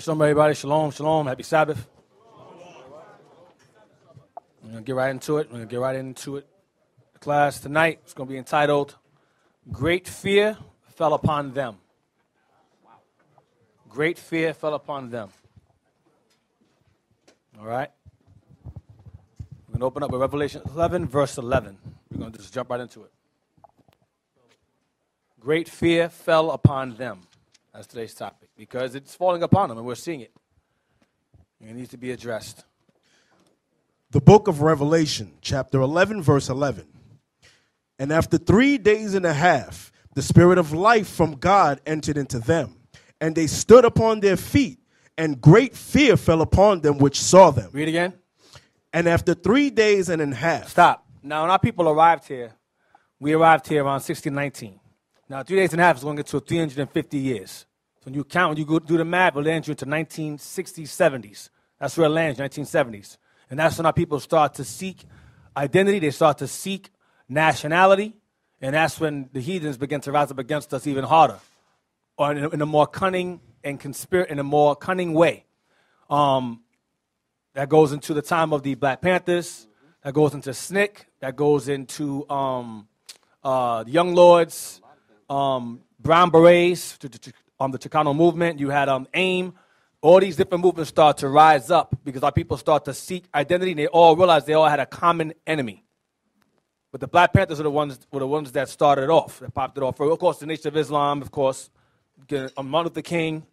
shalom, everybody. Shalom, shalom. Happy Sabbath. We're going to get right into it. We're going to get right into it. The class tonight is going to be entitled Great Fear Fell Upon Them. Great fear fell upon them. All right? We're going to open up with Revelation 11, verse 11. We're going to just jump right into it. Great fear fell upon them. That's today's topic because it's falling upon them and we're seeing it. And it needs to be addressed. The book of Revelation, chapter 11, verse 11. And after three days and a half, the spirit of life from God entered into them, and they stood upon their feet, and great fear fell upon them which saw them. Read again. And after three days and a half, Stop. Now, when our people arrived here, we arrived here around 1619. Now, three days and a half is going to get to 350 years. So when you count, you go do the math, it lands you into 1960s, 70s. That's where it lands, 1970s. And that's when our people start to seek identity. They start to seek nationality. And that's when the heathens begin to rise up against us even harder, or in a, in a more cunning and conspir- in a more cunning way. Um, that goes into the time of the Black Panthers. That goes into SNCC. That goes into um, uh, Young Lords, um, Brown Berets, um, the Chicano movement. You had um, AIM. All these different movements start to rise up because our people start to seek identity, and they all realize they all had a common enemy. But the Black Panthers are the ones were the ones that started off, that popped it off. Of course, the Nation of Islam, of course, um, Martin Luther King.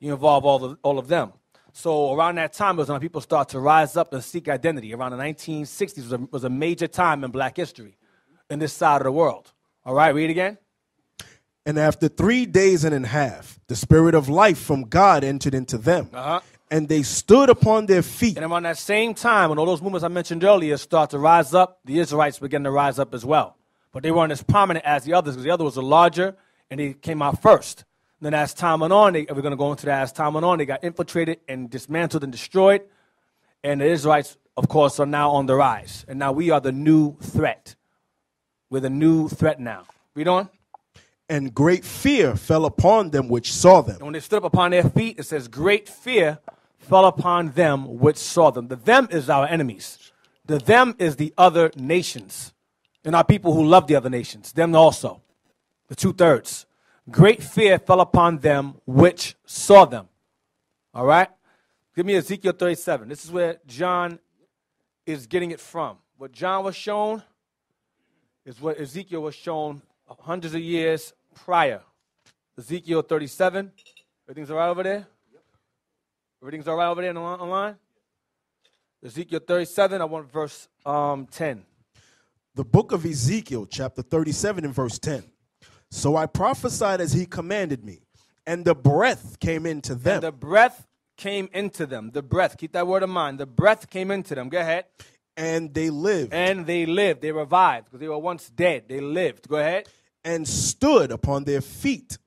You involve all of all of them. So around that time was when people start to rise up and seek identity. Around the 1960s was a, was a major time in Black history in this side of the world. All right, read again. And after three days and a half, the spirit of life from God entered into them, Uh-huh. and they stood upon their feet, And around that same time, when all those movements I mentioned earlier start to rise up, the Israelites began to rise up as well. But they weren't as prominent as the others because the other was a larger and they came out first. And then as time went on, they, we're going to go into that as time went on, they got infiltrated and dismantled and destroyed. And the Israelites, of course, are now on the rise. And now we are the new threat. We're the new threat now. Read on. And great fear fell upon them which saw them. And when they stood up upon their feet, it says, Great fear fell upon them which saw them. The them is our enemies. The them is the other nations. And our people who love the other nations. Them also. The two thirds. Great fear fell upon them which saw them. All right? Give me Ezekiel 37. This is where John is getting it from. What John was shown is what Ezekiel was shown hundreds of years prior. Ezekiel 37. Everything's all right over there? Everything's all right over there on- online? Ezekiel 37, I want verse um, 10. The book of Ezekiel, chapter 37, and verse 10. So I prophesied as he commanded me, and the breath came into them, The breath came into them. The breath, keep that word in mind. The breath came into them. Go ahead. and they lived, And they lived. They revived because they were once dead. They lived. Go ahead. And stood upon their feet,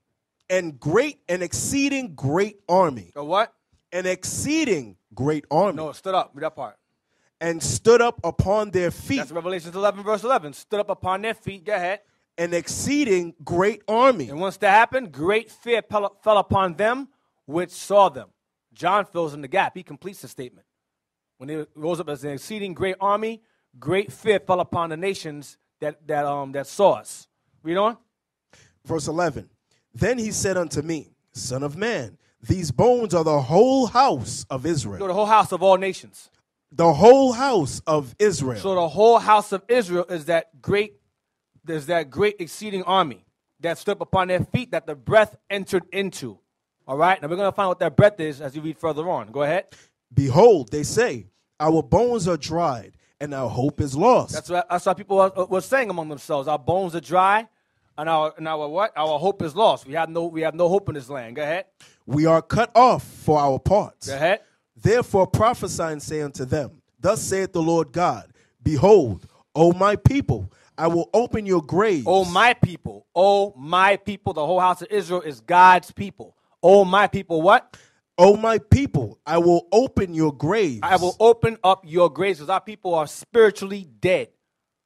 and great and exceeding great army, Go what? an exceeding great army, No, stood up. Read that part. and stood up upon their feet, That's Revelation 11, verse 11. Stood up upon their feet. Go ahead. an exceeding great army. And once that happened, great fear fell upon them which saw them. John fills in the gap. He completes the statement. When he rose up as an exceeding great army, great fear fell upon the nations that, that, um, that saw us. Read on. Verse 11 Then he said unto me, Son of man, these bones are the whole house of So Israel. the whole house of all nations. The whole house of Israel. So the whole house of Israel is that great, there's that great exceeding army that stood upon their feet that the breath entered into. All right? Now we're going to find out what that breath is as you read further on. Go ahead. Behold, they say, Our bones are dried, and our hope is lost. That's what, that's what people were saying among themselves. Our bones are dry, and our, and our what? Our hope is lost. We have no, we have no hope in this land. Go ahead. we are cut off for our parts. Go ahead. Therefore prophesy and say unto them, Thus saith the Lord God, Behold, O my people, I will open your graves. O my people. O my people. The whole house of Israel is God's people. O my people, what? O my people, I will open your graves. I will open up your graves because our people are spiritually dead.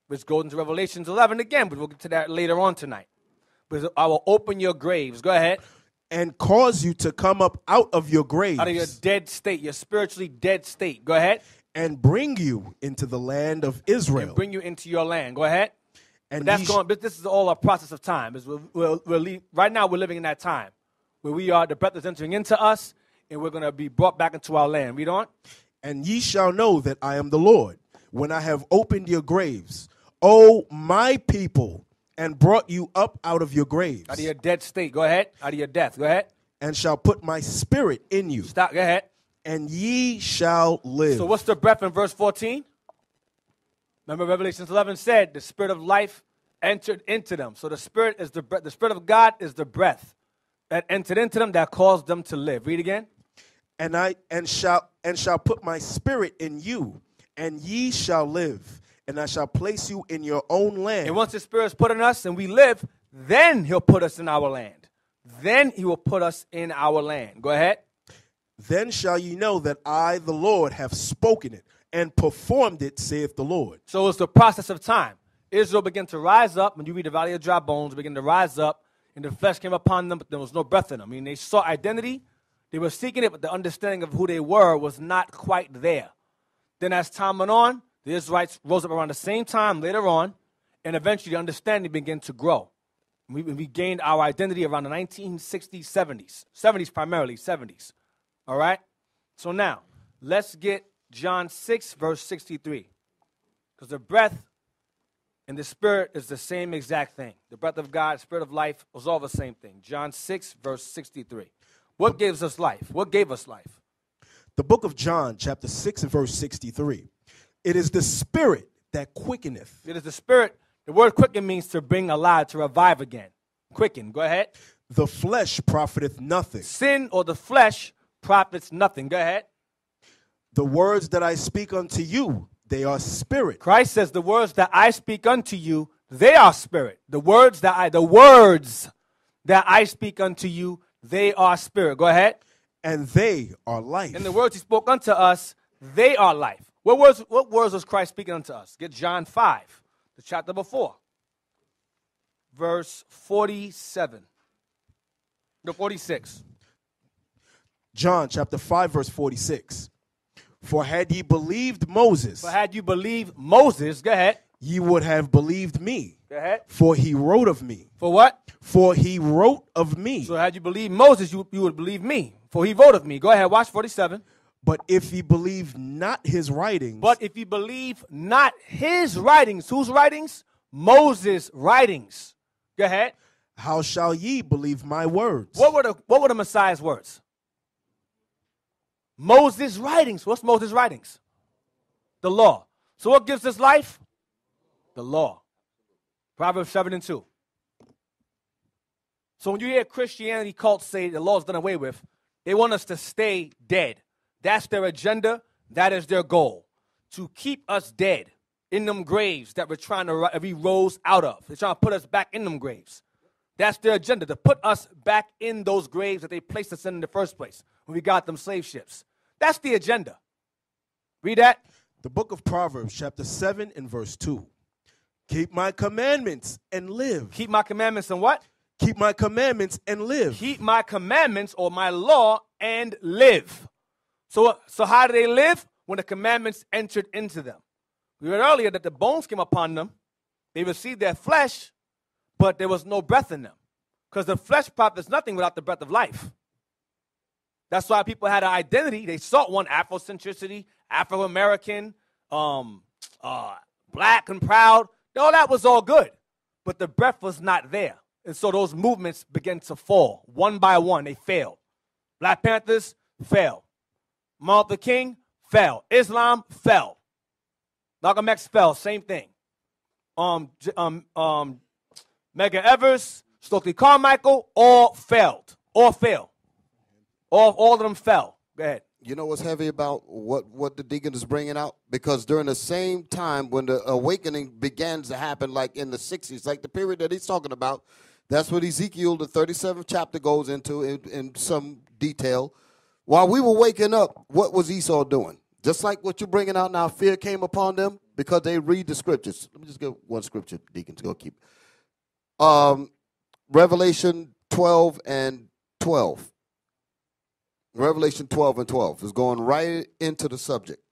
Which goes into Revelations 11 again, but we'll get to that later on tonight. But I will open your graves. Go ahead. and cause you to come up out of your graves out of your dead state, your spiritually dead state. Go ahead. and bring you into the land of Israel. Bring you into your land. Go ahead. and But that's going. But this is all a process of time. Is we're, we're, we're le- right now we're living in that time where we are. The breath is entering into us, and we're going to be brought back into our land. Read on. and ye shall know that I am the Lord, when I have opened your graves, O my people, and brought you up out of your graves, Out of your dead state. Go ahead. Out of your death. Go ahead. and shall put my spirit in you, Stop. Go ahead. and ye shall live. So what's the breath in verse 14? Remember Revelations 11 said the spirit of life entered into them. So the spirit is the breath. The spirit of God is the breath that entered into them that caused them to live. Read again. and I and shall and shall put my spirit in you, and ye shall live, and I shall place you in your own land. And once the spirit is put in us and we live, then he'll put us in our land. Then he will put us in our land. Go ahead. then shall ye know that I, the Lord, have spoken it and performed it, saith the Lord. So it's the process of time. Israel began to rise up. When you read the Valley of Dry Bones, began to rise up, and the flesh came upon them, but there was no breath in them. I mean, they sought identity. They were seeking it, but the understanding of who they were was not quite there. Then, as time went on, the Israelites rose up around the same time later on, and eventually the understanding began to grow. We, we gained our identity around the 1960s, 70s, 70s primarily, 70s. All right? So now, let's get John 6, verse 63. Because the breath and the spirit is the same exact thing. The breath of God, spirit of life, was all the same thing. John 6, verse 63. What gives us life? What gave us life? The book of John, chapter 6 and verse 63. It is the spirit that quickeneth. It is the spirit. The word quicken means to bring alive, to revive again. Quicken. Go ahead. The flesh profiteth nothing. Sin or the flesh profits nothing. Go ahead. The words that I speak unto you, they are spirit Christ says, "The words that I speak unto you, they are spirit. The words that I, the words that I speak unto you, they are spirit." Go ahead. and they are life. And the words he spoke unto us, they are life. What words, what words was Christ speaking unto us? Get John 5, the chapter before. Verse 47. No, 46. John chapter 5 verse 46. For had ye believed Moses, But had you believed Moses, go ahead. ye would have believed me, Go ahead. for he wrote of me. For what? For he wrote of me. So had you believed Moses, you, you would believe me. For he wrote of me. Go ahead, watch 47. But if ye believe not his writings, But if you believe not his writings, whose writings? Moses' writings. Go ahead. how shall ye believe my words? What were the what were the Messiah's words? Moses' writings. What's Moses' writings? The law. So what gives us life? The law. Proverbs 7 and 2. So when you hear Christianity cults say the law's done away with, they want us to stay dead. That's their agenda. That is their goal. To keep us dead in them graves that we're trying to we rose out of. They're trying to put us back in them graves. That's their agenda, to put us back in those graves that they placed us in in the first place when we got them slave ships. That's the agenda. Read that. the book of Proverbs, chapter 7 and verse 2. Keep my commandments and live. Keep my commandments and what? Keep my commandments and live. Keep my commandments or my law and live. So, so how do they live? When the commandments entered into them. We read earlier that the bones came upon them. They received their flesh, but there was no breath in them. Because the flesh profits nothing without the breath of life. That's why people had an identity. They sought one Afrocentricity, Afro American, um, uh, black and proud. All that was all good, but the breath was not there. And so those movements began to fall one by one. They failed. Black Panthers fell. Martin King fell. Islam fell. Malcolm X fell. Same thing. Um, um, um, Medgar Evers, Stokely Carmichael, all failed. All failed. All, all of them fell. Go ahead. You know what's heavy about what, what the deacon is bringing out? Because during the same time when the awakening begins to happen, like in the 60s, like the period that he's talking about, that's what Ezekiel, the 37th chapter, goes into in, in some detail. While we were waking up, what was Esau doing? Just like what you're bringing out now, fear came upon them because they read the scriptures. Let me just get one scripture, deacons, go keep. Um, Revelation 12 and 12. Revelation 12 and 12 is going right into the subject.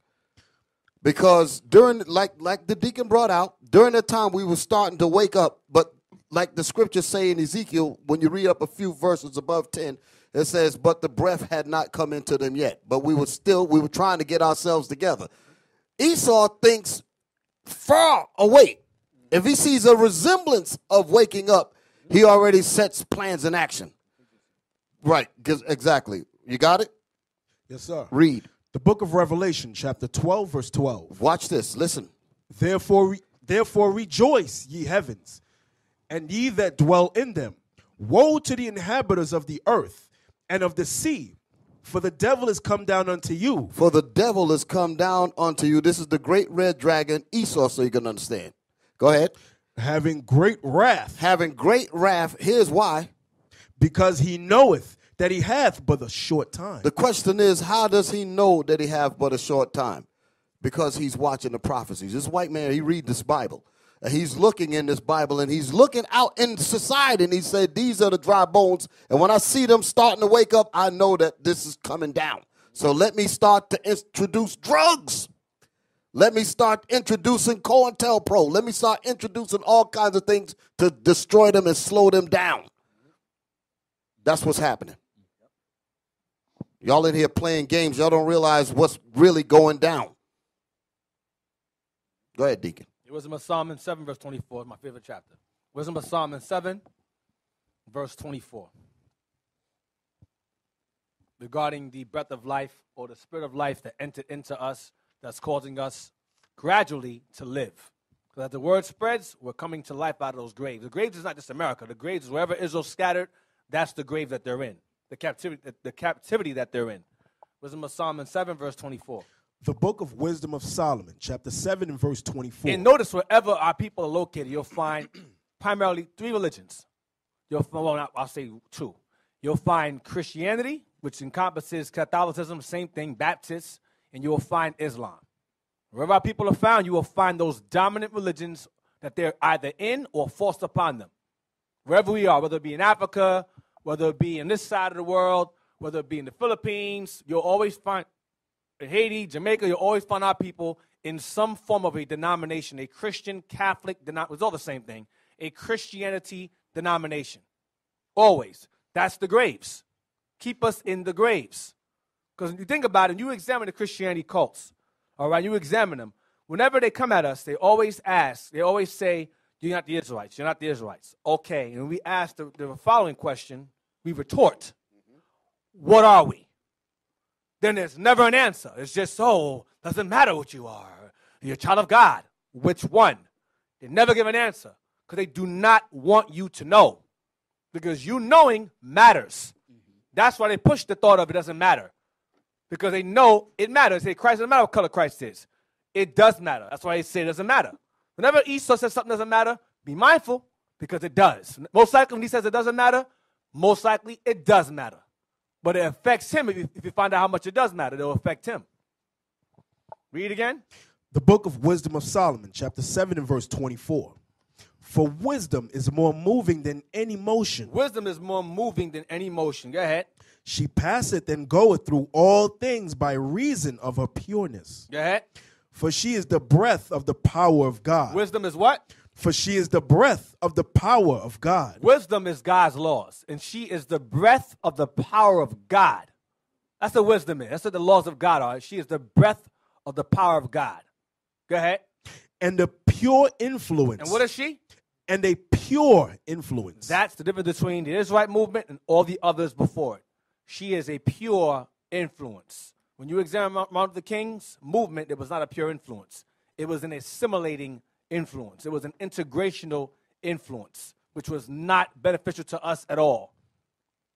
Because during like like the deacon brought out, during the time we were starting to wake up, but like the scriptures say in Ezekiel, when you read up a few verses above 10, it says, But the breath had not come into them yet. But we were still, we were trying to get ourselves together. Esau thinks far away. If he sees a resemblance of waking up, he already sets plans in action. Right, exactly. You got it? Yes, sir. Read. The book of Revelation, chapter 12, verse 12. Watch this. Listen. Therefore, therefore rejoice, ye heavens, and ye that dwell in them. Woe to the inhabitants of the earth and of the sea, for the devil is come down unto you. For the devil is come down unto you. This is the great red dragon, Esau, so you can understand. Go ahead. Having great wrath. Having great wrath. Here's why. Because he knoweth that he hath but a short time. The question is, how does he know that he hath but a short time? Because he's watching the prophecies. This white man, he read this Bible. And he's looking in this Bible and he's looking out in society and he said, These are the dry bones. And when I see them starting to wake up, I know that this is coming down. So let me start to introduce drugs. Let me start introducing COINTELPRO. Let me start introducing all kinds of things to destroy them and slow them down. That's what's happening. Y'all in here playing games, y'all don't realize what's really going down. Go ahead, Deacon. Wisdom of Solomon 7, verse 24 is my favorite chapter. It Wisdom of Solomon 7, verse 24. Regarding the breath of life or the spirit of life that entered into us that's causing us gradually to live. Because as the word spreads, we're coming to life out of those graves. The graves is not just America. The graves is wherever Israel scattered, that's the grave that they're in the captivity, the, the captivity that they're in. Wisdom of Solomon 7, verse 24. The book of Wisdom of Solomon, chapter 7 and verse 24. And notice wherever our people are located, you'll find primarily three religions. You'll find, well, I'll say two. You'll find Christianity, which encompasses Catholicism, same thing, Baptists, and you will find Islam. Wherever our people are found, you will find those dominant religions that they're either in or forced upon them. Wherever we are, whether it be in Africa, whether it be in this side of the world, whether it be in the Philippines, you'll always find in Haiti, Jamaica, you'll always find our people in some form of a denomination, a Christian, Catholic, denom- it's all the same thing, a Christianity denomination. Always. That's the graves. Keep us in the graves. Because when you think about it, you examine the Christianity cults, all right, you examine them. Whenever they come at us, they always ask, they always say, You're not the Israelites. You're not the Israelites. Okay. And we ask the, the following question we retort, mm-hmm. What are we? Then there's never an answer. It's just, oh, doesn't matter what you are. You're a child of God. Which one? They never give an answer because they do not want you to know. Because you knowing matters. That's why they push the thought of it doesn't matter. Because they know it matters. They say Christ doesn't matter what color Christ is. It does matter. That's why they say it doesn't matter. Whenever Esau says something doesn't matter, be mindful because it does. Most likely when he says it doesn't matter, most likely it does matter. But it affects him if you, if you find out how much it does matter, it'll affect him. Read again. The book of Wisdom of Solomon, chapter 7 and verse 24. For wisdom is more moving than any motion. Wisdom is more moving than any motion. Go ahead. She passeth and goeth through all things by reason of her pureness. Go ahead. For she is the breath of the power of God. Wisdom is what? For she is the breath of the power of God. Wisdom is God's laws, and she is the breath of the power of God. That's what wisdom is. That's what the laws of God are. She is the breath of the power of God. Go ahead. And the pure influence. And what is she? And a pure influence. That's the difference between the Israelite movement and all the others before it. She is a pure influence. When you examine Mount of the Kings movement, it was not a pure influence. It was an assimilating influence. It was an integrational influence, which was not beneficial to us at all.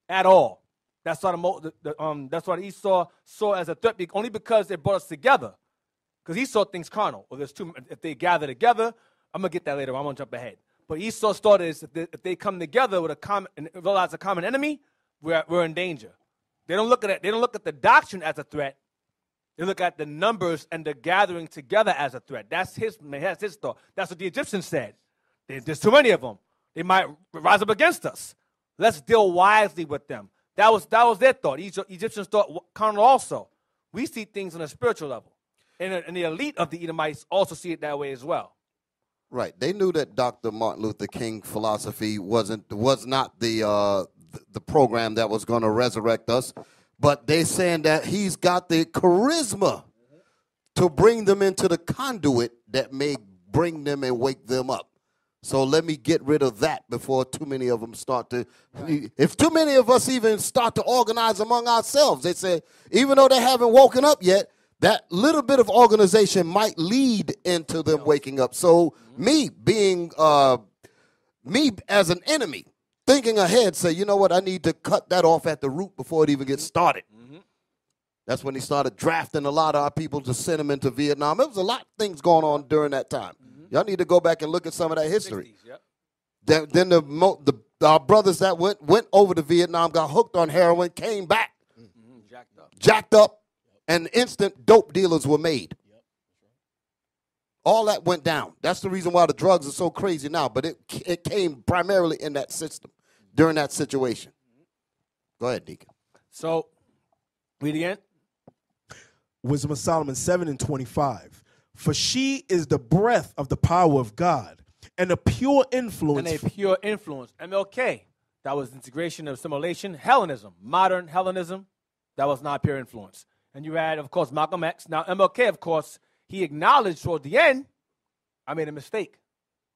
At all. That's why, the, the, um, that's what Esau saw as a threat, only because it brought us together. Because he saw things carnal. Well, there's two, if they gather together, I'm going to get that later. I'm going to jump ahead. But Esau started is if they, if they come together with a common, and realize a common enemy, we're, we're in danger. They don't look at it, they don't look at the doctrine as a threat. They look at the numbers and the gathering together as a threat. That's his, that's his thought. That's what the Egyptians said. There's too many of them. They might rise up against us. Let's deal wisely with them. That was that was their thought. Egyptians thought carnal also. We see things on a spiritual level, and, and the elite of the Edomites also see it that way as well. Right. They knew that Dr. Martin Luther King philosophy wasn't was not the uh, the program that was going to resurrect us, but they saying that he's got the charisma to bring them into the conduit that may bring them and wake them up. So let me get rid of that before too many of them start to. If too many of us even start to organize among ourselves, they say, even though they haven't woken up yet, that little bit of organization might lead into them waking up. So me being, uh, me as an enemy, thinking ahead, say, you know what, I need to cut that off at the root before it even gets mm-hmm. started. Mm-hmm. That's when he started drafting a lot of our people to send them into Vietnam. There was a lot of things going on during that time. Mm-hmm. Y'all need to go back and look at some of that history. 60s, yep. Then, then the, mo- the our brothers that went went over to Vietnam got hooked on heroin, came back Mhm, jacked up. jacked up, and instant dope dealers were made. All that went down. That's the reason why the drugs are so crazy now. But it it came primarily in that system during that situation. Go ahead, Deacon. So, read again. Wisdom of Solomon 7 and 25. For she is the breath of the power of God and a pure influence. and a pure influence. MLK, that was integration of assimilation. Hellenism, modern Hellenism, that was not pure influence. And you had, of course, Malcolm X. Now, MLK, of course, he acknowledged toward the end, I made a mistake.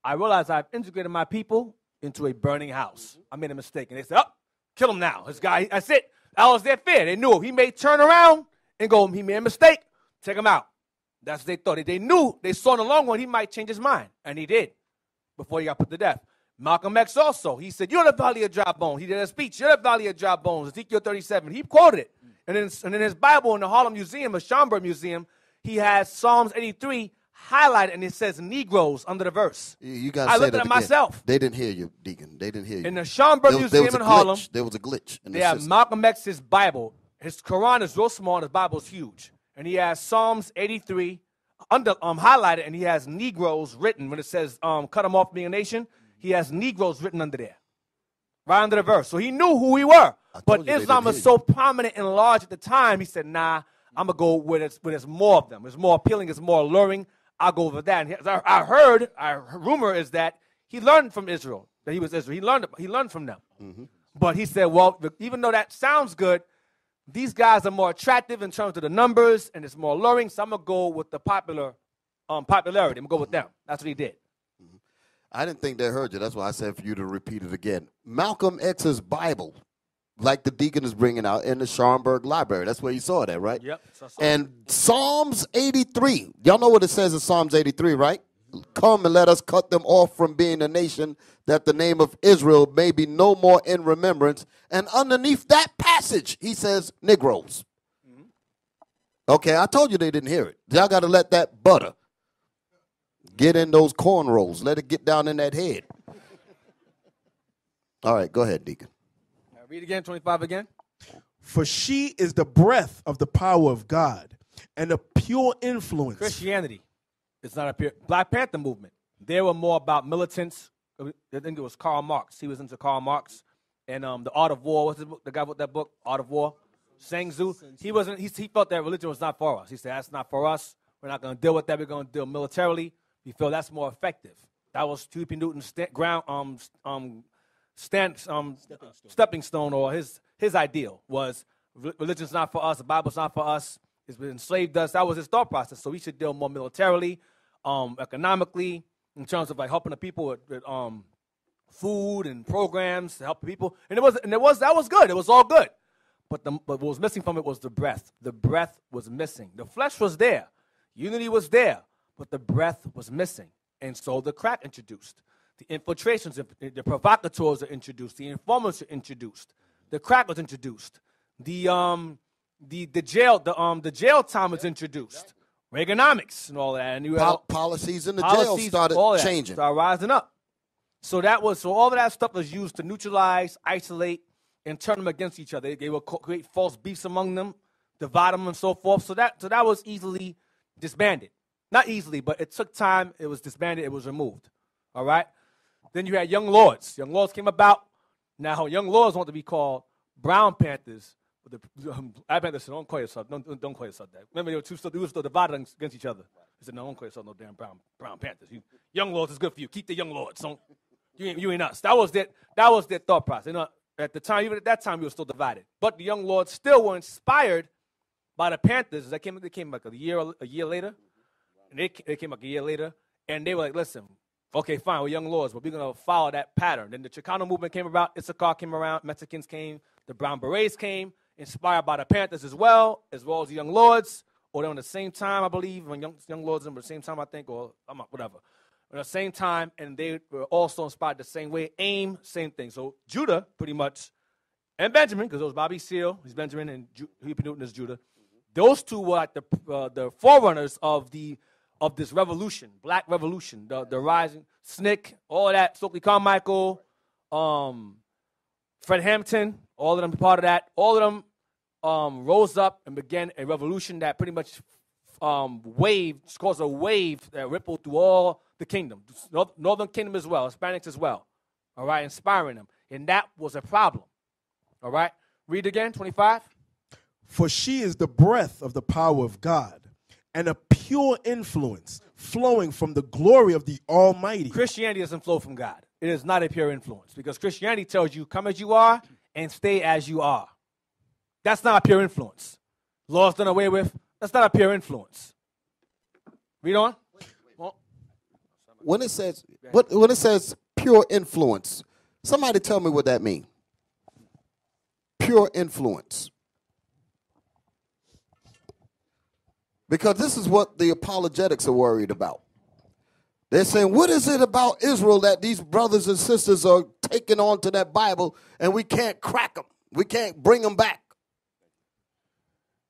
I realized I've integrated my people into a burning house. I made a mistake. And they said, oh, kill him now. This guy, that's it. That was their fear. They knew he may turn around and go, he made a mistake, take him out. That's what they thought. They knew, they saw in the long run he might change his mind. And he did before he got put to death. Malcolm X also, he said, You're the valley of dry bones. He did a speech, You're the valley of dry bones, Ezekiel 37. He quoted it. And in, and in his Bible in the Harlem Museum, the Schomburg Museum, he has Psalms 83 highlighted and it says Negroes under the verse. You- guys I looked at it myself. They didn't hear you, Deacon. They didn't hear you. In the Schomburg there, was- there Museum was a in Harlem, glitch. There was a glitch in they the have system. Malcolm X's Bible. His Quran is real small, and his Bible is huge. And he has Psalms 83 under um, highlighted, and he has Negroes written. When it says um, "cut them off being a nation," he has Negroes written under there, right under the verse. So he knew who we were. But Islam was so prominent and large at the time. He said, "Nah, I'm gonna go where there's, where there's more of them. It's more appealing. It's more alluring. I'll go over that." And I, I heard, I rumor is that he learned from Israel. That he was Israel. He learned. He learned from them. But he said, well, even though that sounds good, these guys are more attractive in terms of the numbers and it's more alluring. So I'm gonna go with the popular um, popularity. I'm gonna go with them. That's what he did. I didn't think they heard you. That's why I said for you to repeat it again. Malcolm X's Bible, like the deacon is bringing out in the Schomburg Library. That's where you saw that, right? Yep. So I saw it. And Psalms 83. Y'all know what it says in Psalms 83, right? Come and let us cut them off from being a nation, that the name of Israel may be no more in remembrance. And underneath that passage, he says, Negroes. Mm-hmm. Okay, I told you they didn't hear it. Y'all got to let that butter get in those corn cornrows. Let it get down in that head. All right, go ahead, Deacon. Read again, 25 again. For she is the breath of the power of God and a pure influence. Christianity. It's not a pure Black Panther movement. They were more about militants. I think it was Karl Marx. He was into Karl Marx and um, the Art of War. What's the book? The guy wrote that book, Art of War. Sun Tzu. He wasn't. He, he felt that religion was not for us. He said that's not for us. We're not going to deal with that. We're going to deal militarily. We feel that's more effective. That was Huey Newton's sta- ground um um stand um stepping stone. or his his ideal was re- religion's not for us. The Bible's not for us. It's been enslaved us. That was his thought process. So we should deal more militarily, um, economically, in terms of like helping the people with, with um food and programs to help the people. And it was and it was that was good. It was all good. But the but what was missing from it was the breath. The breath was missing. The flesh was there. Unity was there, but the breath was missing. And so the crack introduced. The infiltrations, the provocateurs are introduced. The informants are introduced. The crack was introduced. The um the the jail the um the jail time was introduced. Reaganomics and all that. And you Pol- policies in the jail policies, started all that changing. started rising up. So that was so all of that stuff was used to neutralize, isolate, and turn them against each other. They, they would create false beefs among them, divide them, and so forth. So that so that was easily disbanded. Not easily, but it took time. It was disbanded. It was removed. All right. Then you had young lords. Young lords came about. Now young lords want to be called Brown Panthers. But The, um, Black Panthers said, "Don't call yourself. Don't, don't, call yourself that." Remember, they were two. They were still divided against each other. They said, "No, don't call yourself no damn Brown Brown Panthers. You, young Lords is good for you. Keep the Young Lords. Don't you ain't, you ain't us." That was their that was their thought process. You know, at the time, even at that time, we were still divided. But the Young Lords still were inspired by the Panthers. They came, they came like a year a year later, and they, they came like a year later, and they were like, "Listen, okay, fine, we're Young Lords, but we're gonna follow that pattern." Then the Chicano movement came about. Issachar came around. Mexicans came. The Brown Berets came, inspired by the Panthers as well, as well as the Young Lords. Or they're on the same time, I believe, when Young, Young Lords were the same time, I think, or I'm not, whatever. At the same time, and they were also inspired the same way. AIM, same thing. So Judah, pretty much, and Benjamin, because it was Bobby Seale, he's Benjamin, and Ju-. Newton is Judah. Those two were like the uh, the forerunners of the of this revolution, Black Revolution, the the rising SNCC, all that, Stokely Carmichael, um, Fred Hampton, all of them part of that. All of them um, rose up and began a revolution that pretty much um, wave caused a wave that rippled through all the kingdom, Northern Kingdom as well, Hispanics as well. All right, inspiring them, and that was a problem. All right, read again, twenty-five. For she is the breath of the power of God and a pure influence flowing from the glory of the Almighty. Christianity doesn't flow from God. It is not a pure influence because Christianity tells you, come as you are and stay as you are. That's not a pure influence. Law's done away with. That's not a pure influence. Read on. When it says what when it says pure influence, somebody tell me what that means. Pure influence. Because this is what the apologetics are worried about. They're saying, what is it about Israel that these brothers and sisters are taking on to that Bible and we can't crack them? We can't bring them back.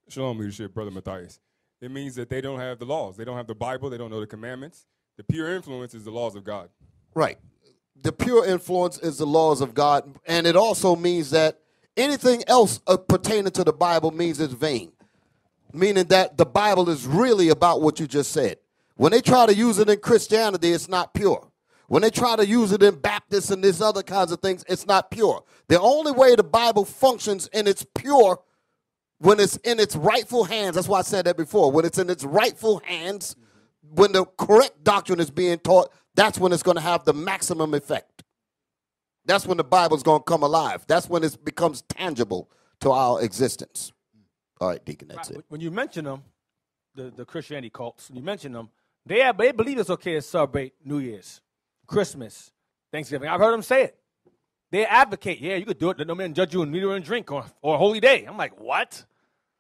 Shalom, leadership, Brother Matthias. It means that they don't have the laws. They don't have the Bible. They don't know the commandments. The pure influence is the laws of God. Right. The pure influence is the laws of God. And it also means that anything else uh, pertaining to the Bible means it's vain, meaning that the Bible is really about what you just said. When they try to use it in Christianity, it's not pure. When they try to use it in Baptists and these other kinds of things, it's not pure. The only way the Bible functions and it's pure when it's in its rightful hands. That's why I said that before. When it's in its rightful hands, when the correct doctrine is being taught, that's when it's going to have the maximum effect. That's when the Bible's going to come alive. That's when it becomes tangible to our existence. All right, Deacon, that's it. When you mention them, the, the Christianity cults, when you mention them, they, have, they believe it's okay to celebrate New Year's, Christmas, Thanksgiving. I've heard them say it. They advocate, yeah, you could do it. Let no man judge you in meat or in drink or, or a holy day. I'm like, what?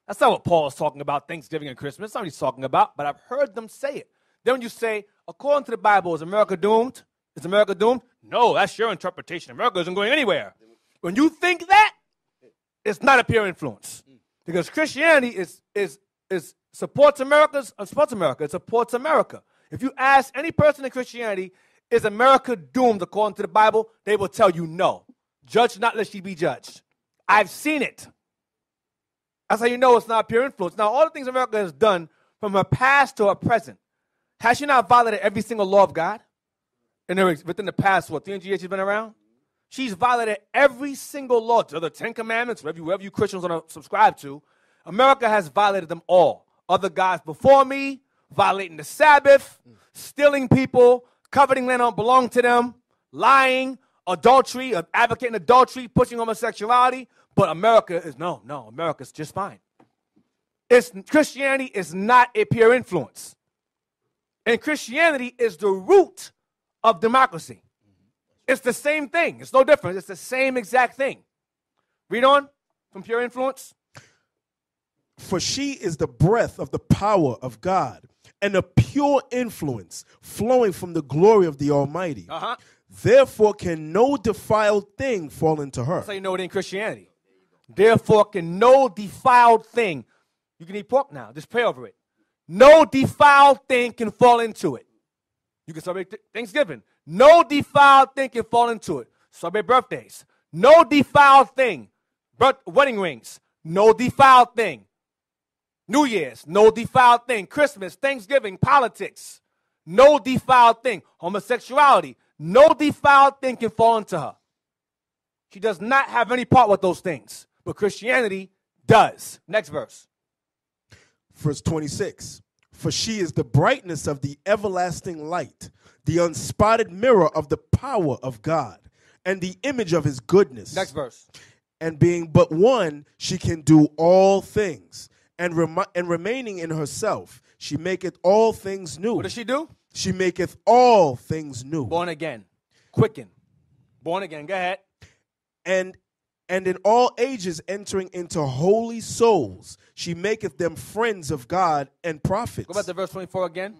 That's not what Paul is talking about, Thanksgiving and Christmas. That's not what he's talking about, but I've heard them say it. Then when you say, according to the Bible, is America doomed? Is America doomed? No, that's your interpretation. America isn't going anywhere. When you think that, it's not a pure influence. Because Christianity is, is, is supports America, supports America. It supports America. If you ask any person in Christianity, is America doomed according to the Bible? They will tell you no. Judge not lest ye be judged. I've seen it. That's how you know it's not pure influence. Now, all the things America has done from her past to her present, has she not violated every single law of God? Her, within the past, what, 300 years she's been around? She's violated every single law, to the Ten Commandments, whatever you, whatever you Christians want to subscribe to. America has violated them all. Other guys before me, violating the Sabbath, stealing people, coveting land don't belong to them, lying, adultery, uh, advocating adultery, pushing homosexuality. But America is no, no, America's just fine. It's Christianity is not a pure influence. And Christianity is the root of democracy. It's the same thing. It's no different. It's the same exact thing. Read on from pure influence. For she is the breath of the power of God and a pure influence flowing from the glory of the Almighty. Uh-huh. Therefore, can no defiled thing fall into her. That's how you know it in Christianity. Therefore, can no defiled thing. You can eat pork now. Just pray over it. No defiled thing can fall into it. You can celebrate Thanksgiving. No defiled thing can fall into it. Celebrate birthdays. No defiled thing. Birth, wedding rings. No defiled thing. New Year's. No defiled thing. Christmas, Thanksgiving, politics. No defiled thing. Homosexuality. No defiled thing can fall into her. She does not have any part with those things but Christianity does. Next verse. Verse 26 For she is the brightness of the everlasting light, the unspotted mirror of the power of God, and the image of his goodness. Next verse. And being but one, she can do all things. And, and remaining in herself, she maketh all things new. What does she do? She maketh all things new. Born again. Quicken. Born again. Go ahead. and and in all ages entering into holy souls she maketh them friends of god and prophets Go back to verse 24 again.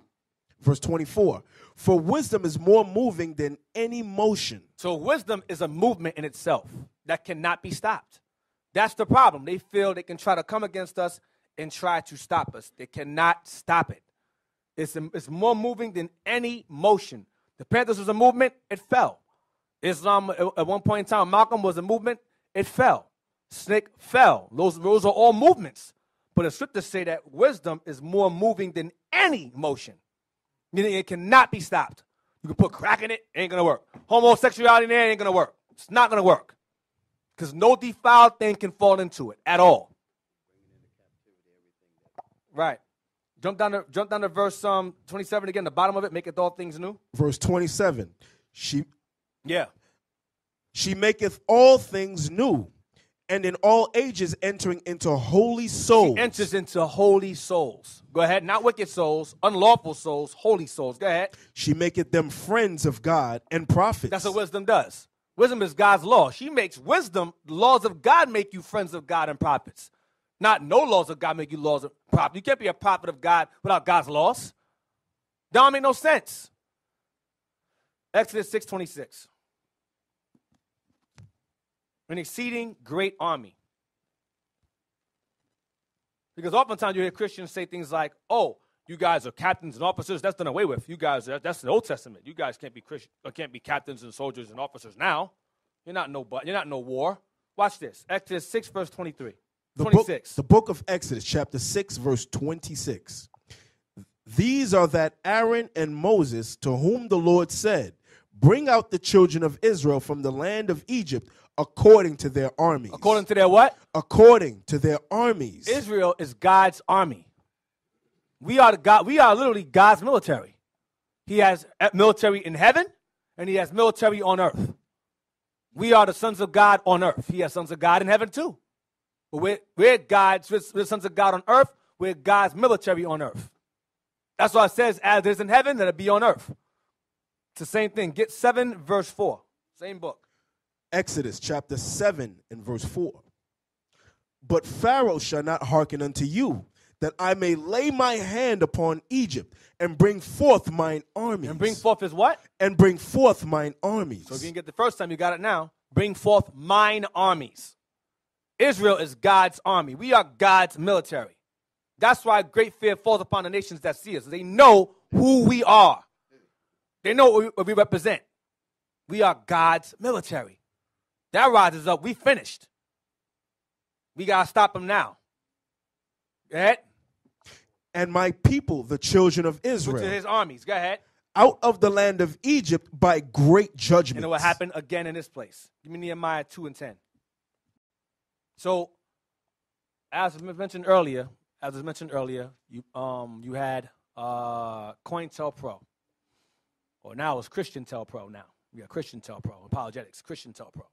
Verse 24 for wisdom is more moving than any motion So wisdom is a movement in itself that cannot be stopped. That's the problem. They feel they can try to come against us and try to stop us. They cannot stop it. It's, it's more moving than any motion. The Panthers was a movement, it fell. Islam, at at one point in time, Malcolm was a movement, it fell. SNCC fell. Those, those are all movements. But the scriptures say that wisdom is more moving than any motion, meaning it cannot be stopped. You can put crack in it, ain't gonna work. Homosexuality in there ain't gonna work. It's not gonna work. Because no defiled thing can fall into it at all. Right. Jump down to jump down to verse um 27 again, the bottom of it, make it all things new. verse 27 she Yeah. she maketh all things new and in all ages entering into holy souls Enters into holy souls. Go ahead. Not wicked souls, unlawful souls, holy souls. Go ahead. she maketh them friends of god and prophets That's what wisdom does. Wisdom is God's law. She makes wisdom, the laws of God make you friends of God and prophets. Not no laws of God make you laws of prophet. You can't be a prophet of God without God's laws. That don't make no sense. Exodus 6:26. An exceeding great army. Because oftentimes you hear Christians say things like, "Oh, you guys are captains and officers. That's done away with. You guys, that's the Old Testament. You guys can't be Christian, or uh, can't be captains and soldiers and officers now. You're not no, but you're not no war. Watch this. Exodus six verse twenty three. the book, 26. the book of Exodus, chapter 6, verse 26. These are that Aaron and Moses, to whom the Lord said, Bring out the children of Israel from the land of Egypt according to their armies. According to their what? according to their armies. Israel is God's army. We are the God. We are literally God's military. He has military in heaven, and he has military on earth. We are the sons of God on earth. He has sons of God in heaven too. But we're, we're God's, we're, sons of God on earth. We're God's military on earth. That's why it says, as it is in heaven, let it be on earth. It's the same thing. Get 7, verse 4. Same book. Exodus chapter 7 and verse 4. But Pharaoh shall not hearken unto you, that I may lay my hand upon Egypt and bring forth mine armies. And bring forth his what? and bring forth mine armies. So if you didn't get the first time, you got it now. Bring forth mine armies. Israel is God's army. We are God's military. That's why great fear falls upon the nations that see us. They know who we are. They know what we, what we represent. We are God's military. That rises up. We finished. We gotta stop them now. Go ahead. and my people, the children of Which is Israel, his armies. Go ahead. out of the land of Egypt by great judgment. And it will happen again in this place. Give me Nehemiah 2 and 10. So, as was mentioned earlier, as was mentioned earlier, you um you had uh COINTELPRO. Or now it's Christian Telpro now. We got Christian Telpro, apologetics, Christian Telpro.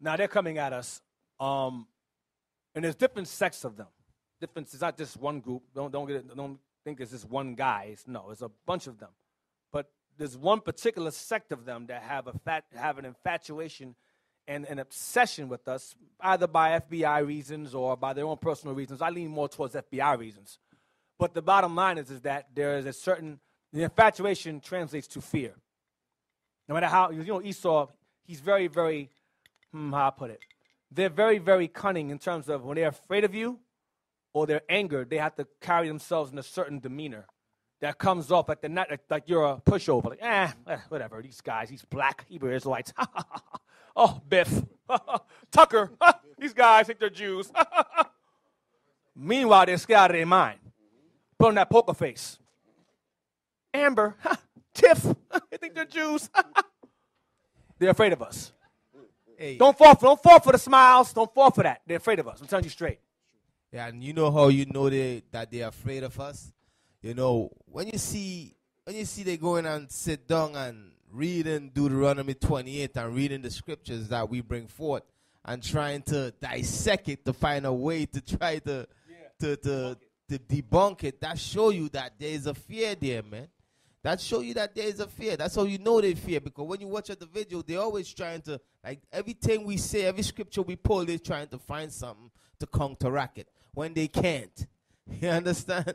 Now they're coming at us. Um and there's different sects of them. Different it's not just one group. Don't don't get it, don't think it's just one guy. It's, no, it's a bunch of them. But there's one particular sect of them that have a fat, have an infatuation and an obsession with us, either by FBI reasons or by their own personal reasons. I lean more towards FBI reasons. But the bottom line is, is that there is a certain the infatuation translates to fear. No matter how you know Esau, he's very, very hmm, how I put it. They're very, very cunning in terms of when they're afraid of you or they're angered, they have to carry themselves in a certain demeanor that comes off like, the, not, like, like you're a pushover. Like, eh, eh, whatever. These guys, these black Hebrew Israelites. oh, Biff. Tucker. these guys think they're Jews. Meanwhile, they're scared out of their mind. Put on that poker face. Amber. Tiff. they think they're Jews. they're afraid of us. Hey. Don't fall for don't fall for the smiles. Don't fall for that. They're afraid of us. I'm telling you straight. Yeah, and you know how you know they that they're afraid of us? You know, when you see when you see they going and sit down and reading Deuteronomy 28 and reading the scriptures that we bring forth and trying to dissect it to find a way to try to to to, to debunk it, that show you that there is a fear there, man. That show you that there is a fear. That's how you know they fear. Because when you watch at the video, they're always trying to like everything we say, every scripture we pull, they're trying to find something to counteract it when they can't. You understand?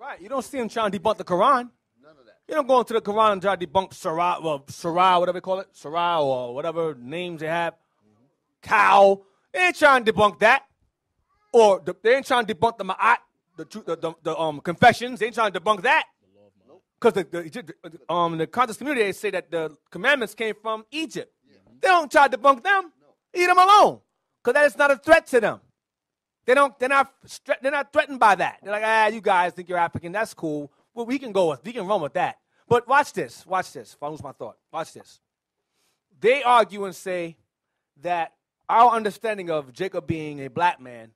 Right. You don't see them trying to debunk the Quran. None of that. You don't go into the Quran and try to debunk Surah, well, Surah, whatever they call it, Surah or whatever names they have. Mm-hmm. Cow. They ain't trying to debunk that. Or the, they ain't trying to debunk the Ma'at, the, tru- the, the, the um, confessions. They ain't trying to debunk that. Because the, the, the, um, the conscious community, they say that the commandments came from Egypt. They don't try to debunk them. Eat them alone. Because that is not a threat to them. They don't. They're not. They're not threatened by that. They're like, ah, you guys think you're African. That's cool. Well, we can go with. We can run with that. But watch this. Watch this. If I lose my thought. Watch this. They argue and say that our understanding of Jacob being a black man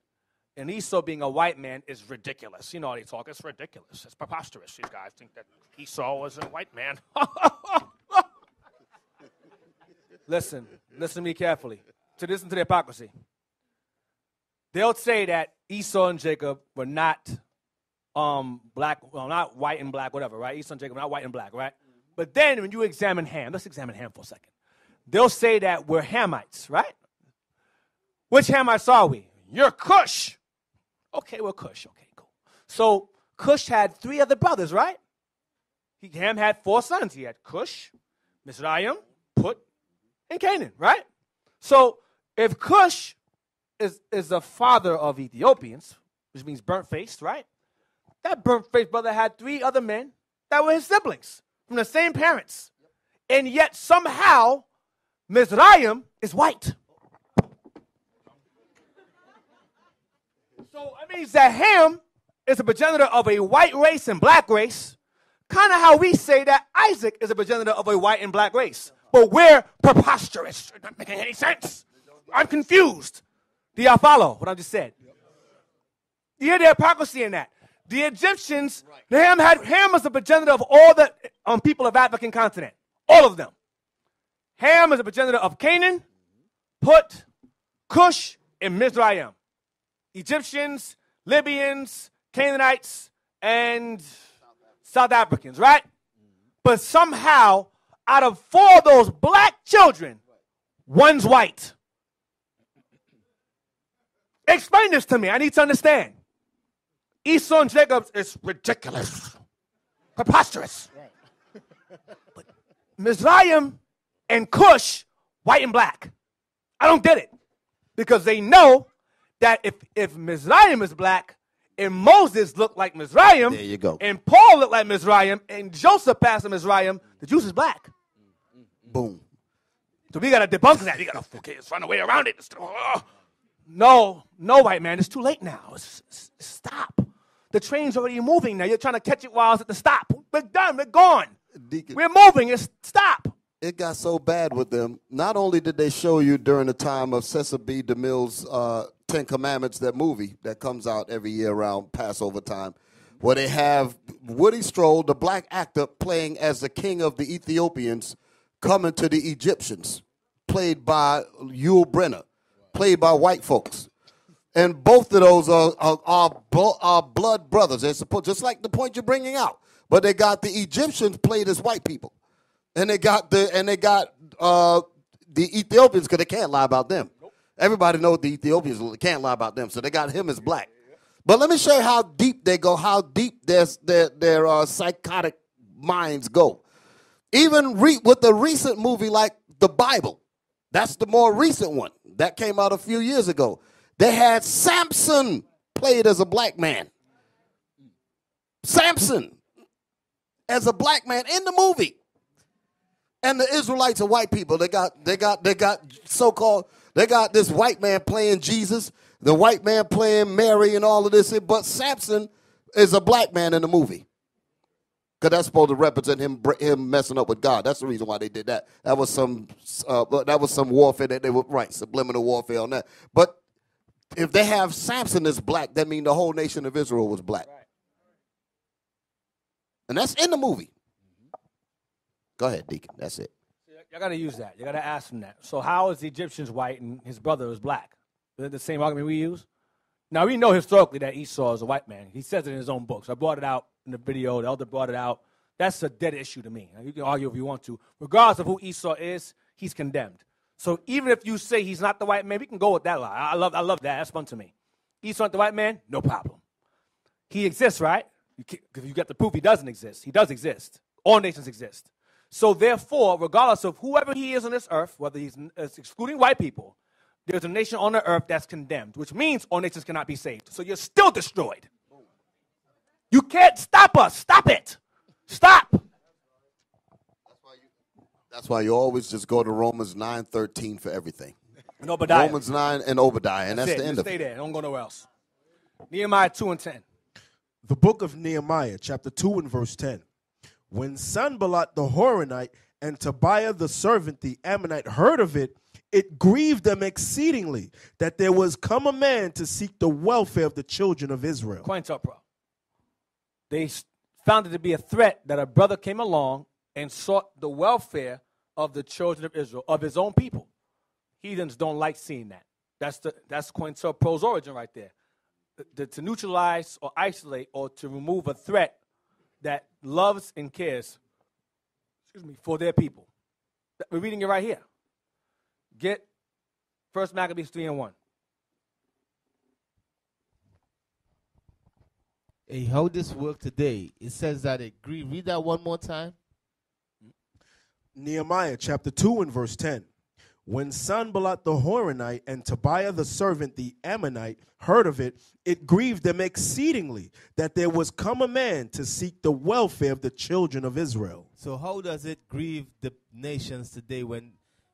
and Esau being a white man is ridiculous. You know how they talk. It's ridiculous. It's preposterous. These guys think that Esau was a white man. listen. Listen to me carefully. To listen to the hypocrisy they'll say that Esau and Jacob were not um, black, well, not white and black, whatever, right? Esau and Jacob were not white and black, right? But then when you examine Ham, let's examine Ham for a second. They'll say that we're Hamites, right? Which Hamites are we? You're Cush. Okay, we're Cush. Okay, cool. So Cush had three other brothers, right? He, Ham had four sons. He had Cush, Mizraim, Put, and Canaan, right? So if Cush is, is the father of Ethiopians, which means burnt faced, right? That burnt faced brother had three other men that were his siblings from the same parents. And yet somehow Mizraim is white. So that means that Ham is a progenitor of a white race and black race, kind of how we say that Isaac is a progenitor of a white and black race. But we're preposterous. It's not making any sense. I'm confused. Do y'all follow what I just said? You hear the hypocrisy in that. The Egyptians, Ham had Ham was the progenitor of all the um, people of African continent, all of them. Ham is a progenitor of Canaan, Put, Cush, and Mizraim. Egyptians, Libyans, Canaanites, and South Africans, right? But somehow, out of four of those black children, one's white. Explain this to me. I need to understand. Esau and Jacob is ridiculous, preposterous. but Mizraim and Cush, white and black. I don't get it. Because they know that if, if Mizraim is black, and Moses looked like Mizraim, There you go. and Paul looked like Mizraim, and Joseph passed him Mizraim, the Jews is black. Mm, mm, mm, Boom. So we gotta debunk that. We gotta okay, let's find a way around it. No, no, white man, it's too late now. It's- it's- stop. The train's already moving now. You're trying to catch it while it's at the stop. We're done. We're gone. Deacon. We're moving. It's stop. it got so bad with them. Not only did they show you during the time of Cecil B. DeMille's uh, Ten Commandments, that movie that comes out every year around Passover time, where they have Woody Strode, the black actor, playing as the king of the Ethiopians, coming to the Egyptians, played by Yul Brynner, played by white folks. And both of those are, are, are, are blood brothers. They're supposed, just like the point you're bringing out. But they got the Egyptians played as white people and they got the and they got uh, the Ethiopians because they can't lie about them. Everybody knows the Ethiopians can't lie about them, so they got him as black. But let me show you how deep they go, how deep their their, their uh, psychotic minds go. Even re- with the recent movie like the Bible, that's the more recent one that came out a few years ago. They had Samson played as a black man. Samson as a black man in the movie and the Israelites are white people. They got they got they got so-called they got this white man playing Jesus, the white man playing Mary and all of this, but Samson is a black man in the movie. Because that's supposed to represent him him messing up with God. That's the reason why they did that. That was some uh, that was some warfare that they were right subliminal warfare on that. But if they have Samson as black, that means the whole nation of Israel was black, and that's in the movie. Go ahead, Deacon. That's it. You got to use that. You got to ask him that. So how is the Egyptians white and his brother is black? Is it the same argument we use? Now we know historically that Esau is a white man. He says it in his own books. I brought it out in the video. The elder brought it out. That's a dead issue to me. Now, you can argue if you want to. Regardless of who Esau is, he's condemned. So even if you say he's not the white man, we can go with that lie. I love, I love that. That's fun to me. Esau not the white man, no problem. He exists, right? Because you, get the proof he doesn't exist. He does exist. All nations exist. So therefore, regardless of whoever he is on this earth, whether he's uh, excluding white people, there's a nation on the earth that's condemned, which means all nations cannot be saved. So you're still destroyed. You can't stop us. Stop it. Stop. That's why you always just go to Romans 9 13 for everything. And Obadiah. Romans 9 and Obadiah, and that's, that's the end you of stay it. there. Don't go nowhere else. Nehemiah 2 and 10. The book of Nehemiah, chapter 2 and verse 10. When Sanballat the Horonite and Tobiah the servant, the Ammonite, heard of it, it grieved them exceedingly that there was come a man to seek the welfare of the children of Israel. They found it to be a threat that a brother came along and sought the welfare of the children of Israel, of his own people. Heathens don't like seeing that. That's the that's COINTELPRO's origin right there. The, the, to neutralize or isolate or to remove a threat that loves and cares, excuse me, for their people. We're reading it right here. Get First Maccabees 3 and 1. Hey, how this work today? It says that it grieve. Read that one more time. Nehemiah chapter 2 and verse 10. When Sanballat the Horonite and Tobiah the servant, the Ammonite, heard of it, it grieved them exceedingly that there was come a man to seek the welfare of the children of Israel. So how does it grieve the nations today when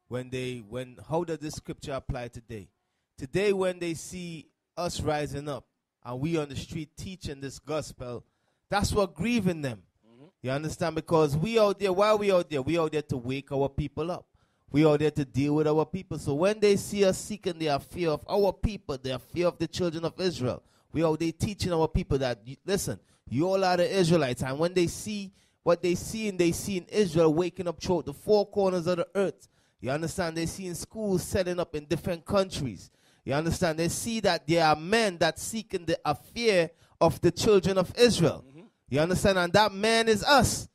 when they when how does this scripture apply today? Today when they see us rising up and we on the street teaching this gospel, that's what grieving them. Mm-hmm. You understand? Because we out there, why we out there? We out there to wake our people up. We are there to deal with our people. So when they see us seeking their fear of our people, their fear of the children of Israel, we are there teaching our people that, listen, you all are the Israelites. And when they see what they see, and they see in Israel waking up throughout the four corners of the earth, you understand? They see in schools setting up in different countries. You understand? They see that there are men that seeking the affair of the children of Israel. Mm-hmm. You understand? And that man is us.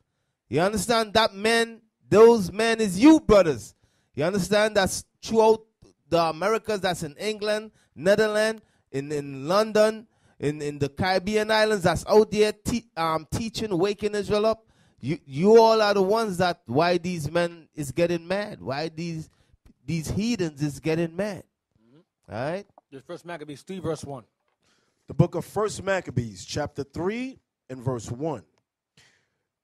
You understand? That man, those men is you, brothers. You understand? That's throughout the Americas, that's in England, Netherlands, in, in London, in, in the Caribbean islands, that's out there te- um, teaching, waking Israel up. You, you all are the ones that why these men is getting mad, why these these heathens is getting mad. Mm-hmm. All right? The first Maccabees 3, verse 1. The book of First Maccabees, chapter 3 and verse 1.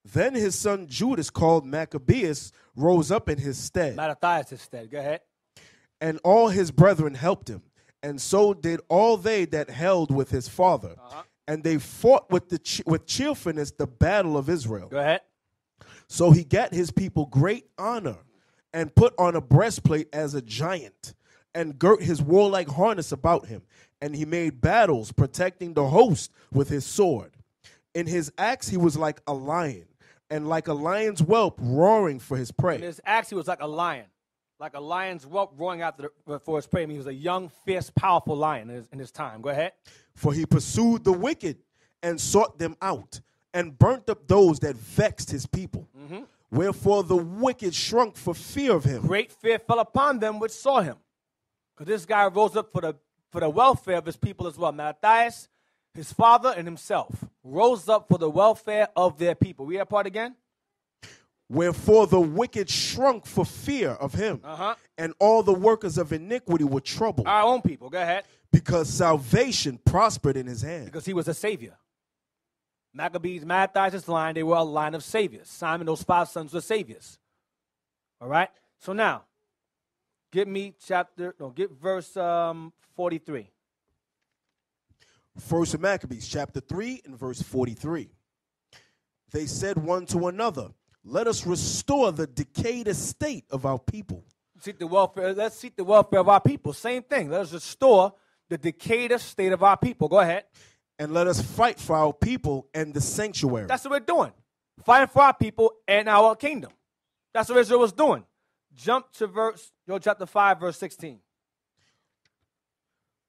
Then his son Judas, called Maccabeus, rose up in his stead. Mattathias' stead. Go ahead. And all his brethren helped him. And so did all they that held with his father. Uh-huh. And they fought with, the with cheerfulness the battle of Israel. Go ahead. So he got his people great honor and put on a breastplate as a giant and girt his warlike harness about him. And he made battles, protecting the host with his sword. In his acts, he was like a lion and like a lion's whelp roaring for his prey. And his axe, he was like a lion, like a lion's whelp roaring after the, for his prey. I mean, he was a young, fierce, powerful lion in his, in his time. Go ahead. For he pursued the wicked and sought them out and burnt up those that vexed his people. Mm-hmm. Wherefore the wicked shrunk for fear of him. Great fear fell upon them which saw him. Because this guy rose up for the, for the welfare of his people as well. Mattathias his father and himself rose up for the welfare of their people. Read that part again. Wherefore the wicked shrunk for fear of him, uh-huh. and all the workers of iniquity were troubled. Our own people, go ahead. Because salvation prospered in his hand. Because he was a savior. Maccabees, Mattathias' line, they were a line of saviors. Simon, those five sons were saviors. All right? So now, get me chapter, no, get verse um, 43. First Maccabees, chapter 3, and verse 43. they said one to another, Let us restore the decayed estate of our people. Seek the welfare. Let's seek the welfare of our people. Same thing. Let us restore the decayed estate of our people. Go ahead. And let us fight for our people and the sanctuary. That's what we're doing. Fighting for our people and our kingdom. That's what Israel was doing. Jump to verse, Joel chapter 5, verse 16.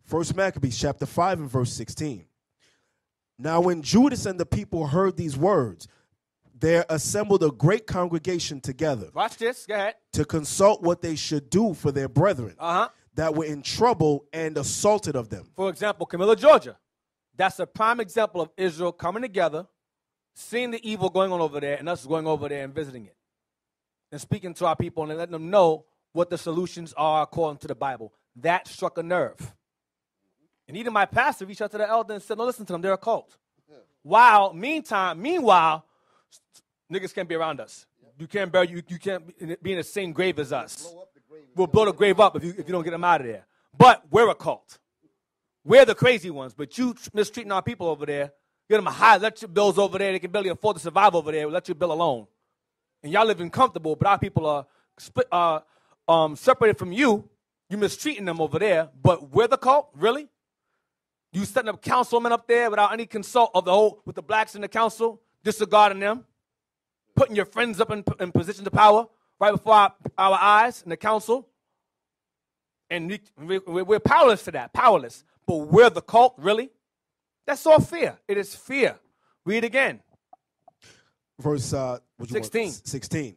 First Maccabees chapter 5 and verse 16. Now when Judas and the people heard these words, there assembled a great congregation together Watch this. Go ahead. to consult what they should do for their brethren Uh huh. that were in trouble and assaulted of them. For example, Camilla, Georgia. That's a prime example of Israel coming together, seeing the evil going on over there, and us going over there and visiting it. And speaking to our people and letting them know what the solutions are according to the Bible. That struck a nerve. And even my pastor reached out to the elder and said, No, listen to them, they're a cult. While, meantime, meanwhile, niggas can't be around us. You can't bury you, you can't be- in the same grave as us. We'll blow the grave up if you, if you don't get them out of there. But we're a cult. We're the crazy ones, but you mistreating our people over there. Get them a high, let your bills over there. They can barely afford to survive over there. Let your bill alone. And y'all living comfortable, but our people are split, uh, um, separated from you. You mistreating them over there, but we're the cult? Really? You setting up councilmen up there without any consult of the whole, with the blacks in the council, disregarding them, putting your friends up in, in positions of power right before our, our eyes in the council. And we, we, we're powerless to that, powerless. But we're the cult, really? That's all fear. It is fear. Read again. Verse uh, what you want? 16. 16.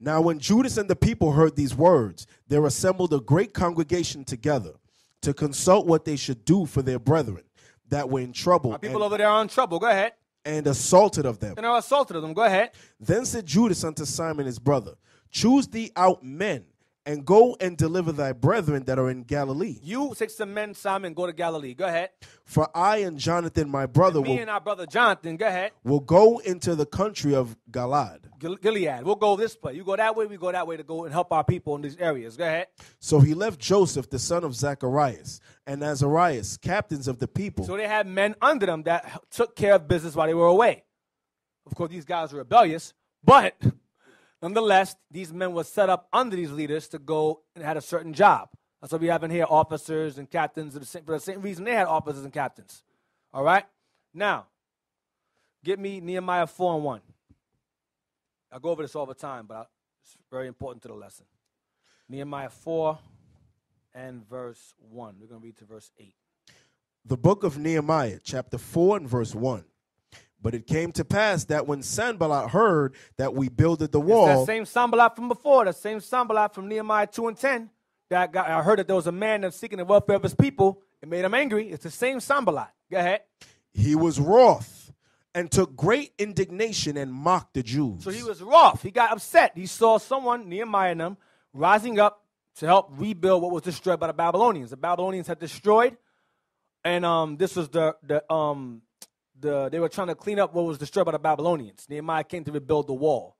Now when Judas and the people heard these words, there assembled a great congregation together to consult what they should do for their brethren that were in trouble Our people and, over there are in trouble. Go ahead. and assaulted of them. And are assaulted them. Go ahead. Then said Judas unto Simon his brother, Choose thee out men, and go and deliver thy brethren that are in Galilee. You take some men, Simon, go to Galilee. Go ahead. For I and Jonathan my brother Me will, and our brother Jonathan, go ahead. will go into the country of Galad. Gilead. We'll go this way. You go that way, we go that way to go and help our people in these areas. Go ahead. So he left Joseph, the son of Zacharias, and Azarias, captains of the people, So they had men under them that took care of business while they were away. Of course, these guys were rebellious, but nonetheless, these men were set up under these leaders to go and had a certain job. That's why we have in here officers and captains for the same, for the same reason they had officers and captains. All right? Now, get me Nehemiah 4 and 1. I go over this all the time, but I, it's very important to the lesson. Nehemiah 4 and verse 1. We're going to read to verse 8. the book of Nehemiah, chapter 4 and verse 1. But it came to pass that when Sanballat heard that we builded the It's wall, that same Sanballat from before, that same Sanballat from Nehemiah 2 and 10. That got, I heard that there was a man that's seeking the welfare of his people. It made him angry. It's the same Sanballat. Go ahead. he was wroth and took great indignation and mocked the Jews. So he was wroth. He got upset. He saw someone, Nehemiah and them, rising up to help rebuild what was destroyed by the Babylonians. The Babylonians had destroyed, and um, this was the the um the they were trying to clean up what was destroyed by the Babylonians. Nehemiah came to rebuild the wall.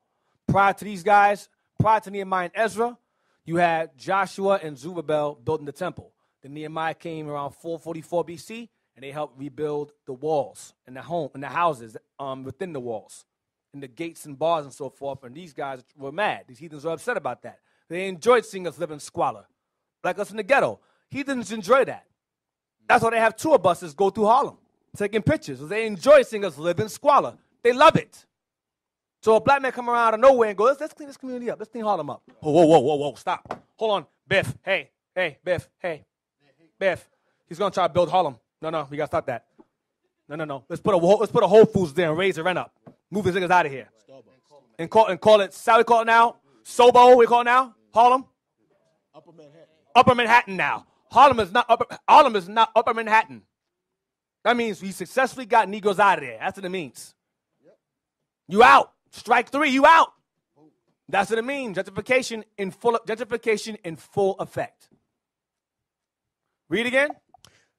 Prior to these guys, prior to Nehemiah and Ezra, you had Joshua and Zerubbabel building the temple. Then Nehemiah came around 444 BC, and they helped rebuild the walls and the home and the houses um, within the walls and the gates and bars and so forth. And these guys were mad. These heathens were upset about that. They enjoyed seeing us live in squalor, like us in the ghetto. Heathens enjoy that. That's why they have tour buses go through Harlem, taking pictures. They enjoy seeing us live in squalor. They love it. So a black man come around out of nowhere and go, let's, let's clean this community up. Let's clean Harlem up. Whoa, whoa, whoa, whoa, whoa, stop. Hold on. Biff, hey, hey, Biff, hey, Biff. He's gonna try to build Harlem. No, no, we gotta stop that. No, no, no. Let's put a let's put a Whole Foods there and raise the rent up. Move these niggas out of here. And call and call it. How we call it now? Sobo. We call it now. Harlem. Upper Manhattan. Upper Manhattan now. Harlem is not upper. Harlem is not Upper Manhattan. That means we successfully got Negroes out of there. That's what it means. You out. Strike three. You out. That's what it means. Gentrification in full. Gentrification in full effect. Read again.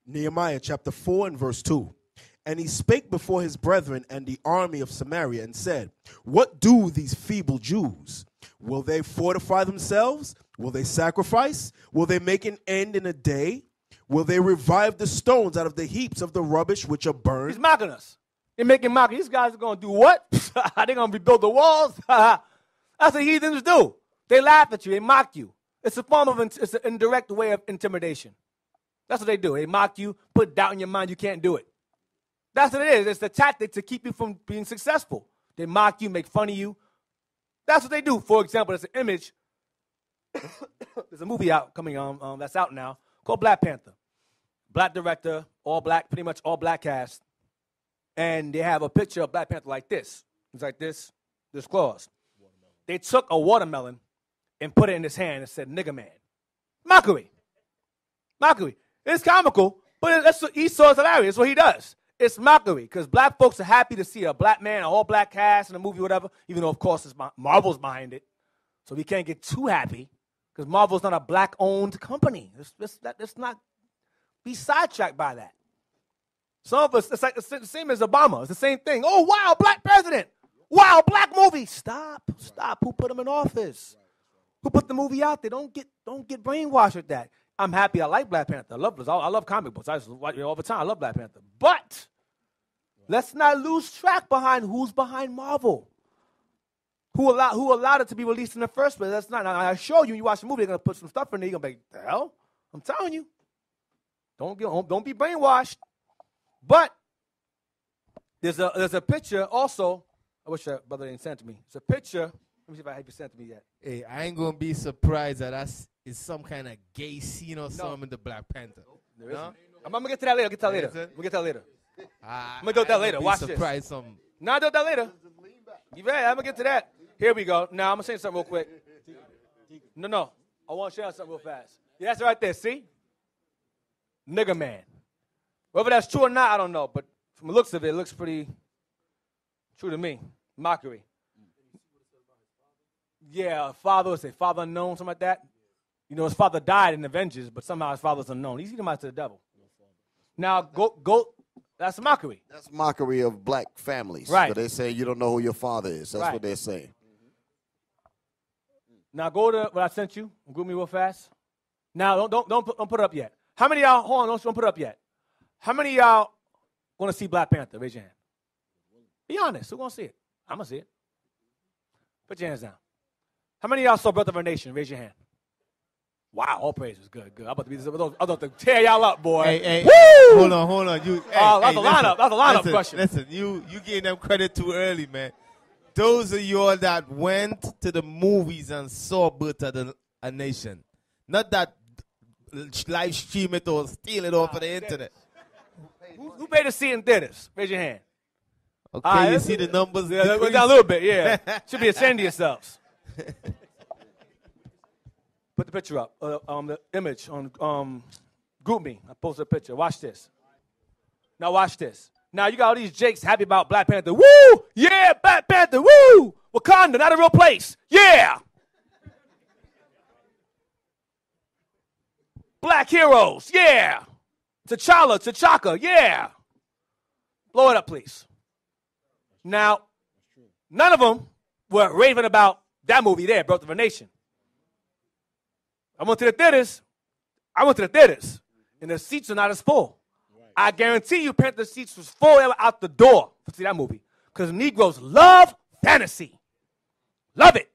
Nehemiah chapter 4 and verse 2. And he spake before his brethren and the army of Samaria and said, What do these feeble Jews? Will they fortify themselves? Will they sacrifice? Will they make an end in a day? Will they revive the stones out of the heaps of the rubbish which are burned? He's mocking us. They're making mockery. These guys are going to do what? They're going to rebuild the walls? That's what heathens do. They laugh at you. They mock you. It's a form of, it's an indirect way of intimidation. That's what they do. They mock you, put doubt in your mind you can't do it. That's what it is. It's the tactic to keep you from being successful. They mock you, make fun of you. That's what they do. For example, there's an image. there's a movie out coming on um, that's out now called Black Panther. Black director, all black, pretty much all black cast. And they have a picture of Black Panther like this. It's like this, this claws. They took a watermelon and put it in his hand and said, nigga man. Mockery. Mockery. It's comical, but that's what Esau's hilarious. That's what he does. It's mockery because black folks are happy to see a black man, an all black cast in a movie, whatever, even though, of course, it's Marvel's behind it. So we can't get too happy because Marvel's not a black owned company. Let's, let's, let's not be sidetracked by that. Some of us, it's like the same as Obama. It's the same thing. Oh, wow, black president. Wow, black movie. Stop, stop. Who put him in office? Who put the movie out there? Don't get, don't get brainwashed with that. I'm happy. I like Black Panther. I love I love comic books. I just watch it all the time. I love Black Panther. But let's not lose track behind who's behind Marvel. Who allowed who allowed it to be released in the first place? That's not. I assure you, you watch the movie, they're gonna put some stuff in there. You're gonna be like, the hell? I'm telling you. Don't get don't be brainwashed. But there's a there's a picture also. I wish that brother didn't send to me. It's a picture. Let me see if I have you sent to me yet. Hey, I ain't gonna be surprised that that's is some kind of gay scene or something in the Black Panther. There no? I'm, I'm, gonna get to that later. I'll get to that later. We'll get to that later. Uh, I'm gonna do that later. Watch surprised this. Some... No, I'll do that later. You ready? I'm gonna get to that. Here we go. Now I'm gonna say something real quick. No, no. I want to show you something real fast. Yeah, that's right there. See? Nigga man. Whether that's true or not, I don't know. But from the looks of it, it looks pretty true to me. Mockery. Yeah, father, say father unknown, something like that. You know, his father died in Avengers, but somehow his father's unknown. He's eating out to the devil. Now, go, go. That's a mockery. That's mockery of black families. Right. they say you don't know who your father is. That's right. what they're saying. Now go to what I sent you. Group me real fast. Now don't don't don't put, don't put it up yet. How many y'all? Hold on, don't, don't put it up yet. How many y'all want to see Black Panther? Raise your hand. Be honest. Who gonna see it? I'm gonna see it. Put your hands down. How many y'all saw Birth of a Nation? Raise your hand. Wow, all praise is good, good. I'm about to be this. I'm about to tear y'all up, boy. Hey, hey, Woo! hold on, hold on. You, hey, uh, that's hey, a lineup. That's a lineup listen, question. Listen, you you gave them credit too early, man. Those of you all that went to the movies and saw Birth of the, a Nation, not that live stream it or steal it off of the internet. Who, who paid to see in theaters? Raise your hand. Okay, right, you see the numbers. Yeah, down a little bit. Yeah, should be of yourselves. Put the picture up. Uh, um, the image on um, GroupMe. I posted a picture. Watch this. Now watch this. Now you got all these jakes happy about Black Panther. Woo! Yeah, Black Panther. Woo! Wakanda, not a real place. Yeah. Black heroes. Yeah. T'Challa, T'Chaka. Yeah. Blow it up, please. Now, none of them were raving about that movie there, Birth of a Nation. I went to the theaters. I went to the theaters, and the seats are not as full. Right. I guarantee you, Panther seats was full out the door to see that movie because Negroes love fantasy, love it.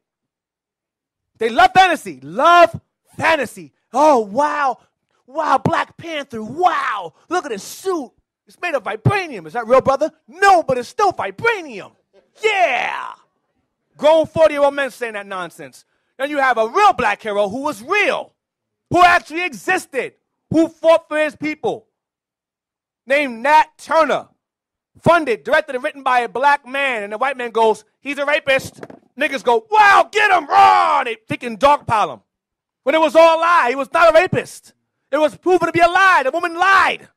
They love fantasy, love fantasy. Oh wow, wow, Black Panther, wow! Look at his suit. It's made of vibranium. Is that real, brother? No, but it's still vibranium. Yeah. Grown 40 year old men saying that nonsense. Then you have a real black hero who was real, who actually existed, who fought for his people, named Nat Turner. Funded, directed, and written by a black man. And the white man goes, he's a rapist. Niggas go, wow, get him, raw. They thinking dogpile him. When it was all a lie. He was not a rapist. It was proven to be a lie. The woman lied.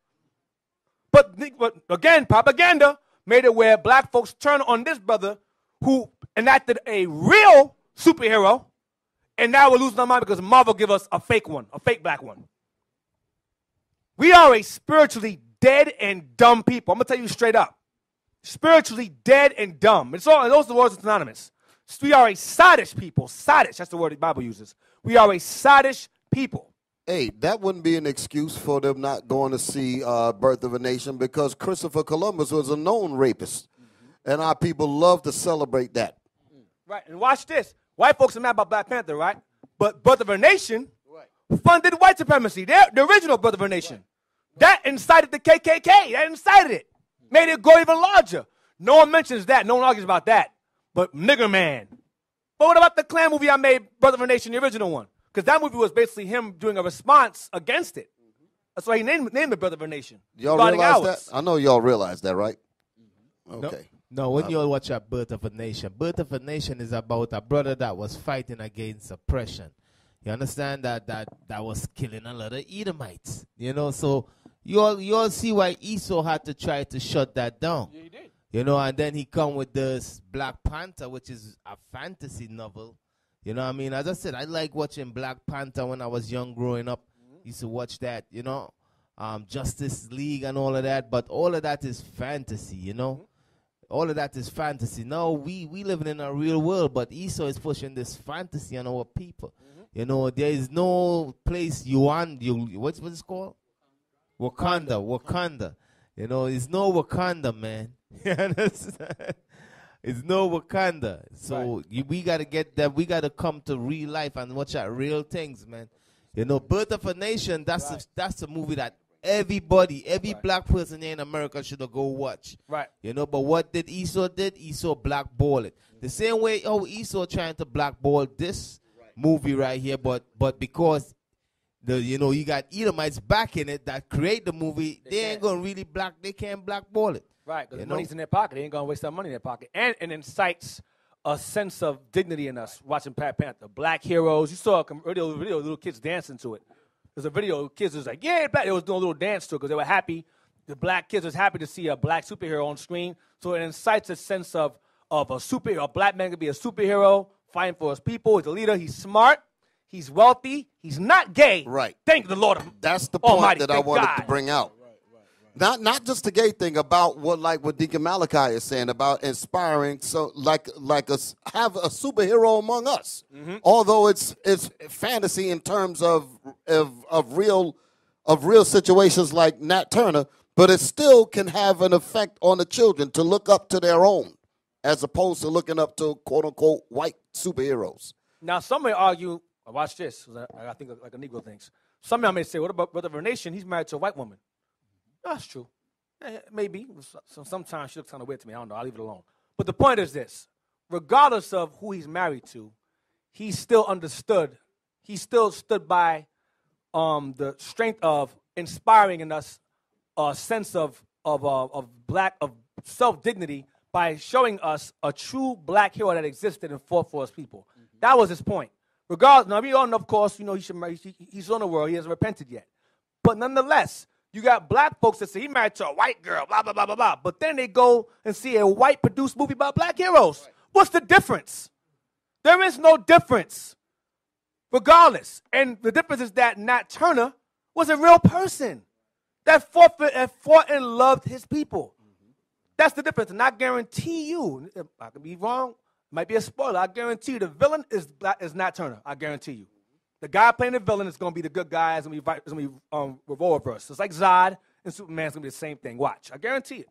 But, but again, propaganda made it where black folks turn on this brother who enacted a real superhero and now we're losing our mind because Marvel give us a fake one, a fake black one. We are a spiritually dead and dumb people. I'm gonna tell you straight up. Spiritually dead and dumb. It's all those are the words are synonymous. We are a sadish people. Sadish, that's the word the Bible uses. We are a sadish people. Hey, that wouldn't be an excuse for them not going to see uh, Birth of a Nation because Christopher Columbus was a known rapist. And our people love to celebrate that. Right, and watch this. White folks are mad about Black Panther, right? But Birth of a Nation funded white supremacy. They're the original Birth of a Nation. That incited the KKK. That incited it. Made it go even larger. No one mentions that. No one argues about that. But Nigger Man. But what about the Klan movie I made, Brother of a Nation, the original one? Because that movie was basically him doing a response against it. That's why he named, named it Brother of a Nation. Y'all realize ours. that? I know y'all realize that, right? No- Okay. No, when uh, you all watch a Birth of a Nation, Birth of a Nation is about a brother that was fighting against oppression. You understand that that that was killing a lot of Edomites. You know, so you all you all see why Esau had to try to shut that down. Yeah, he did. You know, and then he come with this Black Panther, which is a fantasy novel. You know what I mean? As I said, I like watching Black Panther when I was young growing up. Mm-hmm. Used to watch that, you know, um, Justice League and all of that. But all of that is fantasy, you know. Mm-hmm. All of that is fantasy. No, we we living in a real world, but Esau is pushing this fantasy on our people. Mm-hmm. You know, there is no place you want you what's what's it called? Wakanda, Wakanda. You know, it's no Wakanda, man. You understand? It's no Wakanda. So you, we got to get that. We got to come to real life and watch out real things, man. You know, Birth of a Nation. That's a, that's a movie that everybody, every black person here in America should go watch. Right. You know, but what did Esau did? Esau blackball it. The same way, oh, Esau trying to blackball this movie right here, but but because the you know you got Edomites back in it that create the movie, they, ain't gonna really black. They can't blackball it. Right, because the know? money's in their pocket. They ain't gonna waste that money in their pocket. And it incites a sense of dignity in us watching Pat Panther. Black heroes. You saw a video, video of little kids dancing to it. There's a video of kids was like, yeah, black. They was doing a little dance to it because they were happy. The black kids was happy to see a black superhero on screen. So it incites a sense of of a superhero. A black man could be a superhero, fighting for his people. He's a leader. He's smart. He's wealthy. He's not gay. Right. Thank the Lord. That's the point Almighty, that I wanted God. to bring out. Not not just the gay thing about what like what Deacon Malachi is saying about inspiring so like like us have a superhero among us. Mm-hmm. Although it's it's fantasy in terms of of of real of real situations like Nat Turner, but it still can have an effect on the children to look up to their own as opposed to looking up to quote unquote white superheroes. Now, some may argue, uh, watch this I, I think like a Negro thinks. Some y'all may say, what about Brother of a Nation? He's married to a white woman. That's true. Eh, maybe. So, sometimes she looks kind of weird to me. I don't know. I'll leave it alone. But the point is this regardless of who he's married to, he still understood, he still stood by um, the strength of inspiring in us a sense of, of, uh, of black, of self dignity by showing us a true black hero that existed and fought for his people. That was his point. Regardless, now we all know, of course, you know, he should, he, he's on the world, he hasn't repented yet. But nonetheless, you got black folks that say he married to a white girl, blah, blah, blah, blah, blah. But then they go and see a white produced movie about black heroes. What's the difference? There is no difference, regardless. And the difference is that Nat Turner was a real person that fought, that fought and loved his people. Mm-hmm. That's the difference. And I guarantee you, I could be wrong, might be a spoiler. I guarantee you the villain is, is Nat Turner. I guarantee you. The guy playing the villain is going to be the good guy. It's going to be, um, reverse. It's like Zod and Superman. Superman's going to be the same thing. Watch. I guarantee it.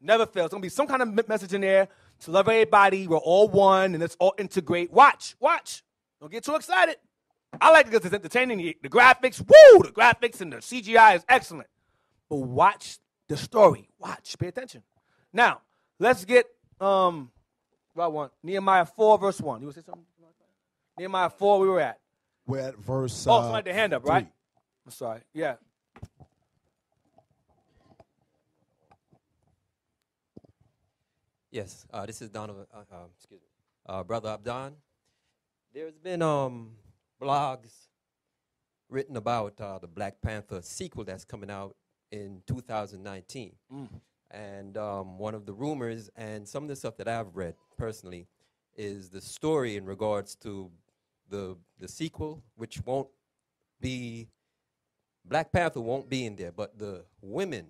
Never fails. It's going to be some kind of message in there to love everybody. We're all one and let's all integrate. Watch. Watch. Don't get too excited. I like it because it's entertaining. The, the graphics, woo! The graphics and the CGI is excellent. But watch the story. Watch. Pay attention. Now, let's get um what I want. Nehemiah 4, verse 1. You want to say something? Nehemiah 4, we were at. We're at verse. Oh, uh, somebody had their hand up, right? I'm sorry. Yeah. Yes, uh, this is Donovan. Uh, uh, excuse me, uh, brother Abdon. There's been um, blogs written about uh, the Black Panther sequel that's coming out in 2019, and um, one of the rumors and some of the stuff that I've read personally is the story in regards to the the sequel, which won't be Black Panther won't be in there, but the women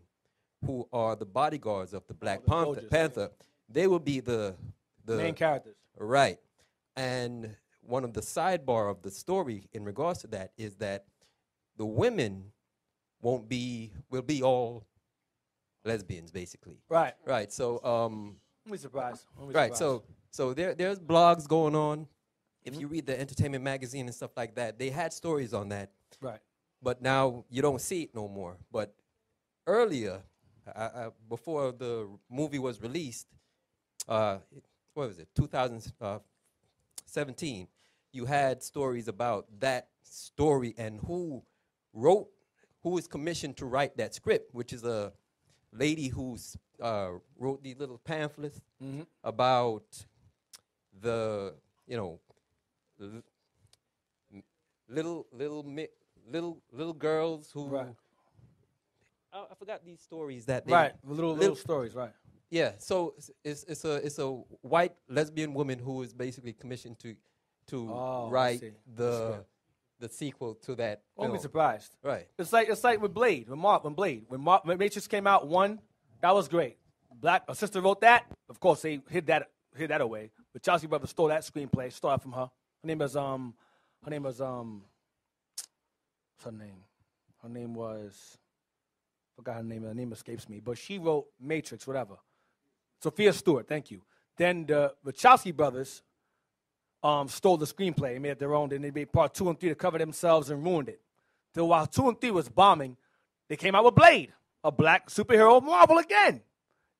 who are the bodyguards of the Black the Panther. Panther, they will be the the Main characters. Right. And one of the sidebar of the story in regards to that is that the women won't be will be all lesbians basically. Right. Right. So um, be surprised. Right. surprised. So so there there's blogs going on. If you read the entertainment magazine and stuff like that, they had stories on that. right. But now you don't see it no more. But earlier, I, I, before the movie was released, uh, what was it? 2017. You had stories about that story and who wrote, who was commissioned to write that script, which is a lady who uh, wrote these little pamphlets about the, you know, little little mi- little little girls who. Right. I, I forgot these stories that they Right. Little little little- stories. Right. yeah, so it's, it's it's a it's a white lesbian woman who is basically commissioned to to Oh, write the the sequel to that. Won't be surprised. Right. It's like it's like with Blade, when Mark, when Blade, when Mark, when Matrix came out, one, that was great. Black, a sister wrote that. Of course, they hid that hid that away. But Wachowski Brothers stole that screenplay, stole it from her. Her name was um, her name was um, what's her name? Her name was, forgot her name. Her name escapes me. But she wrote Matrix, whatever. Sophia Stewart, thank you. Then the Wachowski brothers um, stole the screenplay and made it their own. Then they made part two and three to cover themselves and ruined it. So while two and three was bombing, they came out with Blade, a black superhero Marvel again.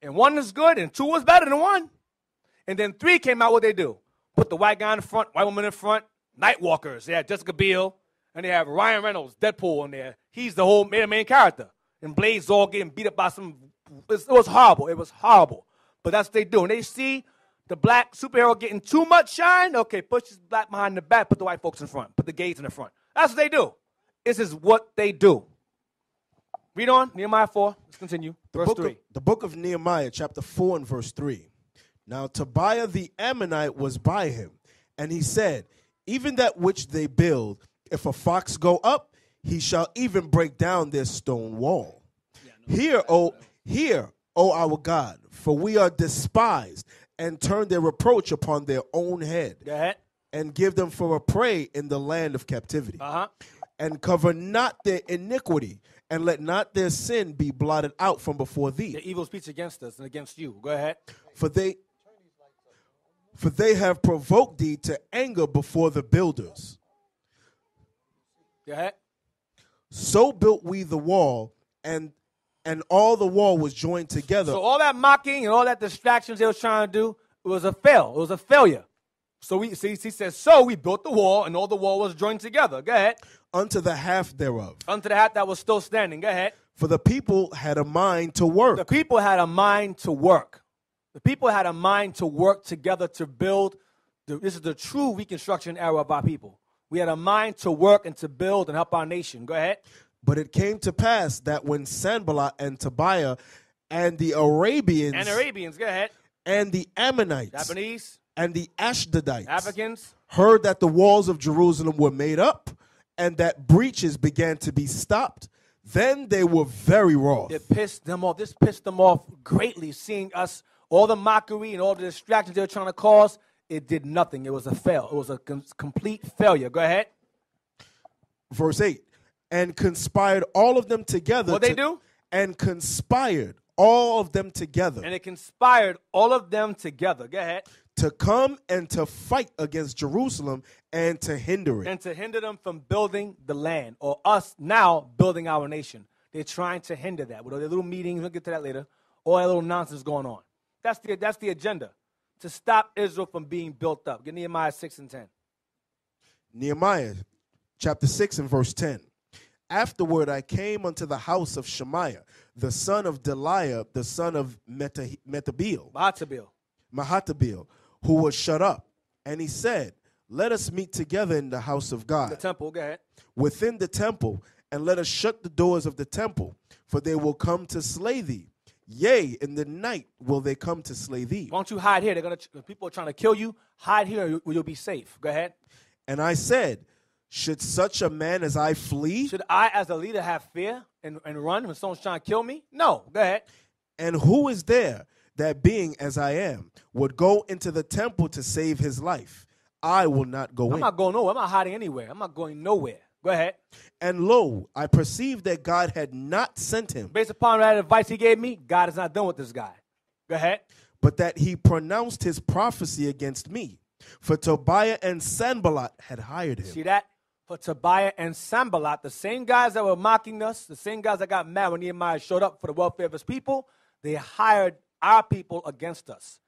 And one is good, and two was better than one. And then three came out. What they do? Put the white guy in the front, white woman in front, Nightstalkers. They had Jessica Biel, and they have Ryan Reynolds, Deadpool in there. He's the whole main, main character. And Blade's all getting beat up by some. It was horrible. It was horrible. But that's what they do. And they see the black superhero getting too much shine. Okay, push his black behind the back, put the white folks in front, put the gays in the front. That's what they do. This is what they do. Read on, Nehemiah 4. Let's continue. The Verse book, 3. Of, the book of Nehemiah, chapter 4 and verse 3. Now Tobiah the Ammonite was by him, and he said, Even that which they build, if a fox go up, he shall even break down their stone wall. Hear, O hear, O our God, for we are despised, and turn their reproach upon their own head, Go ahead. and give them for a prey in the land of captivity Uh huh. and cover not their iniquity, and let not their sin be blotted out from before thee. The evil speech against us and against you. Go ahead. For they for they have provoked thee to anger before the builders. Go ahead. So built we the wall, and and all the wall was joined together So all that mocking and all that distractions they was trying to do, it was a fail. It was a failure. So we see he says, so we built the wall and all the wall was joined together. Go ahead. unto the half thereof. Unto the half that was still standing. Go ahead. For the people had a mind to work. The people had a mind to work. The people had a mind to work together to build. The, this is the true Reconstruction era of our people. We had a mind to work and to build and help our nation. Go ahead. But it came to pass that when Sanballat and Tobiah and the Arabians And Arabians. Go ahead. and the Ammonites Japanese, and the Ashdodites Africans. heard that the walls of Jerusalem were made up and that breaches began to be stopped, then they were very wroth. It pissed them off. This pissed them off greatly, seeing us, all the mockery and all the distractions they were trying to cause. It did nothing. It was a fail. It was a com- complete failure. Go ahead. Verse 8 and conspired all of them together. What they to- do? And conspired all of them together And it conspired all of them together. Go ahead. to come and to fight against Jerusalem and to hinder it. And to hinder them from building the land, or us now building our nation. They're trying to hinder that with all their little meetings. We'll get to that later. All that little nonsense going on. That's the that's the agenda to stop Israel from being built up. Get Nehemiah six and ten. Nehemiah chapter 6 and verse 10. Afterward, I came unto the house of Shemaiah, the son of Deliah, the son of Meta- Metabil, Mahatabil. Mahatabil, who was shut up. And he said, Let us meet together in the house of God. The temple. Go ahead. within the temple, and let us shut the doors of the temple, for they will come to slay thee. Yea, in the night will they come to slay thee. Why don't you hide here? They're gonna people are trying to kill you. Hide here, you'll be safe. Go ahead. And I said, Should such a man as I flee? Should I, as a leader, have fear and, and run when someone's trying to kill me? No. Go ahead. And who is there that, being as I am, would go into the temple to save his life? I will not go I'm in. not going nowhere. I'm not hiding anywhere. I'm not going nowhere. Go ahead. And lo, I perceived that God had not sent him, Based upon that advice he gave me, God is not done with this guy. Go ahead. but that he pronounced his prophecy against me. For Tobiah and Sanballat had hired him. See that? For Tobiah and Sanballat, the same guys that were mocking us, the same guys that got mad when Nehemiah showed up for the welfare of his people, they hired our people against us.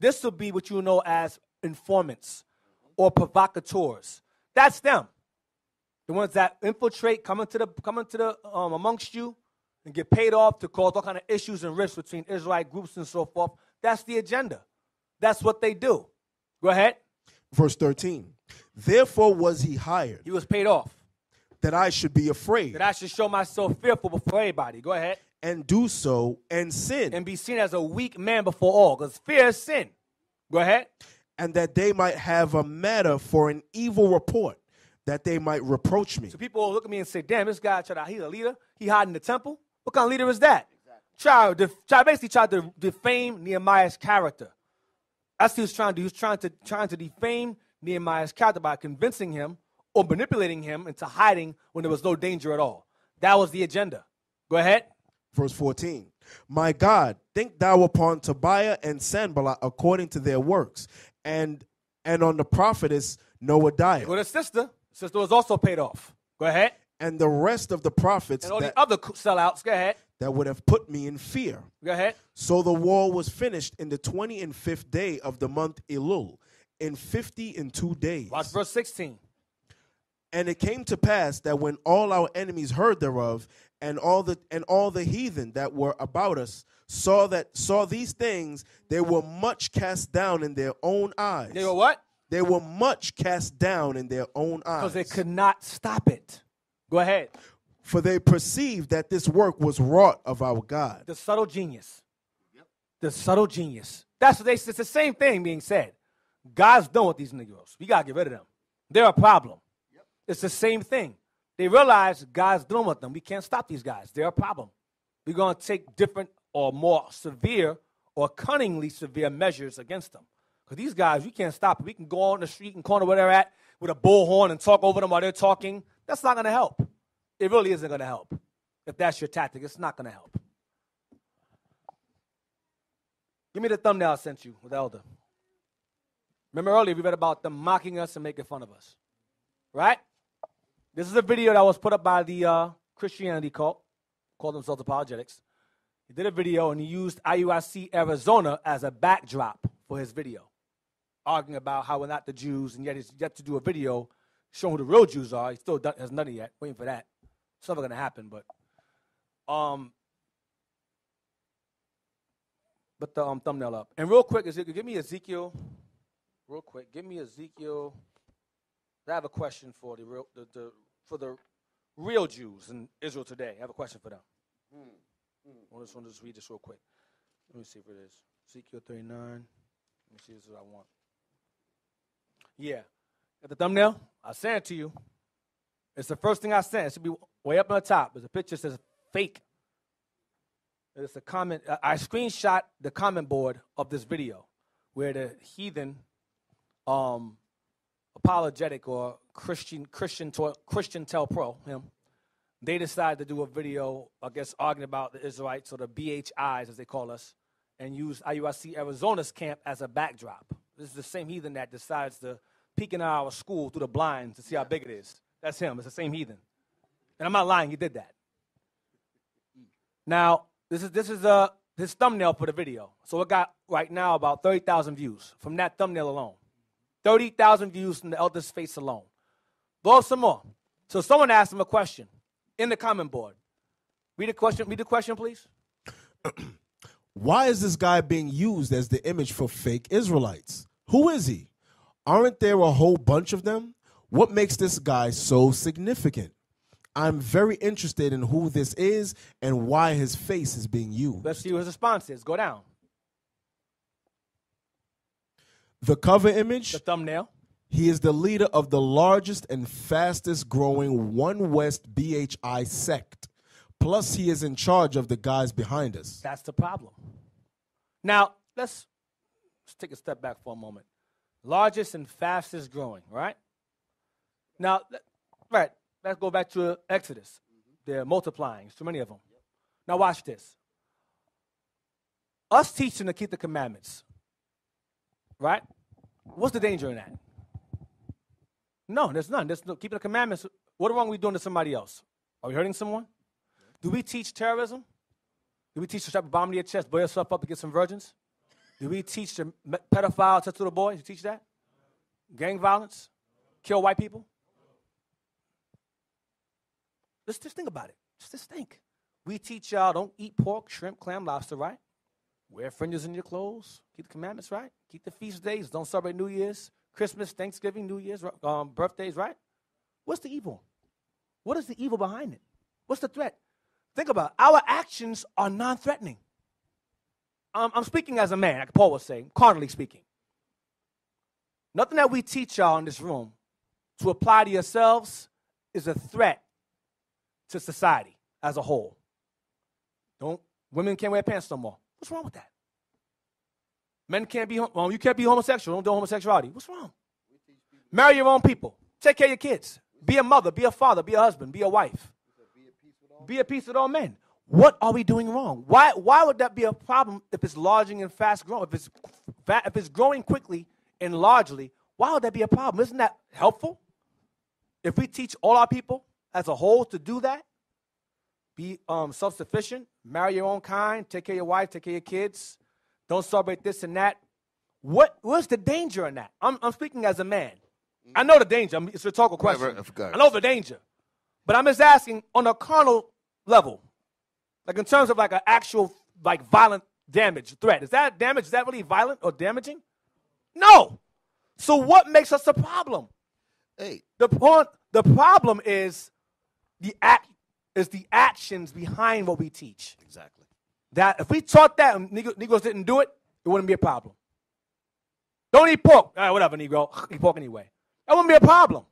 This will be what you know as informants or provocateurs. That's them. The ones that infiltrate, come into the come into the um, amongst you and get paid off to cause all kind of issues and rifts between Israelite groups and so forth. That's the agenda. That's what they do. Go ahead. Verse 13. Therefore was he hired, He was paid off. that I should be afraid, that I should show myself fearful before everybody. Go ahead. and do so, and sin, And be seen as a weak man before all, because fear is sin. Go ahead. and that they might have a matter for an evil report, that they might reproach me. So people will look at me and say, damn, this guy tried to, he's a leader. He hiding in the temple. What kind of leader is that? Try, def- try basically tried to defame Nehemiah's character. That's what he was trying to do. He was trying to, trying to defame Nehemiah's character by convincing him or manipulating him into hiding when there was no danger at all. That was the agenda. Go ahead. Verse 14. My God, think thou upon Tobiah and Sanballat according to their works, and and on the prophetess Noadiah, Go to sister. Sister was also paid off. Go ahead. and the rest of the prophets And all that, the other sellouts. Go ahead. that would have put me in fear. Go ahead. So the wall was finished in the twenty and fifth day of the month Elul, in fifty and two days. Watch verse 16. And it came to pass that when all our enemies heard thereof, and all the and all the heathen that were about us saw that saw these things, they were much cast down in their own eyes. They were what? They were much cast down in their own eyes. Because they could not stop it. Go ahead. For they perceived that this work was wrought of our God. The subtle genius. The subtle genius. That's what they it's the same thing being said. God's done with these Negroes. We gotta get rid of them. They're a problem. It's the same thing. They realize God's done with them. We can't stop these guys. They're a problem. We're gonna take different or more severe or cunningly severe measures against them. Because these guys, we can't stop. We can go on the street and corner where they're at with a bullhorn and talk over them while they're talking. That's not gonna help. It really isn't gonna help. If that's your tactic, it's not gonna help. Give me the thumbnail I sent you with Elder. Remember earlier we read about them mocking us and making fun of us. Right? This is a video that was put up by the uh, Christianity cult, called themselves Apologetics. He did a video and he used IUIC Arizona as a backdrop for his video, arguing about how we're not the Jews, and yet he's yet to do a video showing who the real Jews are. He still done, hasn't done it yet. Waiting for that. It's never gonna happen, but um, Put the um, thumbnail up. And real quick, Ezekiel, give me Ezekiel. Real quick, give me Ezekiel. I have a question for the real, the, the for the real Jews in Israel today. I have a question for them. I just want to just read this real quick. Let me see if it is Ezekiel 39. Let me see. This is what I want. Yeah, the thumbnail, I sent it to you. It's the first thing I sent. It should be way up on the top. There's a picture that says fake it's a comment. I- I screenshot the comment board of this video where the heathen, um, apologetic or Christian Christian to, Christian Tel Pro him, they decided to do a video, I guess, arguing about the Israelites or the BHIs as they call us, and use IUIC Arizona's camp as a backdrop. This is the same heathen that decides to peek in our school through the blinds to see how big it is. That's him. It's the same heathen, and I'm not lying. He did that. Now, this is this is uh, his thumbnail for the video. So it got right now about 30,000 views from that thumbnail alone. 30,000 views from the elder's face alone. Up some more. So someone asked him a question in the comment board. Read the question, read the question, please. Why is this guy being used as the image for fake Israelites? Who is he? Aren't there a whole bunch of them? What makes this guy so significant? I'm very interested in who this is and why his face is being used. Let's see what his response is. Go down. The cover image, The thumbnail. he is the leader of the largest and fastest growing One West BHI sect. Plus, he is in charge of the guys behind us. That's the problem. Now, let's, let's take a step back for a moment. Largest and fastest growing, right? Now, right, let's go back to Exodus. Mm-hmm. They're multiplying. Too many of them. Now watch this. Us teaching to keep the commandments, right? What's the danger in that? No, there's none. There's no keeping the commandments. What wrong are we doing to somebody else? Are we hurting someone? Do we teach terrorism? Do we teach to strap a bomb to your chest, blow yourself up to get some virgins? Do we teach the pedophile, touch little boys? You teach that? Gang violence? Kill white people? Just, just think about it. Just, just think. We teach y'all don't eat pork, shrimp, clam, lobster, right? Wear fringes in your clothes. Keep the commandments, right? Keep the feast days. Don't celebrate New Year's, Christmas, Thanksgiving, New Year's, um, birthdays, right? What's the evil? What is the evil behind it? What's the threat? Think about it. Our actions are non threatening. Um, I'm speaking as a man, like Paul was saying, carnally speaking. Nothing that we teach y'all in this room to apply to yourselves is a threat to society as a whole. Don't women can't wear pants no more. What's wrong with that? Men can't be well, you can't be homosexual. Don't do homosexuality. What's wrong? Marry your own people. Take care of your kids. Be a mother. Be a father. Be a husband. Be a wife. Be a peace with all men. What are we doing wrong? Why, why would that be a problem if it's larging and fast growing? If it's, if it's growing quickly and largely, why would that be a problem? Isn't that helpful? If we teach all our people as a whole to do that, be um, self sufficient, marry your own kind, take care of your wife, take care of your kids, don't celebrate this and that. What, what's the danger in that? I'm, I'm speaking as a man. I know the danger. I'm- It's a rhetorical question. Right. I know the danger. But I'm just asking on a carnal level, like in terms of like an actual like violent damage threat. Is that damage? Is that really violent or damaging? No. So what makes us a problem? Hey, The point, the problem is the act is the actions behind what we teach. exactly. That if we taught that and Negro- Negroes didn't do it, it wouldn't be a problem. Don't eat pork. Ah, whatever, Negro. Eat pork anyway. That wouldn't be a problem.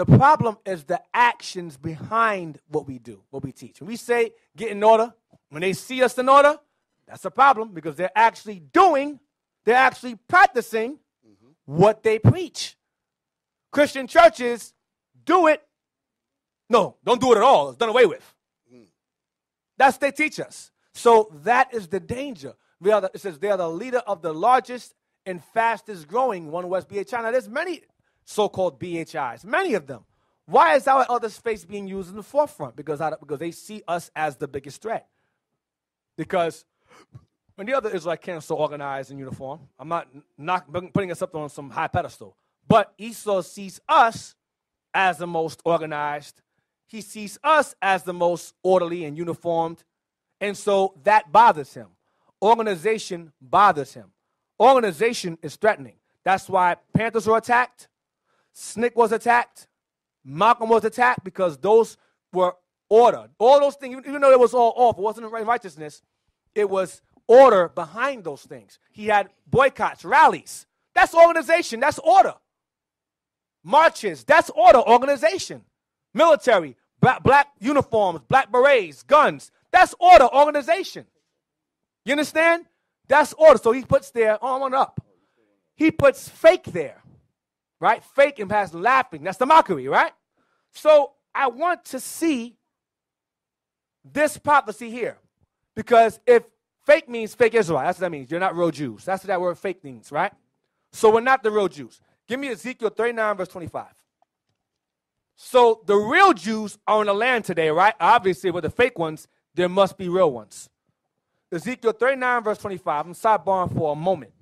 The problem is the actions behind what we do, what we teach. When we say get in order, when they see us in order, that's a problem because they're actually doing, they're actually practicing mm-hmm. what they preach. Christian churches do it. No, don't do it at all. It's done away with. Mm. That's what they teach us. So that is the danger. We are the, it says they are the leader of the largest and fastest growing one West BHI. China. there's many so-called BHIs, many of them. Why is our other space being used in the forefront? Because I, because they see us as the biggest threat. Because when the other Israelite camps so organized and uniform, I'm not not putting us up on some high pedestal, but Esau sees us as the most organized. He sees us as the most orderly and uniformed. And so that bothers him. Organization bothers him. Organization is threatening. That's why Panthers were attacked, SNCC was attacked, Malcolm was attacked because those were order. All those things, even though it was all off, it wasn't righteousness, it was order behind those things. He had boycotts, rallies. That's organization, that's order. Marches, that's order, organization. Military, black, black uniforms, black berets, guns, that's order, organization. You understand? That's order. So he puts there, arm on up. He puts fake there, right? Fake and past laughing. That's the mockery, right? So I want to see this prophecy here. Because if fake means fake Israel, that's what that means. You're not real Jews. That's what that word fake means, right? So we're not the real Jews. Give me Ezekiel 39, verse 25. So the real Jews are in the land today, right? Obviously, with the fake ones, there must be real ones. Ezekiel 39, verse 25. I'm sidebarring for a moment.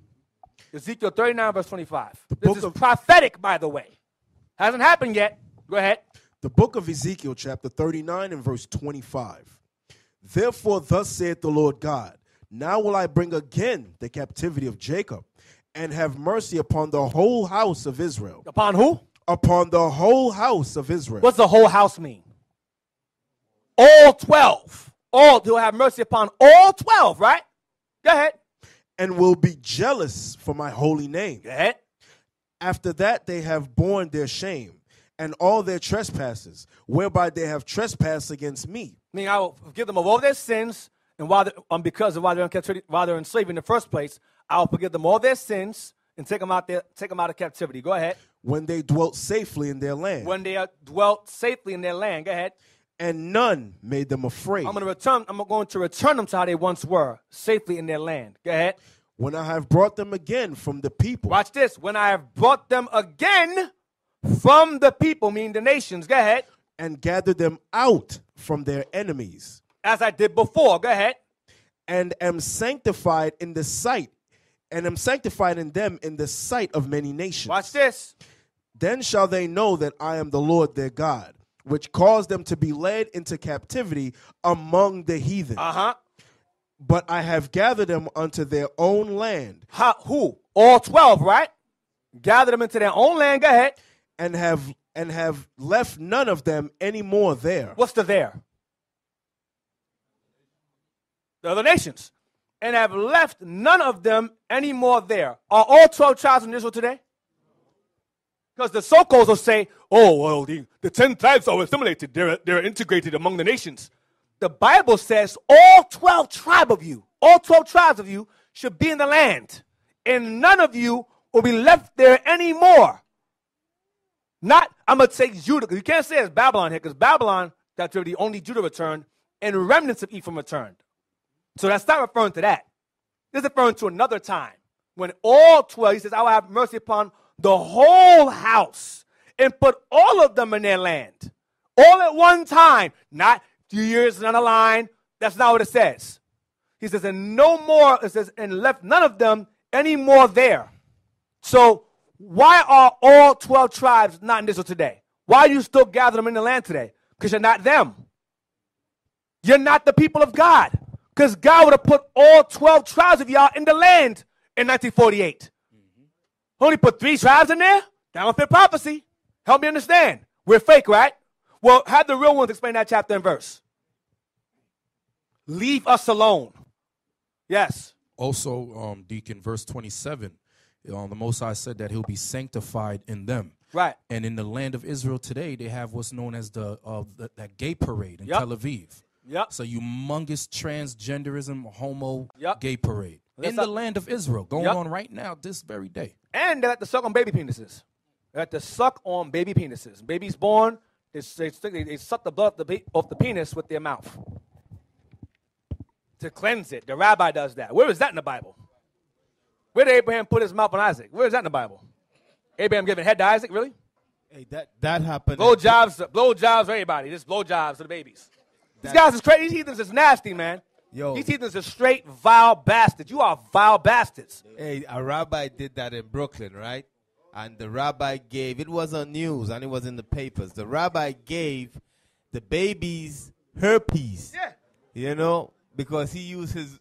Ezekiel 39, verse 25. This book is of- prophetic, by the way. Hasn't happened yet. Go ahead. The book of Ezekiel, chapter 39 and verse 25. Therefore, thus saith the Lord God, now will I bring again the captivity of Jacob, and have mercy upon the whole house of Israel. Upon who? Upon the whole house of Israel. What's the whole house mean? All 12. All, he'll have mercy upon all 12, right? Go ahead. And will be jealous for my holy name. Go. After that, they have borne their shame and all their trespasses, whereby they have trespassed against me. Meaning I will forgive them of all their sins, and while um, because of why they're in captivity, while they're enslaved in the first place, I will forgive them all their sins and take them out there, take them out of captivity. Go ahead. when they dwelt safely in their land, when they uh, dwelt safely in their land. Go ahead. And none made them afraid. I'm going to return. I'm going to return them to how they once were, safely in their land. Go ahead. when I have brought them again from the people, Watch this. When I have brought them again from the people, meaning the nations. Go ahead. and gathered them out from their enemies, As I did before. Go ahead. and am sanctified in the sight, and am sanctified in them in the sight of many nations. Watch this. Then shall they know that I am the Lord their God, which caused them to be led into captivity among the heathen. Uh huh. But I have gathered them unto their own land, How, who? All 12, right? Gathered them into their own land. Go ahead. and have and have left none of them any more there. What's the there? The other nations. And have left none of them any more there. Are all 12 tribes in Israel today? Because the so-called will say, oh, well, the, the 10 tribes are assimilated. They're, they're integrated among the nations. The Bible says all 12 tribe of you, all 12 tribes of you should be in the land. And none of you will be left there anymore. Not, I'm going to say Judah. You can't say it's Babylon here because Babylon, that's really only Judah returned and remnants of Ephraim returned. So that's not referring to that. This is referring to another time when all 12, he says, I will have mercy upon the whole house and put all of them in their land. All at one time, not few years down the line. That's not what it says. He says, and no more, it says, and left none of them any more there. So why are all 12 tribes not in Israel today? Why do you still gather them in the land today? Because you're not them. You're not the people of God. Because God would have put all 12 tribes of y'all in the land in 1948. Only put three tribes in there? That don't fit prophecy. Help me understand. We're fake, right? Well, have the real ones explain that chapter and verse. Leave us alone. Yes. Also, um, Deacon, verse 27, um, the Most High said that he'll be sanctified in them. Right. And in the land of Israel today, they have what's known as the, uh, the that gay parade in Yep. Tel Aviv. Yep. It's a humongous transgenderism, homo Yep. gay parade in the land of Israel, going Yep. on right now, this very day. And they like to suck on baby penises. They like to suck on baby penises. Baby's born, they, they, they, they suck the blood off the, off the penis with their mouth to cleanse it. The rabbi does that. Where is that in the Bible? Where did Abraham put his mouth on Isaac? Where is that in the Bible? Abraham giving head to Isaac, really? Hey, that that happened. Blow jobs, blow jobs for everybody. Just blow jobs to the babies. These guys is crazy. These heathens is nasty, man. Yo. These heathens are straight vile bastards. You are vile bastards. Hey, a rabbi did that in Brooklyn, right? And the rabbi gave, it was on news and it was in the papers. The rabbi gave the babies herpes. Yeah. You know, because he used his,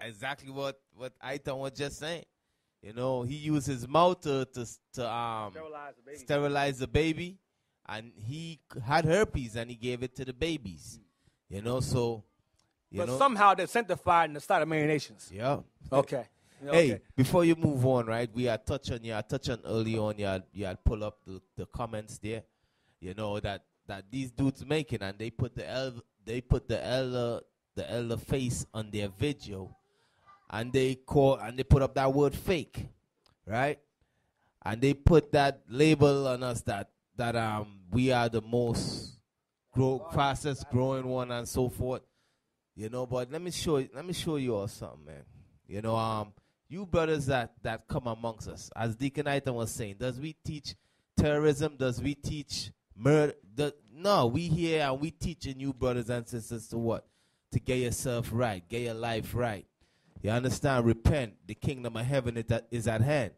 exactly what, what Aitan was just saying. You know, he used his mouth to, to, to um, Sterilize the baby. sterilize the baby. And he had herpes and he gave it to the babies. You know, so, you But know. somehow they're sanctified in the sight of many nations. yeah. Okay. Hey, okay. before you move on, right? We are touching, on you had touch on early on. You had, you had pull up the, the comments there. You know that that these dudes making, and they put the el- they put the elder the elder face on their video, and they call and they put up that word fake, right? And they put that label on us that that um we are the most grow fastest growing one and so forth. You know, but let me show you, let me show you all something, man. You know, um, you brothers that that come amongst us, as Deacon Aiton was saying, does we teach terrorism? Does we teach murder? No, we here and we teaching you brothers and sisters to what? To get yourself right, get your life right. You understand? Repent. The kingdom of heaven is at, is at hand.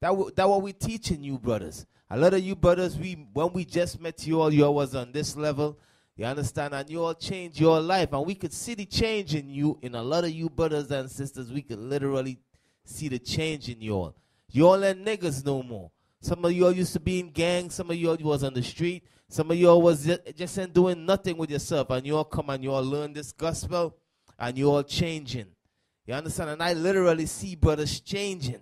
That w- that what we teaching you brothers. A lot of you brothers, we when we just met you all, you all was on this level. You understand? And you all change your life. And we could see the change in you, in a lot of you brothers and sisters. We could literally see the change in you all. You all ain't niggas no more. Some of you all used to be in gangs. Some of you all was on the street. Some of you all was ju- just ain't doing nothing with yourself. And you all come and you all learn this gospel. And you all changing. You understand? And I literally see brothers changing.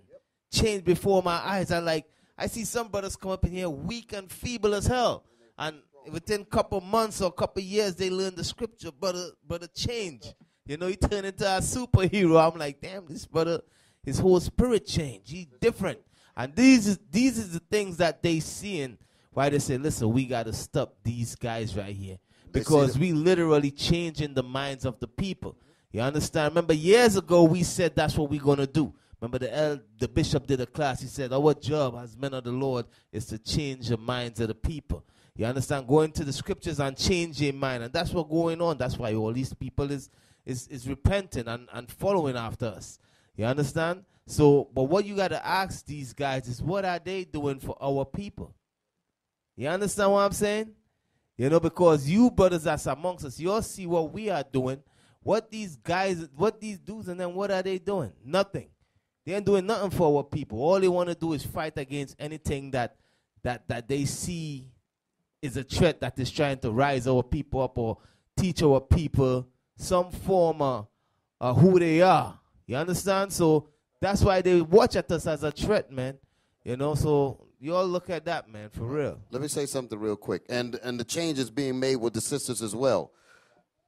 Change before my eyes. I like, I see some brothers come up in here weak and feeble as hell. And within a couple months or a couple years, they learn the scripture, brother, brother change. You know, he turned into a superhero. I'm like, damn, this brother, his whole spirit changed. He's different. And these is these is the things that they seeing why they say, listen, we gotta stop these guys right here. Because we literally changing the minds of the people. You understand? Remember years ago we said that's what we're gonna do. Remember the el- the bishop did a class, he said, Our job as men of the Lord is to change the minds of the people. You understand? Going to the scriptures and change your mind. And that's what going on. That's why all these people is is, is repenting and, and following after us. You understand? So, but what you got to ask these guys is what are they doing for our people? You understand what I'm saying? You know, because you brothers that's amongst us, you'll see what we are doing. What these guys, what these dudes and then what are they doing? Nothing. They ain't doing nothing for our people. All they want to do is fight against anything that that that they see is a threat that is trying to rise our people up or teach our people some form of uh, who they are. You understand? So that's why they watch at us as a threat, man. You know, so you all look at that, man, for real. Let me say something real quick, and and the change is being made with the sisters as well.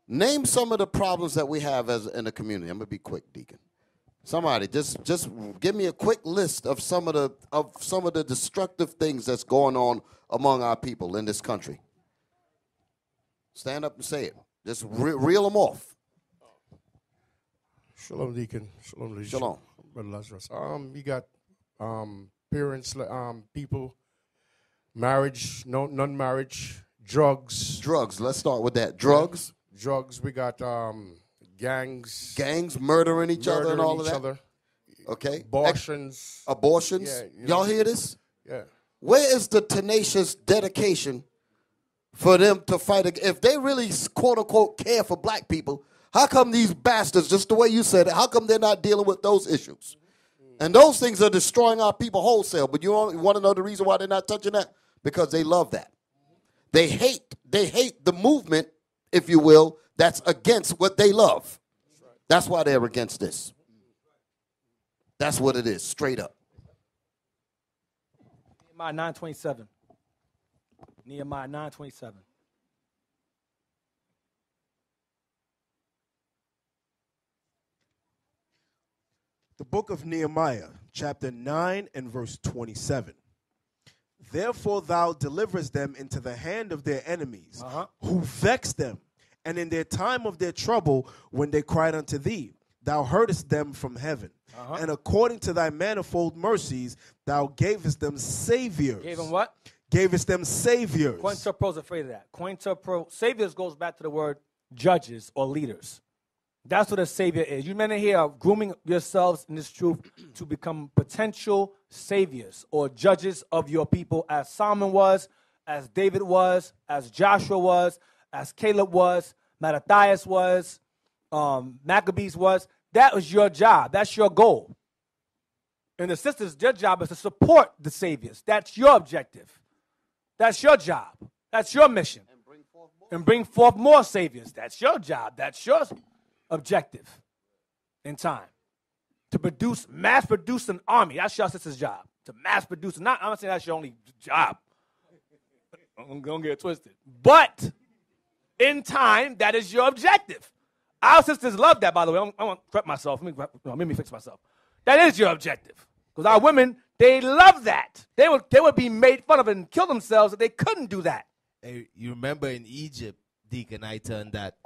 Name some of the problems that we have as in the community. I'm gonna be quick, Deacon. Somebody just just give me a quick list of some of the of some of the destructive things that's going on among our people in this country. Stand up and say it. Just re- reel them off. Shalom, Deacon. Shalom. Shalom. Brother Lazarus. Um, you got um, parents, um, people, marriage, no, non-marriage, drugs, Drugs. Let's start with that. Drugs, drugs. We got um, gangs, gangs, murdering each other, and murdering all of that. other, Okay. Abortions. abortions. Yeah, you Y'all hear this? yeah. Where is the tenacious dedication for them to fight? If they really quote unquote care for black people, how come these bastards, just the way you said it, how come they're not dealing with those issues? And those things are destroying our people wholesale. But you want to know the reason why they're not touching that? Because they love that. They hate. They hate the movement, if you will, that's against what they love. That's why they're against this. That's what it is, straight up. Nehemiah 927. Nehemiah 927. The book of Nehemiah, chapter 9 and verse 27. Therefore thou deliverest them into the hand of their enemies, Uh-huh. who vex them, and in their time of their trouble, when they cried unto thee, thou heardest them from heaven. Uh-huh. And according to thy manifold mercies, thou gavest them saviors. Gave him what? Gavest them saviors. COINTELPRO's afraid of that. Cointerpro, saviors goes back to the word judges or leaders. That's what a savior is. You men here are grooming yourselves in this truth to become potential saviors or judges of your people, as Solomon was, as David was, as Joshua was, as Caleb was, Mattathias was, um, Maccabees was. That was your job. That's your goal. And the sisters, their job is to support the saviors. That's your objective. That's your job. That's your mission. And bring forth more saviors. That's your job. That's your objective in time. To produce, mass produce an army. That's your sister's job. To mass produce. Not, I'm not saying that's your only job. I'm going to get it twisted. But in time, that is your objective. Our sisters love that, by the way. I'm- I want to prep myself. Let me, no, let me fix myself. That is your objective. Because our women, they love that. They would, they would be made fun of and kill themselves if they couldn't do that. Hey, you remember in Egypt, Deacon I turned that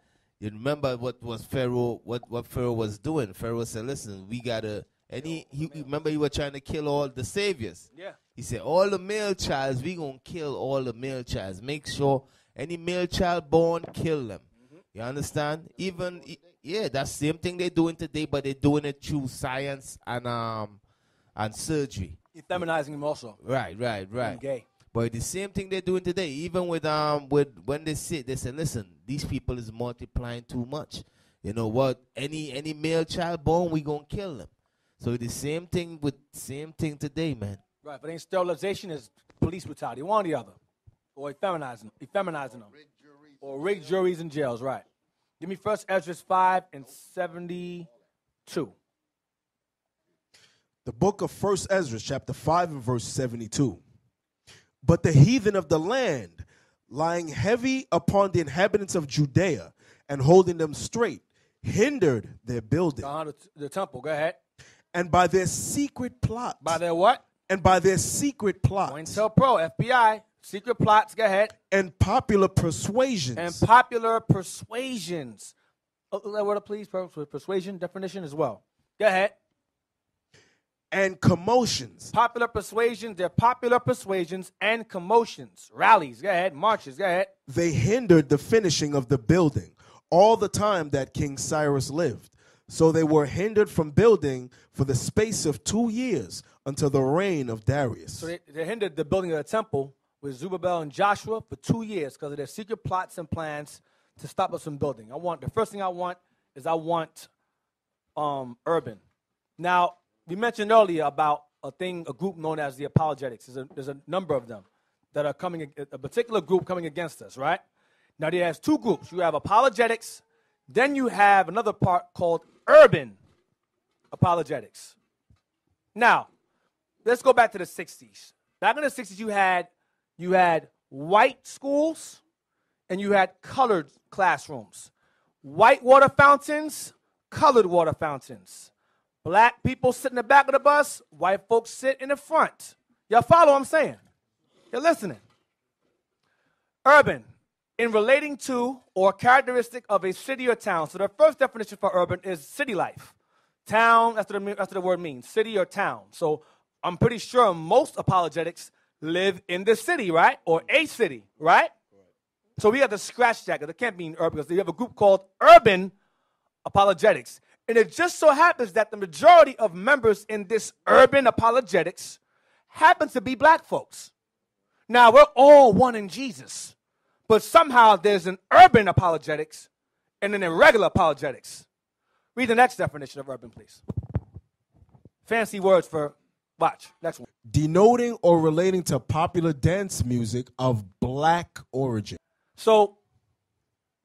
you remember what was Pharaoh, what, what Pharaoh was doing. Pharaoh said, "Listen, we gotta." And he, he remember he was trying to kill all the saviors. Yeah. He said, "All the male childs, we gonna kill all the male childs. Make sure any male child born, kill them. You understand? Even yeah, that's same thing they're doing today, but they're doing it through science and um and surgery. Feminizing them also. Right, right, right. gay. But the same thing they're doing today, even with um with when they sit, they say, listen, these people is multiplying too much. You know what? Any any male child born, we gonna kill them. So the same thing with same thing today, man. Right, but ain't sterilization is police brutality, one or the other. Or effeminizing, effeminizing them. Or rigged juries and jails, right. Give me first Ezra 5 and 72. The book of First Ezra, chapter 5 and verse 72. But the heathen of the land, lying heavy upon the inhabitants of Judea and holding them straight, hindered their building. The, the temple, go ahead. And by their secret plot. By their what? and by their secret plots Pro, FBI, secret plots, go ahead, and popular persuasions and popular persuasions. Oh, that word, please, persuasion definition as well. Go ahead. and commotions Popular persuasions, they're popular persuasions and commotions, rallies, go ahead, marches, go ahead. they hindered the finishing of the building all the time that King Cyrus lived. So they were hindered from building for the space of two years until the reign of Darius. So they, they hindered the building of the temple with Zerubbabel and Joshua for two years because of their secret plots and plans to stop us from building. I want the first thing I want is I want um, urban. Now we mentioned earlier about a thing, a group known as the apologetics. There's a, there's a number of them that are coming, a particular group coming against us, right? Now there's two groups. You have apologetics, then you have another part called urban apologetics. Now, let's go back to the 60s. Back in the 60s, you had you had white schools and you had colored classrooms. White water fountains, colored water fountains. Black people sit in the back of the bus, white folks sit in the front. Y'all follow what I'm saying? You're listening. Urban, in relating to or characteristic of a city or town. So the first definition for urban is city life. Town, that's what, the, that's what the word means, city or town. So I'm pretty sure most apologetics live in the city, right? Or a city, right? So we got to scratch uh, because it can't mean urban because you have a group called urban apologetics. And it just so happens that the majority of members in this urban apologetics happen to be black folks. Now, we're all one in Jesus, but somehow there's an urban apologetics and an irregular apologetics. Read the next definition of urban, please. Fancy words for, watch, next one. denoting or relating to popular dance music of black origin. So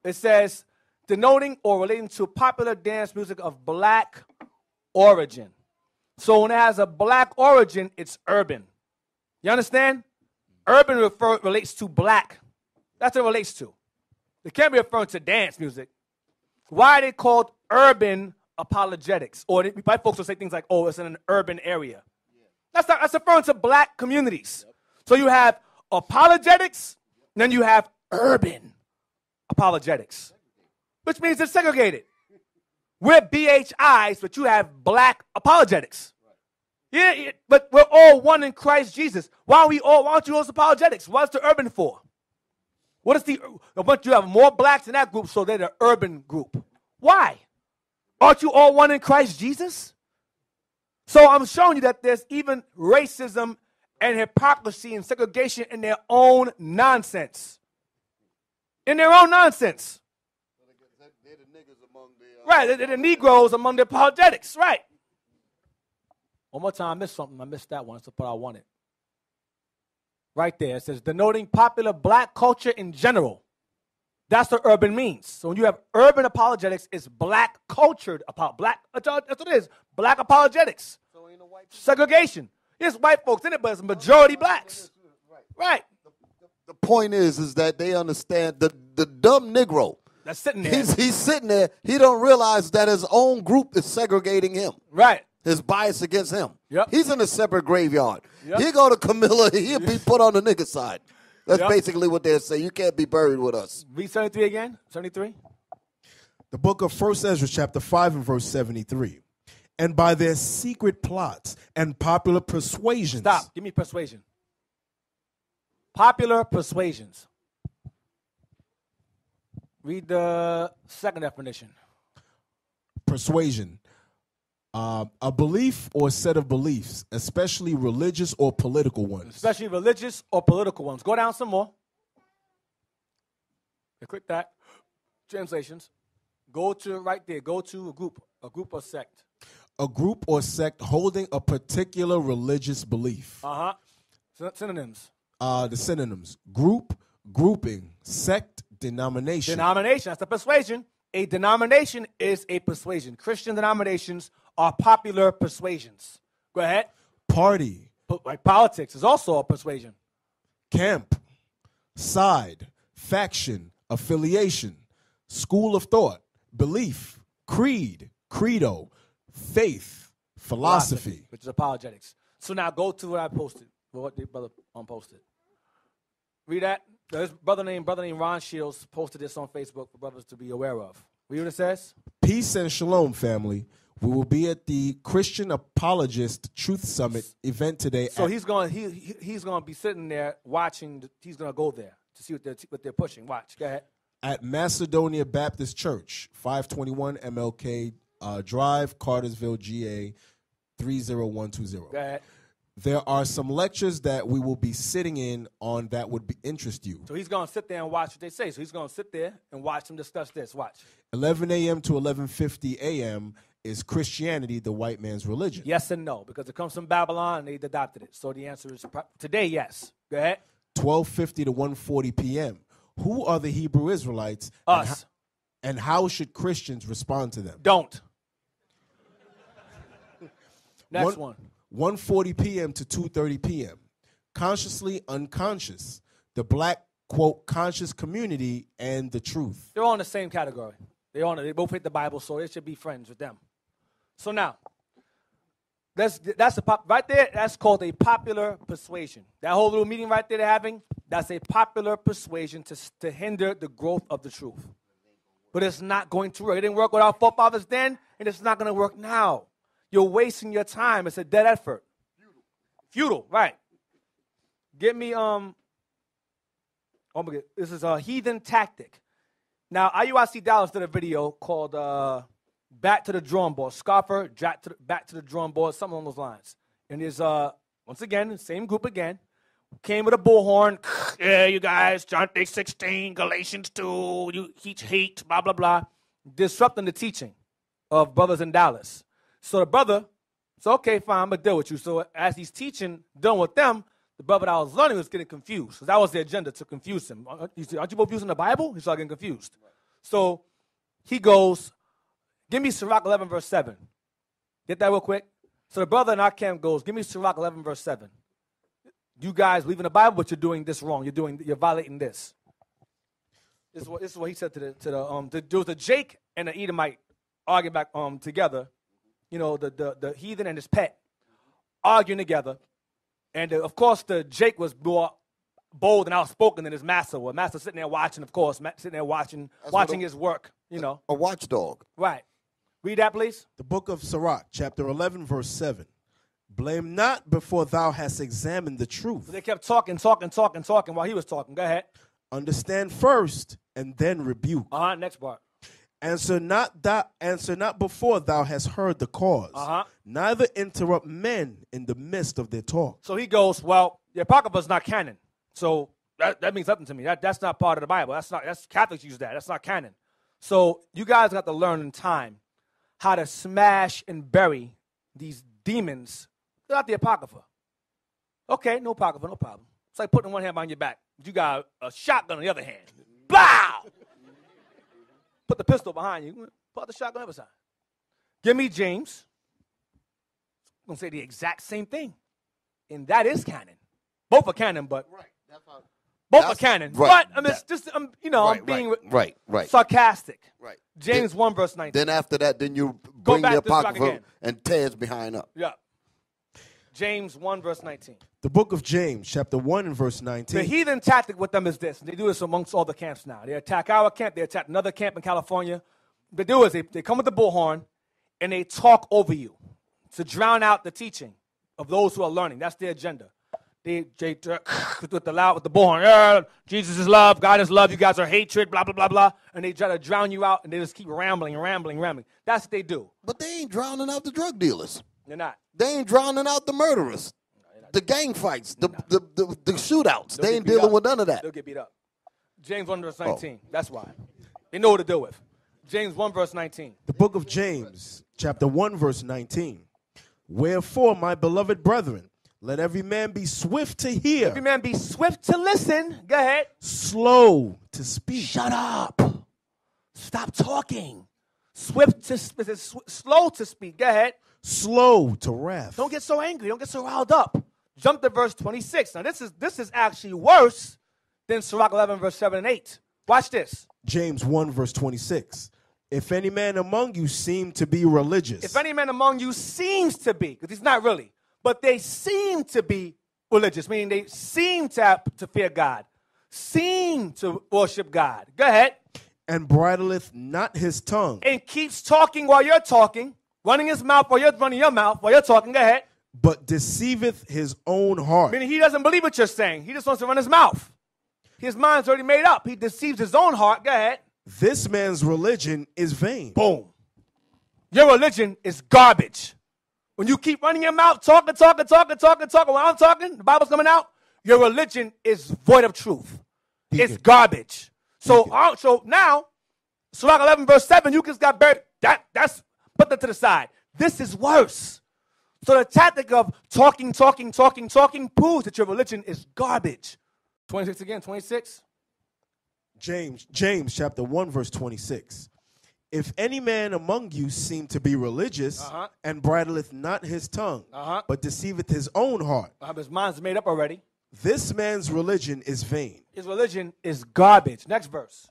it says denoting or relating to popular dance music of black origin. So when it has a black origin, it's urban. You understand? Urban refer, relates to black. That's what it relates to. It can't be referring to dance music. Why are they called urban apologetics? Or they- white folks will say things like, oh, it's in an urban area. That's not that's referring to black communities. So you have apologetics, then you have urban apologetics, which means it's segregated. We're BHIs, but you have black apologetics. Yeah, yeah, but we're all one in Christ Jesus. Why are we all? Why aren't you all apologetics? What's the urban for? What is the? But you have more blacks in that group, so they're the urban group. Why? Aren't you all one in Christ Jesus? So I'm showing you that there's even racism and hypocrisy and segregation in their own nonsense. In their own nonsense. Right, they're the Negroes among the apologetics, right. One more time, I missed something. I missed that one. That's what I wanted. Right there, it says denoting popular black culture in general. That's what urban means. So when you have urban apologetics, it's black cultured about black. That's what it is. Black apologetics. So in white Segregation. There's white folks in it, but it's majority blacks. Right. The point is, is that they understand the, the dumb Negro. That's sitting there. He's, he's sitting there. He don't realize that his own group is segregating him. Right. His bias against him. Yep. He's in a separate graveyard. Yep. He go to Camilla. He'll be put on the nigga side. That's Yep. basically what they're saying. You can't be buried with us. Read 73 again. 73. The book of First Ezra, chapter 5, and verse 73. And by their secret plots and popular persuasions. Stop. Give me persuasion. Popular persuasions. Read the second definition. Persuasion. Uh, a belief or set of beliefs, especially religious or political ones. especially religious or political ones. Go down some more. Okay, click that. Translations. Go to right there. Go to a group, a group or sect. A group or sect holding a particular religious belief. Uh huh. Synonyms. Uh, the synonyms group, grouping, sect, denomination. Denomination. That's a persuasion. A denomination is a persuasion. Christian denominations are popular persuasions. Go ahead. party, Po- Like politics is also a persuasion. camp, side, faction, affiliation, school of thought, belief, creed, credo, faith, philosophy. which is apologetics. So now go to what I posted, what the brother um, posted. Read that. There's brother named brother named Ron Shields posted this on Facebook for brothers to be aware of. Read what it says. Peace and shalom, family. We will be at the Christian Apologist Truth Summit event today. So he's going he, he he's going to be sitting there watching. The, he's going to go there to see what they're what they're pushing. Watch. Go ahead. at Macedonia Baptist Church, 521 MLK uh, Drive, Cartersville, GA 30120. Go ahead. There are some lectures that we will be sitting in on that would be, interest you. So he's going to sit there and watch what they say. So he's going to sit there and watch them discuss this. Watch. 11 a.m. to 11:50 a.m. is Christianity, the white man's religion. Yes and no because it comes from Babylon and they adopted it. So the answer is today. Yes. Go ahead. 12:50 to 1:40 p.m. Who are the Hebrew Israelites? and Us. ho- and how should Christians respond to them? Don't. Next one. 1:40 p.m. to 2:30 p.m. Consciously unconscious. The black quote conscious community and the truth. They're all in the same category. They all they both hate the Bible, so they should be friends with them. So now, that's that's a pop right there. That's called a popular persuasion. That whole little meeting right there they're having. That's a popular persuasion to to hinder the growth of the truth. But it's not going to work. It didn't work with our forefathers then, and it's not going to work now. You're wasting your time. It's a dead effort. Futile, right? Get me um. Oh my God, this is a heathen tactic. Now, IUIC Dallas did a video called uh, "Back to the Drawing Board." Scoffer, back to the, back to the drawing board, something along those lines. And there's uh, once again, same group again, came with a bullhorn. Yeah, you guys, John 3, 16, Galatians 2, you teach hate, blah, blah, blah. Disrupting the teaching of brothers in Dallas. So the brother, so okay, fine, I'm gonna deal with you. So as he's teaching, dealing with them, the brother that I was learning was getting confused. Because that was the agenda to confuse him. Uh, He said, Aren't you both using the Bible? He started getting confused. So he goes, Give me Sirach 11, verse 7. Get that real quick? So the brother in our camp goes, Give me Sirach 11, verse 7. You guys believe in the Bible, but you're doing this wrong. You're doing, you're violating this. This is what, this is what he said to the, to the, um, the, there was a Jake and the Edomite arguing back, um, together. You know, the, the, the heathen and his pet arguing together. And uh, of course, the Jake was more bold and outspoken than his master was. Master sitting there watching, of course, sitting there watching, That's watching a- his work. You know, A watchdog. right? Read that, please. The book of Sirach, chapter 11, verse 7. Blame not before thou hast examined the truth. They kept talking, talking, talking, talking while he was talking. Go ahead. Understand first and then rebuke. Uh huh. Next part. Answer not that answer not before thou hast heard the cause. Uh-huh. Neither interrupt men in the midst of their talk. So he goes, well, the Apocrypha is not canon. So that, that means nothing to me. That, that's not part of the Bible. That's not, that's Catholics use that. That's not canon. So you guys got to learn in time how to smash and bury these demons without the Apocrypha. Okay, no Apocrypha, no problem. It's like putting one hand behind your back. You got a shotgun on the other hand. Blow! Put the pistol behind you. Put the shotgun on the other side. Give me James. I'm gonna say the exact same thing, and that is canon. Both are canon, but Right. That's how. Both are That's- canon. right. But I mean, it's just um, you know, I'm being right, right, right. sarcastic. Right. James one verse nineteen. Then after that, then you bring the to apocrypha and tears behind up. yeah. James one verse nineteen. The book of James, chapter 1 and verse 19. The heathen tactic with them is this. They do this amongst all the camps now. They attack our camp. They attack another camp in California. What they do is they, they come with the bullhorn and they talk over you to drown out the teaching of those who are learning. That's their agenda. They, they with the loud with the bullhorn. "Yeah, Jesus is love. God is love. You guys are hatred. Blah blah blah blah. And they try to drown you out and they just keep rambling, rambling, rambling. That's what they do. But they ain't drowning out the drug dealers. They're not. They ain't drowning out the murderers, no, the gang fights, the the, the, the shootouts. They'll they ain't dealing up. with none of that. They'll get beat up. James 1 Oh. verse 19. That's why. They know what to deal with. James 1 verse 19. The book of James, chapter 1, verse 19. Wherefore, my beloved brethren, let every man be swift to hear, Every man be swift to listen. Go ahead. slow to speak, Shut up. Stop talking. Swift to slow to speak. Go ahead. slow to wrath. Don't get so angry. Don't get so riled up. Jump to verse 26. Now this is this is actually worse than Sirach 11 verse 7 and 8. Watch this. James 1, verse 26. If any man among you seem to be religious, If any man among you seems to be, because he's not really, but they seem to be religious, meaning they seem to, have, to fear God, seem to worship God. Go ahead. and bridleth not his tongue, And keeps talking while you're talking, running his mouth while you're running your mouth while you're talking. Go ahead. but deceiveth his own heart. Meaning he doesn't believe what you're saying. He just wants to run his mouth. His mind's already made up. He deceives his own heart. Go ahead. This man's religion is vain. Boom. Your religion is garbage. When you keep running your mouth, talking, talking, talking, talking, talking, while I'm talking, the Bible's coming out, your religion is void of truth. It's garbage. So, uh, so now, Sirach 11, verse 7, you just got buried. That, that's, put that to the side. This is worse. So the tactic of talking, talking, talking, talking proves that your religion is garbage. 26 again, 26. James, James chapter 1, verse 26. If any man among you seem to be religious Uh-huh. and bridleth not his tongue, Uh-huh. but deceiveth his own heart, Uh, his mind's made up already. this man's religion is vain. His religion is garbage. Next verse.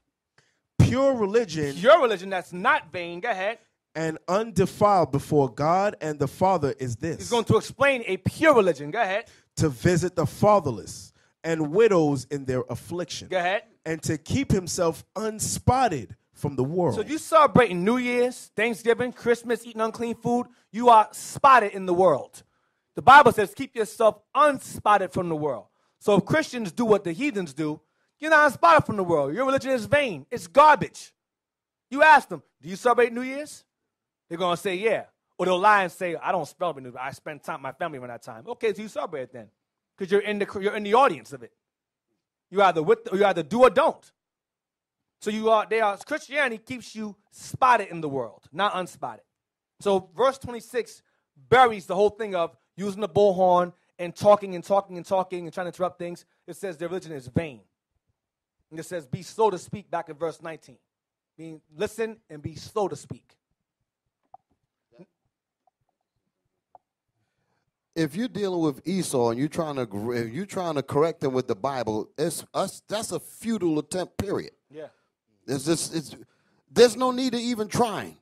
Pure religion Your religion that's not vain, go ahead. and undefiled before God and the Father is this. He's going to explain a pure religion. Go ahead. to visit the fatherless and widows in their affliction, Go ahead. and to keep himself unspotted from the world. So you celebrating New Year's, Thanksgiving, Christmas, eating unclean food, you are spotted in the world. The Bible says keep yourself unspotted from the world. So if Christians do what the heathens do, you're not unspotted from the world. Your religion is vain. It's garbage. You ask them, do you celebrate New Year's? They're going to say, yeah. Or they'll lie and say, I don't celebrate New Year's. I spend time my family around that time. Okay, so you celebrate it then. Because you're, in the, you're in the audience of it. You either, with, you either do or don't. So you are they are Christianity keeps you spotted in the world, not unspotted. So verse 26 buries the whole thing of using the bullhorn and talking and talking and talking and trying to interrupt things. It says their religion is vain. And it says be slow to speak back in verse 19. Meaning listen and be slow to speak. if you're dealing with Esau and you're trying to if you're trying to correct him with the Bible, it's us. That's a futile attempt. Period. Yeah. It's just it's. There's no need to even trying.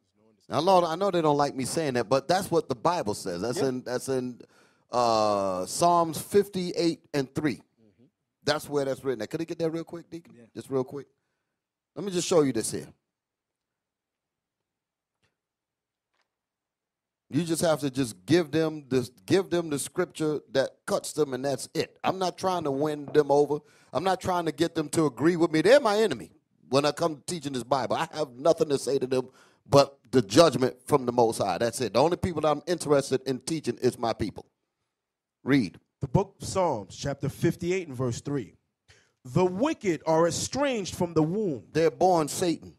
Now, Lord, I know they don't like me saying that, but that's what the Bible says. That's in that's in uh, Psalms 58 and 3. That's where that's written. At. Could I get that real quick, Deacon? Just real quick. Let me just show you this here. You just have to just give them this, give them the scripture that cuts them, and that's it. I'm not trying to win them over. I'm not trying to get them to agree with me. They're my enemy when I come teaching this Bible. I have nothing to say to them but the judgment from the Most High. That's it. The only people that I'm interested in teaching is my people. Read. the book of Psalms, chapter 58 and verse 3. The wicked are estranged from the womb. They're born Satan.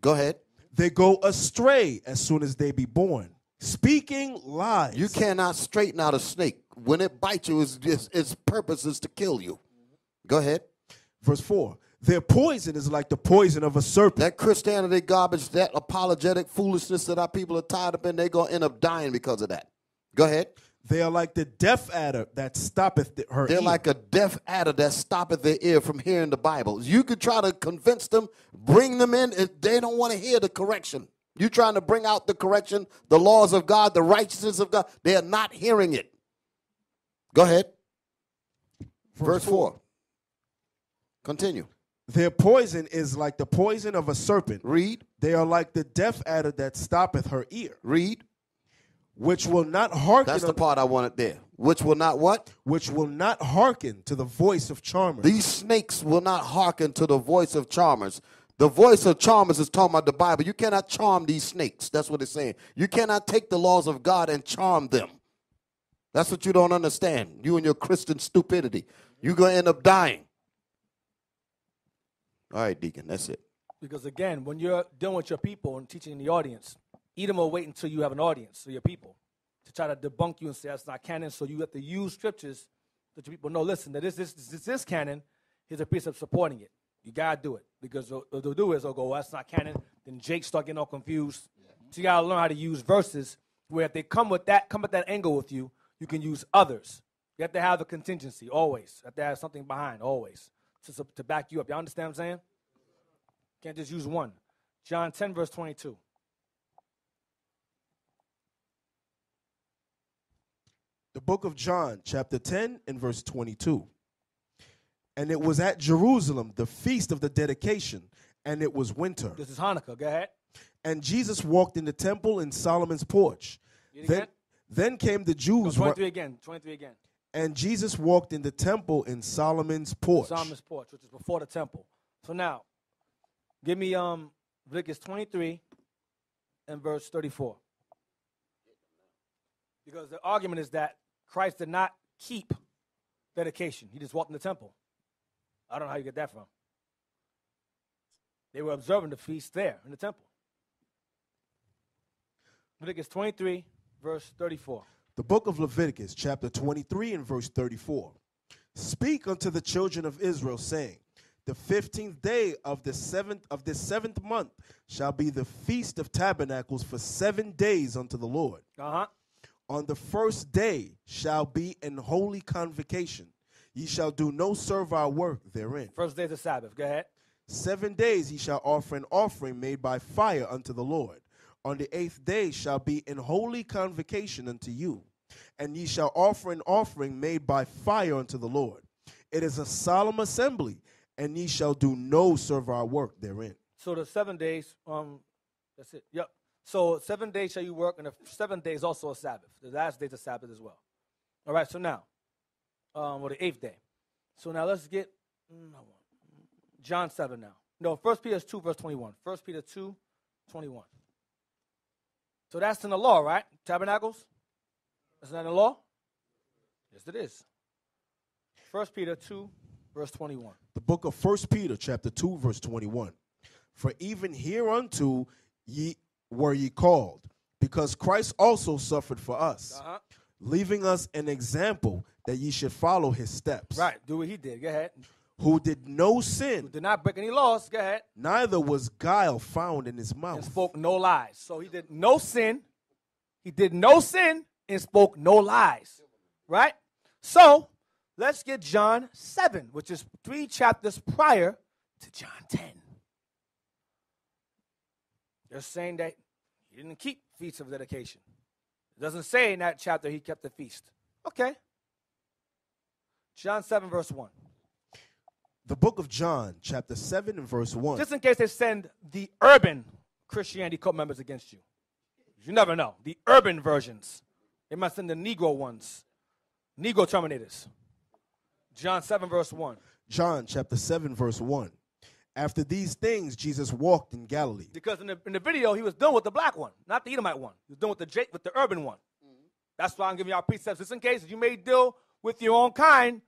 Go ahead. They go astray as soon as they be born, speaking lies. You cannot straighten out a snake. When it bites you, its, its, its purpose is to kill you. Go ahead. Verse 4. Their poison is like the poison of a serpent. That Christianity garbage, that apologetic foolishness that our people are tied up in, they're going to end up dying because of that. Go ahead. They are like the deaf adder that stoppeth the- her They're ear. like a deaf adder that stoppeth their ear from hearing the Bible. You could try to convince them, bring them in, if they don't want to hear the correction. You're trying to bring out the correction, the laws of God, the righteousness of God. They are not hearing it. Go ahead. Verse 4. Continue. Their poison is like the poison of a serpent. Read, They are like the deaf adder that stoppeth her ear, read. which will not hearken That's the part I wanted there. Which will not what? which will not hearken to the voice of charmers. These snakes will not hearken to the voice of charmers. The voice of charmers is talking about the Bible. You cannot charm these snakes. That's what it's saying. You cannot take the laws of God and charm them. That's what you don't understand. You and your Christian stupidity. You're going to end up dying. All right, Deacon, that's it. Because again, when you're dealing with your people and teaching the audience, Edom will wait until you have an audience, so your people, to try to debunk you and say that's not canon. So you have to use scriptures that your people know. Listen, that this this this is canon. Here's a piece of supporting it. You gotta do it because what they'll do is they'll go, well, that's not canon. Then Jake start getting all confused. So you gotta learn how to use verses where if they come with that, come at that angle with you, you can use others. You have to have a contingency always. You have to have something behind always to, to back you up. Y'all understand what I'm saying? Can't just use one. John 10, verse 22. The book of John, chapter 10, and verse 22. And it was at Jerusalem, the feast of the dedication, and it was winter. This is Hanukkah. Go ahead. And Jesus walked in the temple in Solomon's porch. Then, again. then came the Jews, ru- 23 again. 23 again. And Jesus walked in the temple in Solomon's porch. Solomon's porch, which is before the temple. So now, give me um Leviticus 23 and verse 34. Because the argument is that Christ did not keep dedication. He just walked in the temple. I don't know how you get that from. They were observing the feast there in the temple. Leviticus 23, verse 34. The book of Leviticus, chapter 23, and verse 34. Speak unto the children of Israel, saying, The fifteenth day of the seventh of this seventh month shall be the feast of tabernacles for seven days unto the Lord. Uh huh. On the first day shall be an holy convocation. Ye shall do no servile work therein. First day of the Sabbath. Go ahead. Seven days he shall offer an offering made by fire unto the Lord. On the eighth day shall be an holy convocation unto you, and ye shall offer an offering made by fire unto the Lord. It is a solemn assembly, and ye shall do no servile work therein. So the seven days, um, that's it. Yep. So seven days shall you work, and the seventh day is also a Sabbath. The last day is a Sabbath as well. All right. So now, um, or the eighth day. So now let's get mm, John seven now. No, First Peter two verse twenty one. First Peter two, twenty one. So that's in the law, right? Tabernacles. Isn't that in law? Yes, it is. First Peter two, verse twenty one. The book of First Peter, chapter 2, verse 21. For even hereunto ye were ye called, because Christ also suffered for us, Uh huh. leaving us an example that ye should follow his steps. Right. Do what he did. Go ahead. Who did no sin, Did not break any laws. Go ahead. neither was guile found in his and mouth. spoke no lies. So he did no sin. He did no sin and spoke no lies. Right? So let's get John 7, which is three chapters prior to John 10. They're saying that he didn't keep feasts of dedication. It doesn't say in that chapter he kept the feast. Okay. John 7, verse 1. The book of John, chapter 7, and verse 1. Just in case they send the urban Christianity cult members against you. You never know. The urban versions. They might send the Negro ones. Negro terminators. John 7, verse 1. John, chapter 7, verse 1. After these things, Jesus walked in Galilee. Because in the, in the video, he was done with the black one, not the Edomite one. He was done with the J, with the urban one. Mm-hmm. That's why I'm giving y'all precepts. Just in case you may deal with your own kind,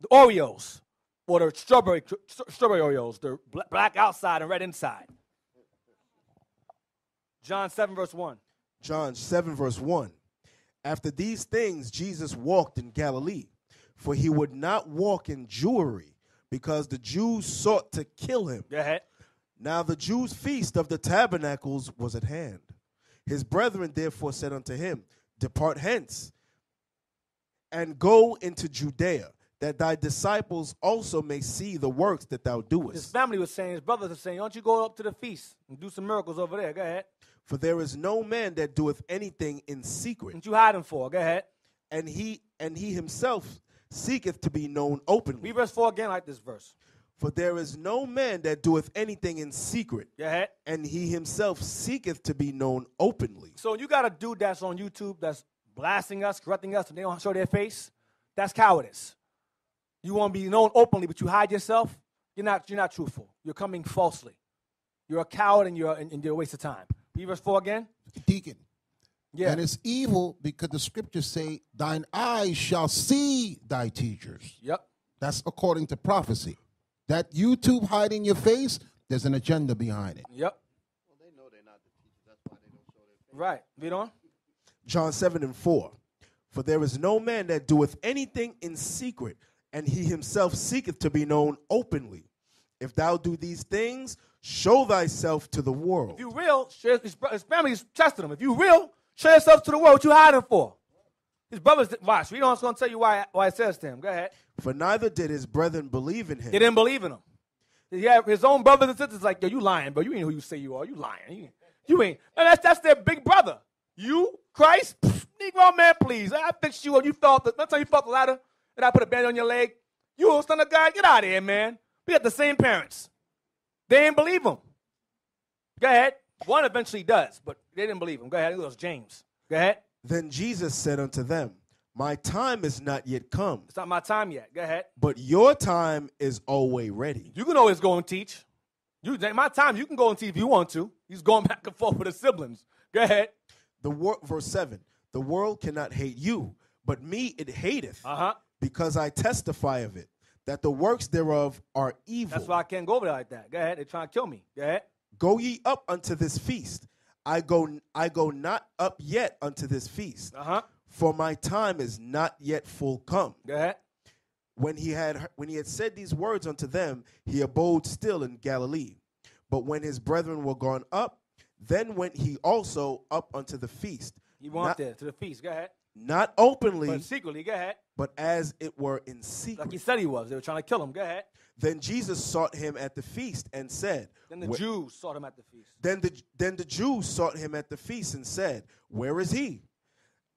the Oreos or the strawberry strawberry Oreos, the bla- black outside and red inside. John 7, verse 1. John 7, verse 1. After these things, Jesus walked in Galilee, for he would not walk in Jewry, because the Jews sought to kill him. Go ahead. Now the Jews' feast of the tabernacles was at hand. His brethren therefore said unto him, Depart hence, and go into Judea, that thy disciples also may see the works that thou doest. His family was saying, his brothers were saying, don't you go up to the feast and do some miracles over there? Go ahead. For there is no man that doeth anything in secret, What you hiding for? Go ahead. and he and he himself seeketh to be known openly. Read verse 4 again like this verse. For there is no man that doeth anything in secret, Go ahead. and he himself seeketh to be known openly. So you got a dude that's on YouTube that's blasting us, correcting us, and they don't show their face. That's cowardice. You want to be known openly, but you hide yourself. You're not. You're not truthful. You're coming falsely. You're a coward, and you're and, and you're a waste of time. Read verse four again. deacon. Yeah. And it's evil because the scriptures say, Thine eyes shall see thy teachers. Yep. That's according to prophecy. That YouTube hiding your face, there's an agenda behind it. Yep. Right. Read on. John 7 and 4. For there is no man that doeth anything in secret, and he himself seeketh to be known openly. If thou do these things, show thyself to the world. If you real, share, his, his family's testing him. If you real, show yourself to the world. What you hiding for? His brothers, watch. We don't going to tell you why, why it says to him. Go ahead. For neither did his brethren believe in him. They didn't believe in him. Yeah, his own brothers and sisters like, yo, you lying, bro. You ain't who you say you are. You lying. You, you ain't. And that's that's their big brother. You, Christ, Pfft, Negro man, please. I fixed you up. You felt the that's how you felt the ladder, and I put a band on your leg. You a son of God, get out of here, man. We got the same parents. They didn't believe him. Go ahead. One eventually does, but they didn't believe him. Go ahead. It was James. Go ahead. Then Jesus said unto them, My time is not yet come, It's not my time yet. Go ahead. but your time is always ready. You can always go and teach. You my time. You can go and teach if you want to. He's going back and forth with his siblings. Go ahead. The wor- verse 7 The world cannot hate you, but me it hateth, Uh huh. because I testify of it, that the works thereof are evil. That's why I can't go over there like that. Go ahead. They're trying to kill me. Go ahead. Go ye up unto this feast. I go I go not up yet unto this feast, Uh huh. for my time is not yet full come. Go ahead. When he had when he had said these words unto them, he abode still in Galilee. But when his brethren were gone up, then went he also up unto the feast, You want not, there to the feast. Go ahead. not openly, But secretly, go ahead. But as it were in secret. Like he said he was. They were trying to kill him. Go ahead. Then Jesus sought him at the feast and said, Then the Jews sought him at the feast. Then the then the Jews sought him at the feast and said, Where is he?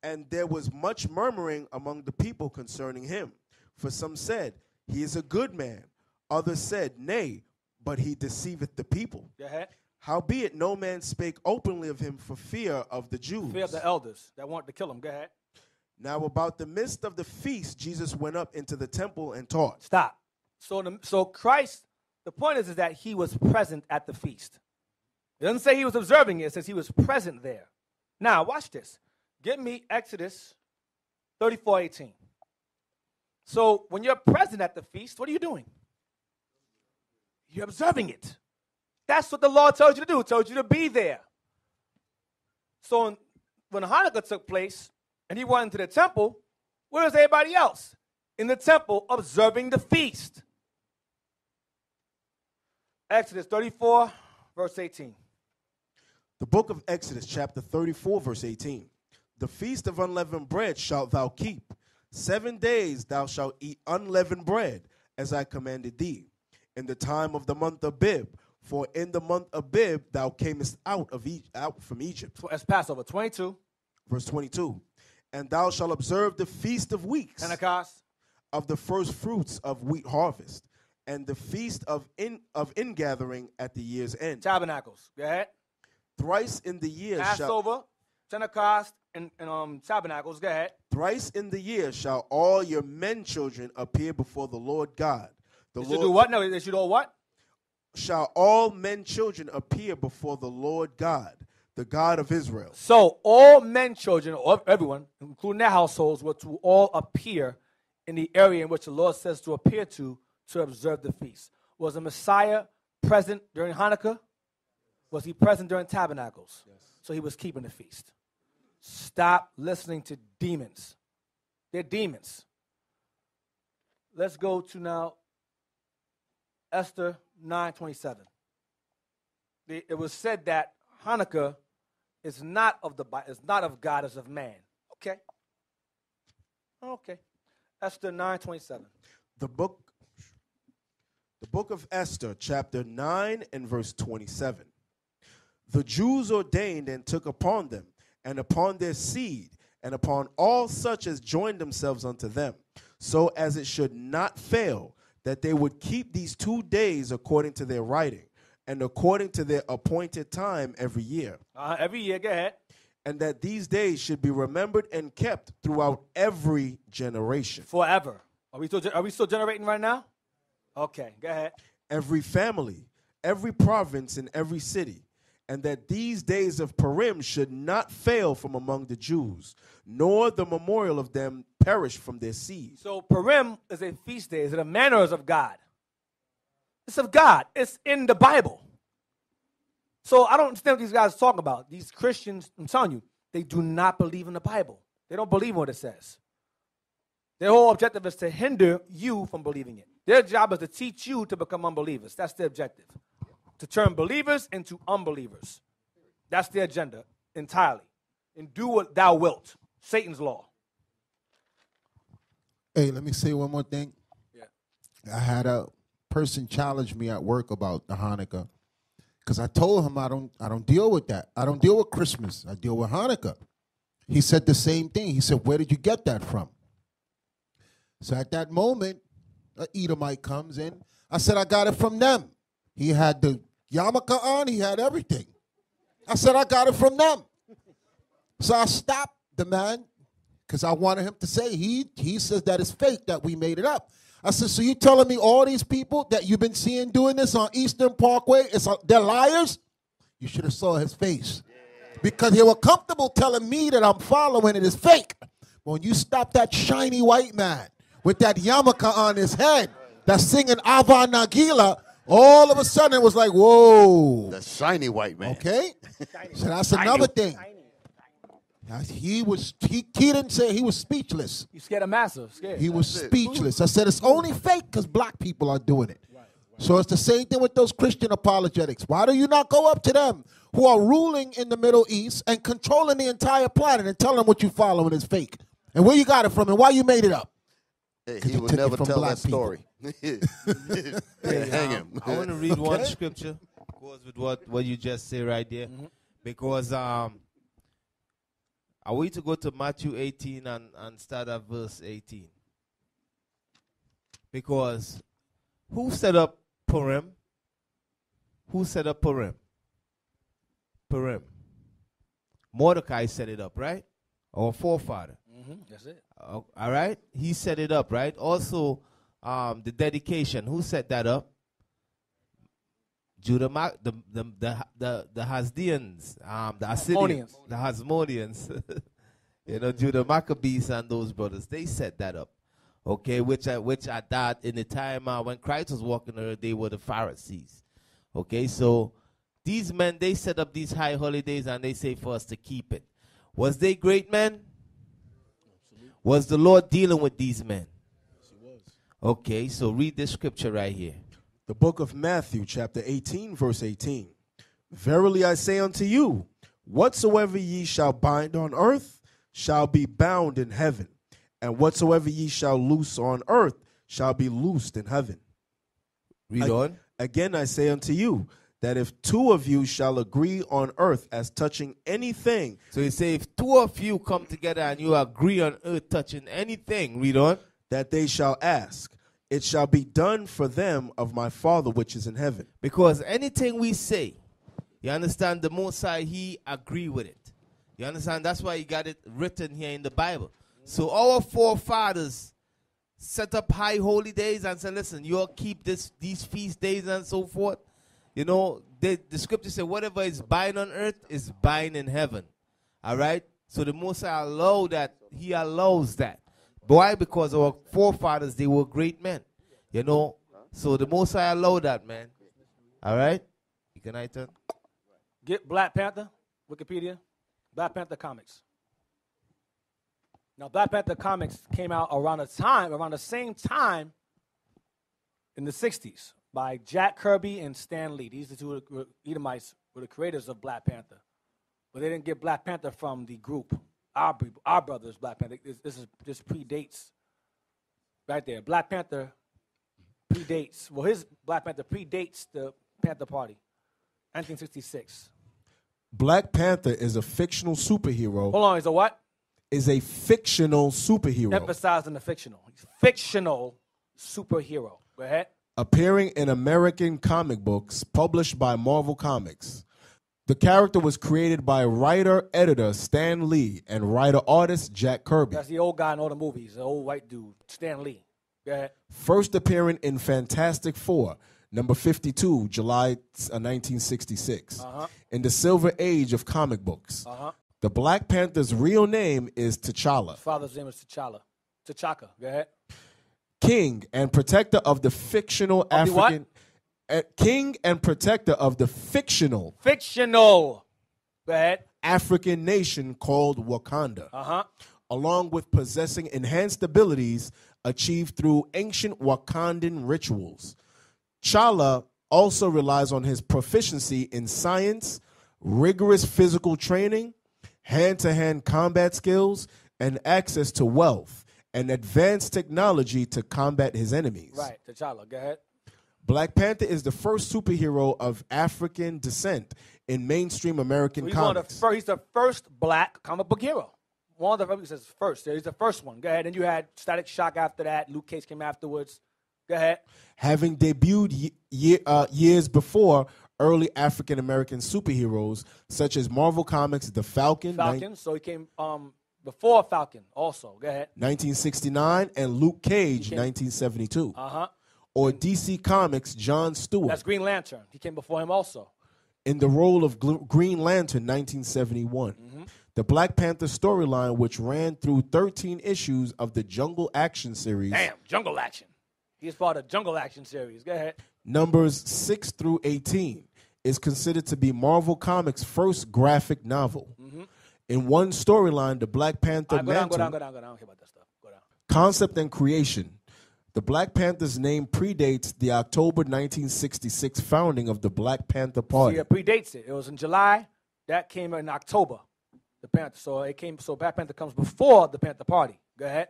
And there was much murmuring among the people concerning him. For some said, He is a good man. Others said, Nay, but he deceiveth the people. Go ahead. Howbeit no man spake openly of him for fear of the Jews. Fear of the elders that wanted to kill him. Go ahead. Now about the midst of the feast, Jesus went up into the temple and taught. Stop. So, the, so Christ, the point is, is that he was present at the feast. It doesn't say he was observing it, it says he was present there. Now, watch this. Give me Exodus 34 18. So, when you're present at the feast, what are you doing? You're observing it. That's what the law told you to do. Tells you to be there. So, when Hanukkah took place and he went into the temple, where was everybody else? In the temple observing the feast. Exodus 34, verse 18. The book of Exodus, chapter 34, verse 18. The feast of unleavened bread shalt thou keep. Seven days thou shalt eat unleavened bread, as I commanded thee, in the time of the month Abib. For in the month Abib thou camest out of e- out from Egypt. That's Passover. 22, Verse 22. And thou shalt observe the feast of weeks Pentecost. of the first fruits of wheat harvest, and the feast of in of ingathering at the year's end. Tabernacles. Go ahead. Thrice in the year shall Passover, Pentecost, and, and um, Tabernacles. Go ahead. Thrice in the year shall all your men children appear before the Lord God. The They should do what? No, they should do what? shall all men children appear before the Lord God, the God of Israel. So all men, children, or everyone, including their households, were to all appear in the area in which the Lord says to appear to to observe the feast. Was the Messiah present during Hanukkah? Was he present during Tabernacles? Yes. So he was keeping the feast. Stop listening to demons. They're demons. Let's go to now Esther 9:27. The- It was said that Hanukkah is not of the is not of God, is of man. Okay. Okay. Esther 9:27. The book The book of Esther, chapter 9 and verse 27. The Jews ordained and took upon them, and upon their seed, and upon all such as joined themselves unto them, so as it should not fail, that they would keep these two days according to their writing, and according to their appointed time every year, Uh, every year, go ahead. and that these days should be remembered and kept throughout every generation. Forever. Are we still are we still generating right now? Okay, go ahead. every family, every province, and every city, and that these days of Purim should not fail from among the Jews, nor the memorial of them perish from their seed. So Purim is a feast day. Is it a manners of God? It's of God. It's in the Bible. So I don't understand what these guys are talking about. These Christians, I'm telling you, they do not believe in the Bible. They don't believe what it says. Their whole objective is to hinder you from believing it. Their job is to teach you to become unbelievers. That's their objective. To turn believers into unbelievers. That's their agenda entirely. And do what thou wilt. Satan's law. Hey, let me say one more thing. Yeah. I had a person challenged me at work about the Hanukkah because I told him I don't I don't deal with that. I don't deal with Christmas. I deal with Hanukkah. he said the same thing. He said, Where did you get that from? So at that moment, a Edomite comes in. I said, I got it from them. He had the yarmulke on, he had everything. I said, I got it from them. So I stopped the man because I wanted him to say he he says that it's fake that we made it up. I said, so you telling me all these people that you've been seeing doing this on Eastern Parkway, it's uh, they're liars? You should have saw his face because they were comfortable telling me that I'm following it is fake. But when you stop that shiny white man with that yarmulke on his head that's singing Hava Nagila, all of a sudden it was like, whoa. The shiny white man. Okay? So that's another thing. Now, he was he, he didn't say he was speechless. You scared of massa? Scared. He was speechless. I said it's only fake because black people are doing it. So it's the same thing with those Christian apologetics. Why do you not go up to them who are ruling in the Middle East and controlling the entire planet and tell them what you following is fake and where you got it from and why you made it up? Hey, 'Cause he you would never tell that story. Hey, Hang um, him. I want to read one scripture goes with what, what you just say right there. Because um, I want you to go to Matthew 18 and, and start at verse 18. Because who set up Purim? Who set up Purim? Purim. Mordecai set it up, right? Our forefather. Mm-hmm. That's it. Uh, all right, he set it up, right? Also, um, the dedication. Who set that up? Judah, the the the the, the Hasdians, um, the Assyrians, the Hasmoneans. you know, Judah Maccabees and those brothers. They set that up. Okay, which I, which I thought in the time uh, when Christ was walking the earth, they were the Pharisees. Okay, so these men they set up these high holidays and they say for us to keep it. Was they great men? Was the Lord dealing with these men? Okay, so read this scripture right here. The book of Matthew, chapter 18, verse 18. Verily I say unto you, whatsoever ye shall bind on earth shall be bound in heaven, and whatsoever ye shall loose on earth shall be loosed in heaven. Read on. Again I say unto you, that if two of you shall agree on earth as touching anything, So he say if two of you come together and you agree on earth touching anything, read on. that they shall ask, it shall be done for them of my Father which is in heaven. Because anything we say, you understand, the Most High, He agree with it. You understand? That's why He got it written here in the Bible. So our forefathers set up high holy days and said, listen, you'll keep this these feast days and so forth. You know, they, the scripture say whatever is bind on earth is bind in heaven. All right? So the Most High allow that. He allows that. Why? Because our forefathers, they were great men. You know? So the Most High allow that, man. All right? You can I turn? Get Black Panther, Wikipedia, Black Panther comics. Now, Black Panther comics came out around the time, around the same time in the 60s by Jack Kirby and Stan Lee. These two Edomites were the creators of Black Panther. But they didn't get Black Panther from the group. Our, our brothers, Black Panther. This, this is this predates right there. Black Panther predates. Well, his Black Panther predates the Panther Party, 1966. Black Panther is a fictional superhero. Hold on, is a what? Is a fictional superhero Emphasizing the fictional. He's fictional superhero. Go ahead. appearing in American comic books published by Marvel Comics. The character was created by writer editor Stan Lee and writer artist Jack Kirby. That's the old guy in all the movies, the old white dude, Stan Lee. Go ahead. First appearing in Fantastic Four, number 52, July uh, 1966, Uh-huh. in the Silver Age of comic books. Uh-huh. The Black Panther's real name is T'Challa, His father's name is T'Challa. T'Chaka. Go ahead. king and protector of the fictional the what? African. uh, king and protector of the fictional Fictional. Go ahead. African nation called Wakanda, Uh huh. along with possessing enhanced abilities achieved through ancient Wakandan rituals. T'Challa also relies on his proficiency in science, rigorous physical training, hand to hand combat skills, and access to wealth and advanced technology to combat his enemies. Right. T'Challa. Go ahead. Black Panther is the first superhero of African descent in mainstream American he's, the comics. fir- he's the first black comic book hero. one of the he says first. He's the first one. Go ahead. And you had Static Shock after that. Luke Cage came afterwards. Go ahead. having debuted uh, years before early African American superheroes such as Marvel Comics' The Falcon, Falcon. So he came um before Falcon also. Go ahead. 1969, and Luke Cage, came- 1972. Uh huh. Or DC Comics' John Stewart That's Green Lantern. He came before him also. in the role of Gl- Green Lantern, 1971. Mm-hmm. The Black Panther storyline, which ran through 13 issues of the Jungle Action series, Damn, Jungle Action. He's part of Jungle Action series. Go ahead. numbers 6 through 18, is considered to be Marvel Comics' first graphic novel. In one storyline, the Black Panther right, go down, go down, go down, go down. I don't care about that stuff. Go down. concept and creation. The Black Panther's name predates the October 1966 founding of the Black Panther Party. See, it predates it. It was in July. That came in October. The Panther. So it came. So Black Panther comes before the Panther Party. Go ahead.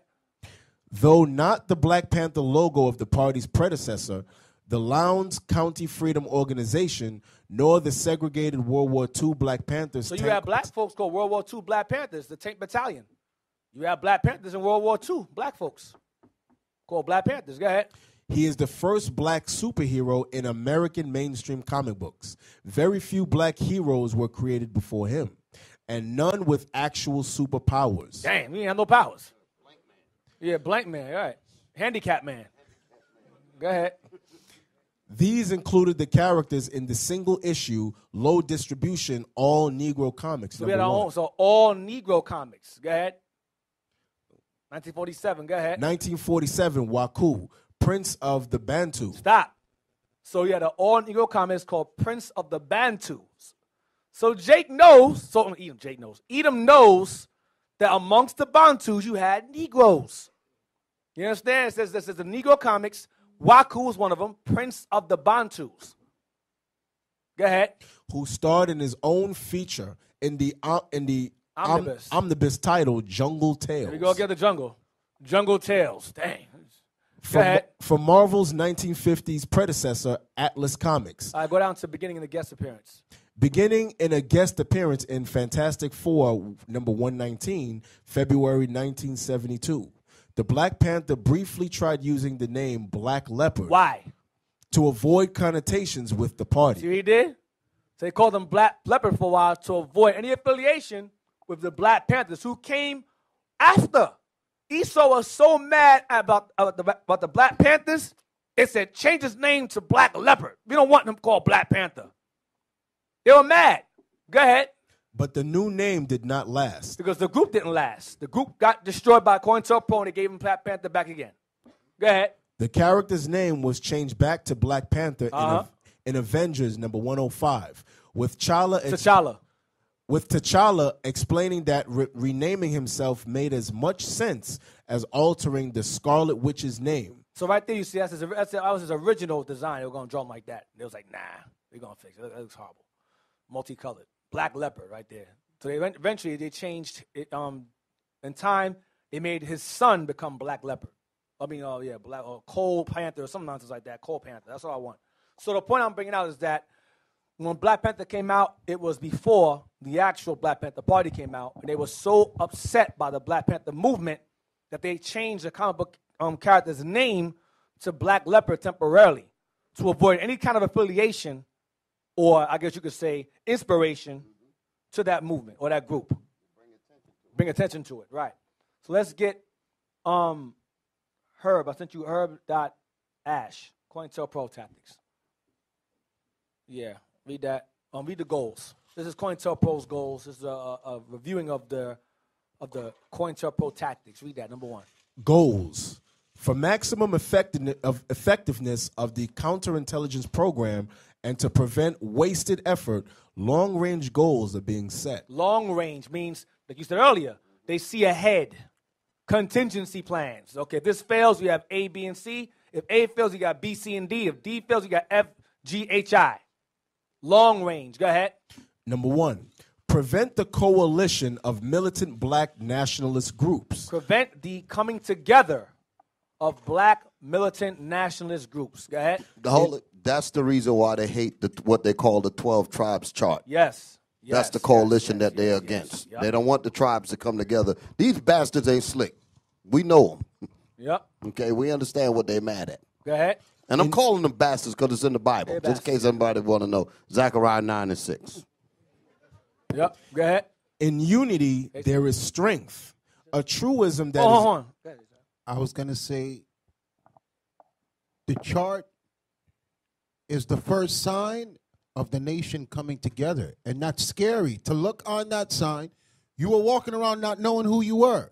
Though not the Black Panther logo of the party's predecessor, the Lowndes County Freedom Organization, nor the segregated World War II Black Panthers. So you have black folks called World War II Black Panthers, the Tank Battalion. You have Black Panthers in World War II, black folks called Black Panthers. Go ahead. He is the first black superhero in American mainstream comic books. Very few black heroes were created before him, and none with actual superpowers. Damn, he ain't have no powers. Blank Yeah, blank man. All right. Handicap man. Go ahead. These included the characters in the single issue, low distribution, all Negro comics. So we had our one. own. So all Negro comics. Go ahead. 1947. Go ahead. 1947, Waku, Prince of the Bantu. Stop. So he had an all Negro comics called Prince of the Bantus. So Jake knows, so Edom, Jake knows, Edom knows that amongst the Bantus you had Negroes. You understand? It says this is the Negro comics. Waku was one of them, Prince of the Bantus. Go ahead. who starred in his own feature in the uh, in the om- Omnibus. omnibus title Jungle Tales. Here we go get the jungle. Jungle Tales. Dang. from, from Marvel's 1950s predecessor Atlas Comics, All right, go down to the beginning of the guest appearance. beginning in a guest appearance in Fantastic Four number 119, February 1972. The Black Panther briefly tried using the name Black Leopard Why? to avoid connotations with the party. See what he did? So they called him Black Leopard for a while to avoid any affiliation with the Black Panthers who came after. Esau was so mad about, about, the, about the Black Panthers, it said change his name to Black Leopard. We don't want him called Black Panther. They were mad. Go ahead. But the new name did not last. Because the group didn't last. The group got destroyed by COINTELPRO and they gave him Black Panther back again. Go ahead. The character's name was changed back to Black Panther Uh-huh. in, in Avengers number 105, with T'Challa, ex- T'Challa. With T'Challa explaining that re- renaming himself made as much sense as altering the Scarlet Witch's name. So right there, you see, that's his, that's, that was his original design. They were gonna draw him like that. They was like, nah, we're gonna fix it. That looks horrible. Multicolored, black leopard, right there. So they eventually they changed it. Um, in time, they made his son become Black Leopard. I mean, oh yeah, Black or Coal Panther or some nonsense like that. Coal Panther. That's all I want. So the point I'm bringing out is that when Black Panther came out, it was before the actual Black Panther Party came out, and they were so upset by the Black Panther movement that they changed the comic book um, character's name to Black Leopard temporarily to avoid any kind of affiliation, or I guess you could say inspiration to that movement or that group. Bring attention to it, right? So let's get um, Herb. I sent you Herb dot Ash COINTELPRO tactics. Yeah, read that. Um, read the goals. This is COINTELPRO's goals. This is a, a, reviewing of the of the COINTELPRO tactics. Read that. Number one. Goals. For maximum effectiveness of, effectiveness of the counterintelligence program and to prevent wasted effort, long range goals are being set. Long range means, like you said earlier, they see ahead. Contingency plans. Okay, if this fails, you have A, B, and C. If A fails, you got B, C, and D. If D fails, you got F, G, H, I. Long range. Go ahead. Number one, prevent the coalition of militant black nationalist groups. Prevent the coming together of black militant nationalist groups. Go ahead. The whole, that's the reason why they hate the, what they call the 12 tribes chart. Yes. That's the coalition yes, that they're yes, yes. against. Yep. They don't want the tribes to come together. These bastards ain't slick. We know them. Yep. Okay, we understand what they're mad at. Go ahead. And I'm calling them bastards because it's in the Bible, They're just in case anybody want to know. Zechariah 9 and 6. Yep. Go ahead. In unity, there is strength. A truism that Oh, is- hold on. I was going to say the chart is the first sign of the nation coming together. And that's scary to look on that sign. You were walking around not knowing who you were.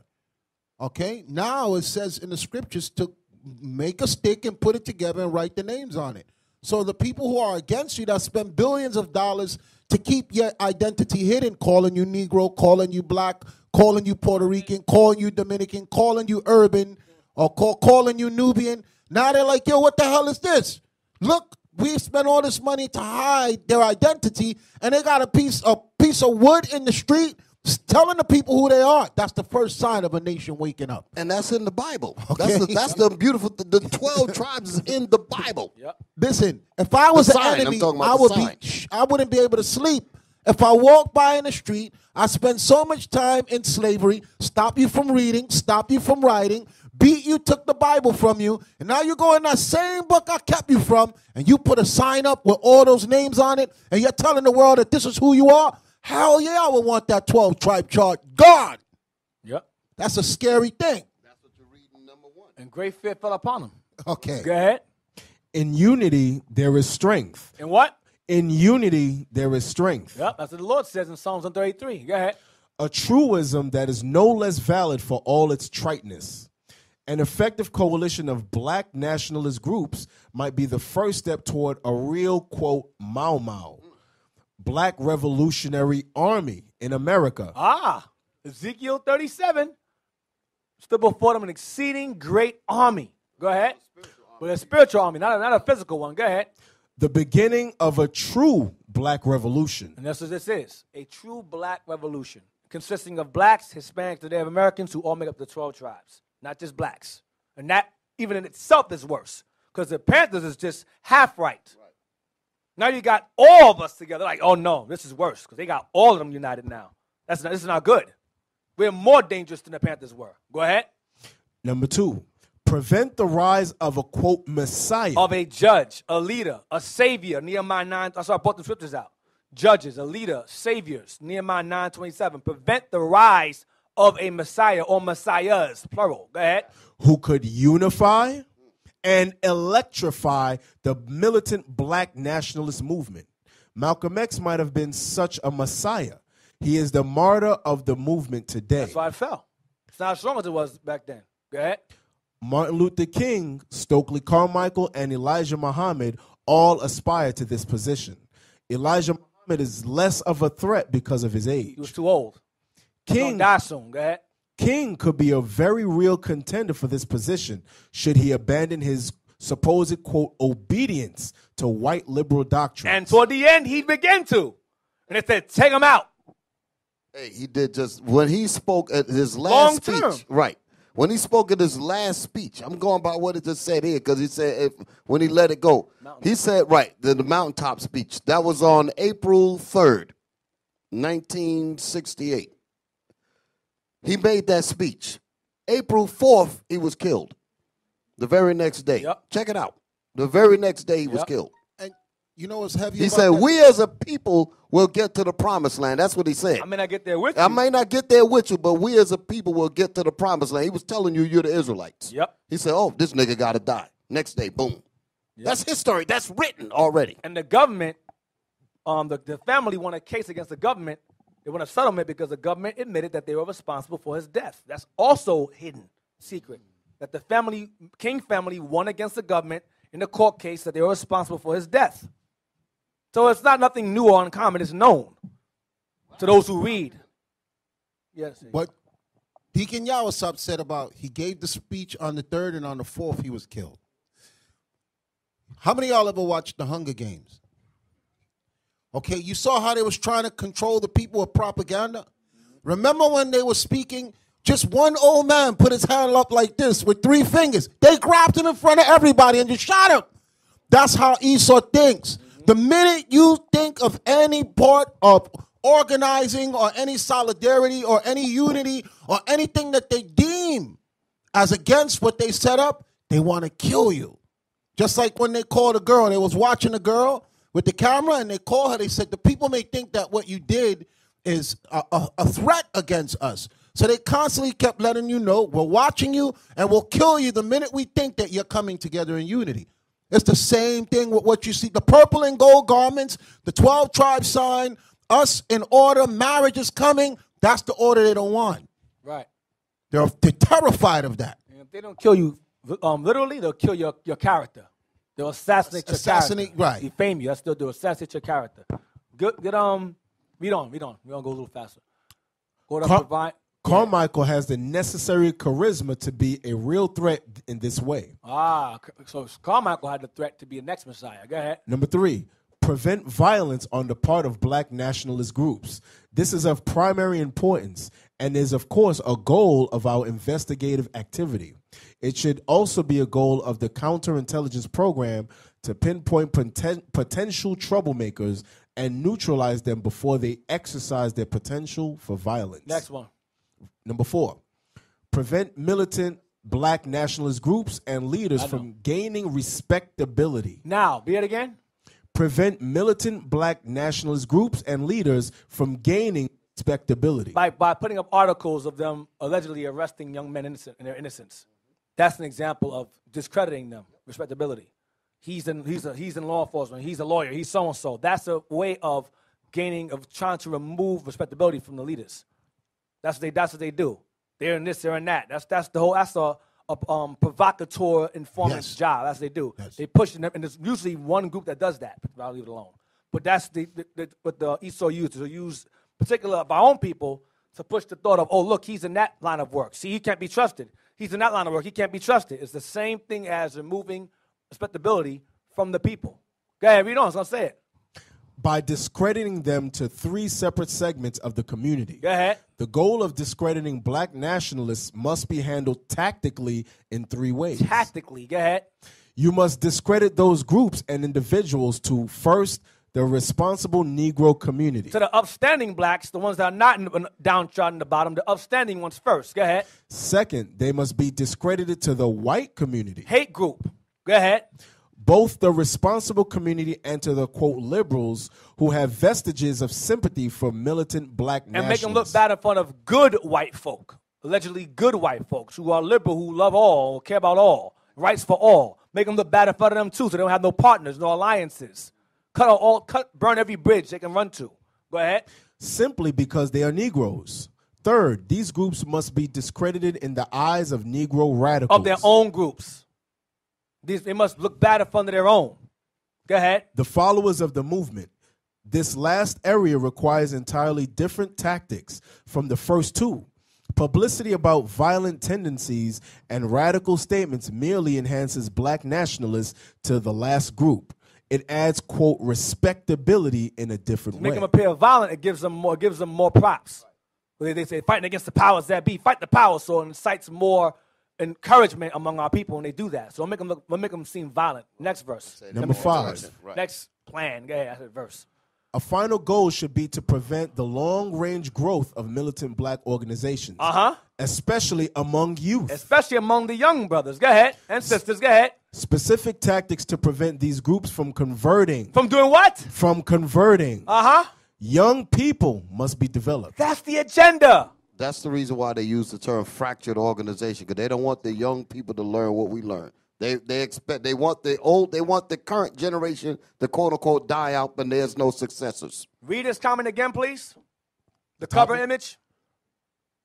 Okay? Now it says in the scriptures to make a stick and put it together and write the names on it. So the people who are against you that spend billions of dollars to keep your identity hidden, calling you Negro, calling you black, calling you Puerto Rican, calling you Dominican, calling you urban, or call, calling you Nubian. Now they're like, yo, what the hell is this? Look, we spent all this money to hide their identity, and they got a piece a piece of wood in the street telling the people who they are. That's the first sign of a nation waking up. And that's in the Bible. Okay. That's, the, that's the beautiful, the, the 12 tribes is in the Bible. Yep. Listen, if I was The an I'm enemy, I would be i wouldn't be able to sleep. If I walk by in the street, I spend so much time in slavery, stop you from reading, stop you from writing, beat you, took the Bible from you, and now you go in that same book I kept you from, and you put a sign up with all those names on it, and you're telling the world that this is who you are. Hell yeah, I would want that 12 tribe chart. God, Yep. that's a scary thing. That's what you're reading, number one. And great fear fell upon them. Okay. Go ahead. in unity there is strength. In what? In unity there is strength. Yep. That's what the Lord says in Psalms 133. Go ahead. A truism that is no less valid for all its triteness. An effective coalition of black nationalist groups might be the first step toward a real, quote, Mau Mau, black revolutionary army in America. Ah, Ezekiel 37 stood before them an exceeding great army. Go ahead. But a spiritual army, not a, not a physical one. Go ahead. The beginning of a true black revolution. And that's what this is a true black revolution consisting of blacks, Hispanics, and Native Americans who all make up the 12 tribes, not just blacks. And that, even in itself, is worse because the Panthers is just half right. Now you got all of us together, like, oh no, this is worse because they got all of them united now. That's not, this is not good. We're more dangerous than the Panthers were. Go ahead. Number two, prevent the rise of a, quote, Messiah. Of a judge, a leader, a savior. Nehemiah 9. That's why I brought the scriptures out. Judges, a leader, saviors. Nehemiah 9 27. Prevent the rise of a Messiah or Messiahs, plural. Go ahead. who could unify and electrify the militant black nationalist movement. Malcolm X might have been such a messiah. He is the martyr of the movement today. That's why it fell. It's not as strong as it was back then. Go ahead. Martin Luther King, Stokely Carmichael, and Elijah Muhammad all aspire to this position. Elijah Muhammad is less of a threat because of his age. He was too old. King die soon. Go ahead. King could be a very real contender for this position should he abandon his supposed quote obedience to white liberal doctrine. And toward the end, he began to. And it said, take him out. Hey, he did just when he spoke at his last Long speech. term. Right. When he spoke at his last speech, I'm going by what it just said here because he said if when he let it go, he said right the, the mountaintop speech that was on April 3rd, 1968. He made that speech. April 4th, he was killed. The very next day. Yep. Check it out. The very next day, he was killed. And you know what's heavy? He about said, that? "We as a people will get to the promised land." That's what he said. I may not get there with you. I may not get there with you, but we as a people will get to the promised land. He was telling you you're the Israelites. Yep. He said, "Oh, this nigga got to die." Next day, boom. That's history. That's written already. And the government, um, the, the family won a case against the government. They won a settlement because the government admitted that they were responsible for his death. That's also hidden secret. That the family, King family, won against the government in the court case that they were responsible for his death. So it's not nothing new or uncommon. It's known to those who read. Yes. But Deacon Yawasop said about he gave the speech on the third and on the fourth he was killed. How many of y'all ever watched the Hunger Games? Okay, you saw how they was trying to control the people with propaganda. Remember when they were speaking? Just one old man put his hand up like this with three fingers. They grabbed him in front of everybody and just shot him. That's how Esau thinks. The minute you think of any part of organizing or any solidarity or any unity or anything that they deem as against what they set up, they want to kill you. Just like when they called a girl, they was watching a girl with the camera and they call her, they said, the people may think that what you did is a, a, a threat against us. So they constantly kept letting you know, we're watching you and we'll kill you the minute we think that you're coming together in unity. It's the same thing with what you see. The purple and gold garments, the 12 tribe sign, us in order, marriage is coming. That's the order they don't want. Right. They're, they're terrified of that. And if they don't kill you um, literally, they'll kill your, your character. They'll assassinate your Assassinate- character. right. Defame you. That's what they'll do. Assassinate your character. Good, good, um, read on, read on. We're going to go a little faster. Go to Car-. Carmichael has the necessary charisma to be a real threat in this way. Ah, so Carmichael had the threat to be the next Messiah. Go ahead. Number three, prevent violence on the part of black nationalist groups. This is of primary importance and is, of course, a goal of our investigative activity. It should also be a goal of the counterintelligence program to pinpoint poten- potential troublemakers and neutralize them before they exercise their potential for violence. Next one. Number four, prevent militant black nationalist groups and leaders from gaining respectability. Now, be it again. Prevent militant black nationalist groups and leaders from gaining respectability. By, by putting up articles of them allegedly arresting young men innocent in their innocence. That's an example of discrediting them, respectability. He's in, he's, a, he's in law enforcement, he's a lawyer, he's so and so. That's a way of gaining, of trying to remove respectability from the leaders. That's what they, that's what they do. They're in this, they're in that. That's, that's the whole, that's a, a um, provocateur informant's Yes. job. That's what they do. Yes. They push, them, and there's usually one group that does that, but I'll leave it alone. But that's the, the, the what the Esau uses. They use particular of our own people to push the thought of, oh, look, he's in that line of work. See, he can't be trusted. He's in that line of work. He can't be trusted. It's the same thing as removing respectability from the people. Go ahead, read on. I was going to say it. By discrediting them to three separate segments of the community. Go ahead. The goal of discrediting black nationalists must be handled tactically in three ways. Tactically, go ahead. You must discredit those groups and individuals to first the responsible Negro community. To the upstanding blacks, the ones that are not in the downtrodden, the bottom, the upstanding ones first. Go ahead. Second, they must be discredited to the white community, Hate group. Go ahead. both the responsible community and to the quote liberals who have vestiges of sympathy for militant black and make them look bad in front of good white folk, allegedly good white folks who are liberal, who love all, care about all, rights for all. Make them look bad in front of them too, so they don't have no partners, no alliances. Cut all, cut, burn every bridge they can run to. Go ahead. simply because they are Negroes. Third, these groups must be discredited in the eyes of Negro radicals. Of their own groups. These, they must look bad in front of their own. Go ahead. the followers of the movement. This last area requires entirely different tactics from the first two. Publicity about violent tendencies and radical statements merely enhances black nationalists to the last group. It adds, quote, respectability in a different Make way. Make them appear violent. It gives them more. Gives them more props. They, they say fighting against the powers that be. Fight the powers, so it incites more encouragement among our people when they do that. So it'll make them look. It'll make them seem violent. Next verse. Number five. Right. Next plan. Go ahead. Verse. A final goal should be to prevent the long range growth of militant black organizations, Uh huh. especially among youth. Especially among the young brothers. Go ahead and sisters. Go ahead. Specific tactics to prevent these groups from converting. From doing what? From converting. Uh huh. Young people must be developed. That's the agenda. That's the reason why they use the term fractured organization because they don't want the young people to learn what we learn. They they expect they want the old they want the current generation to quote unquote die out, but there's no successors. Read this comment again, please. The cover image.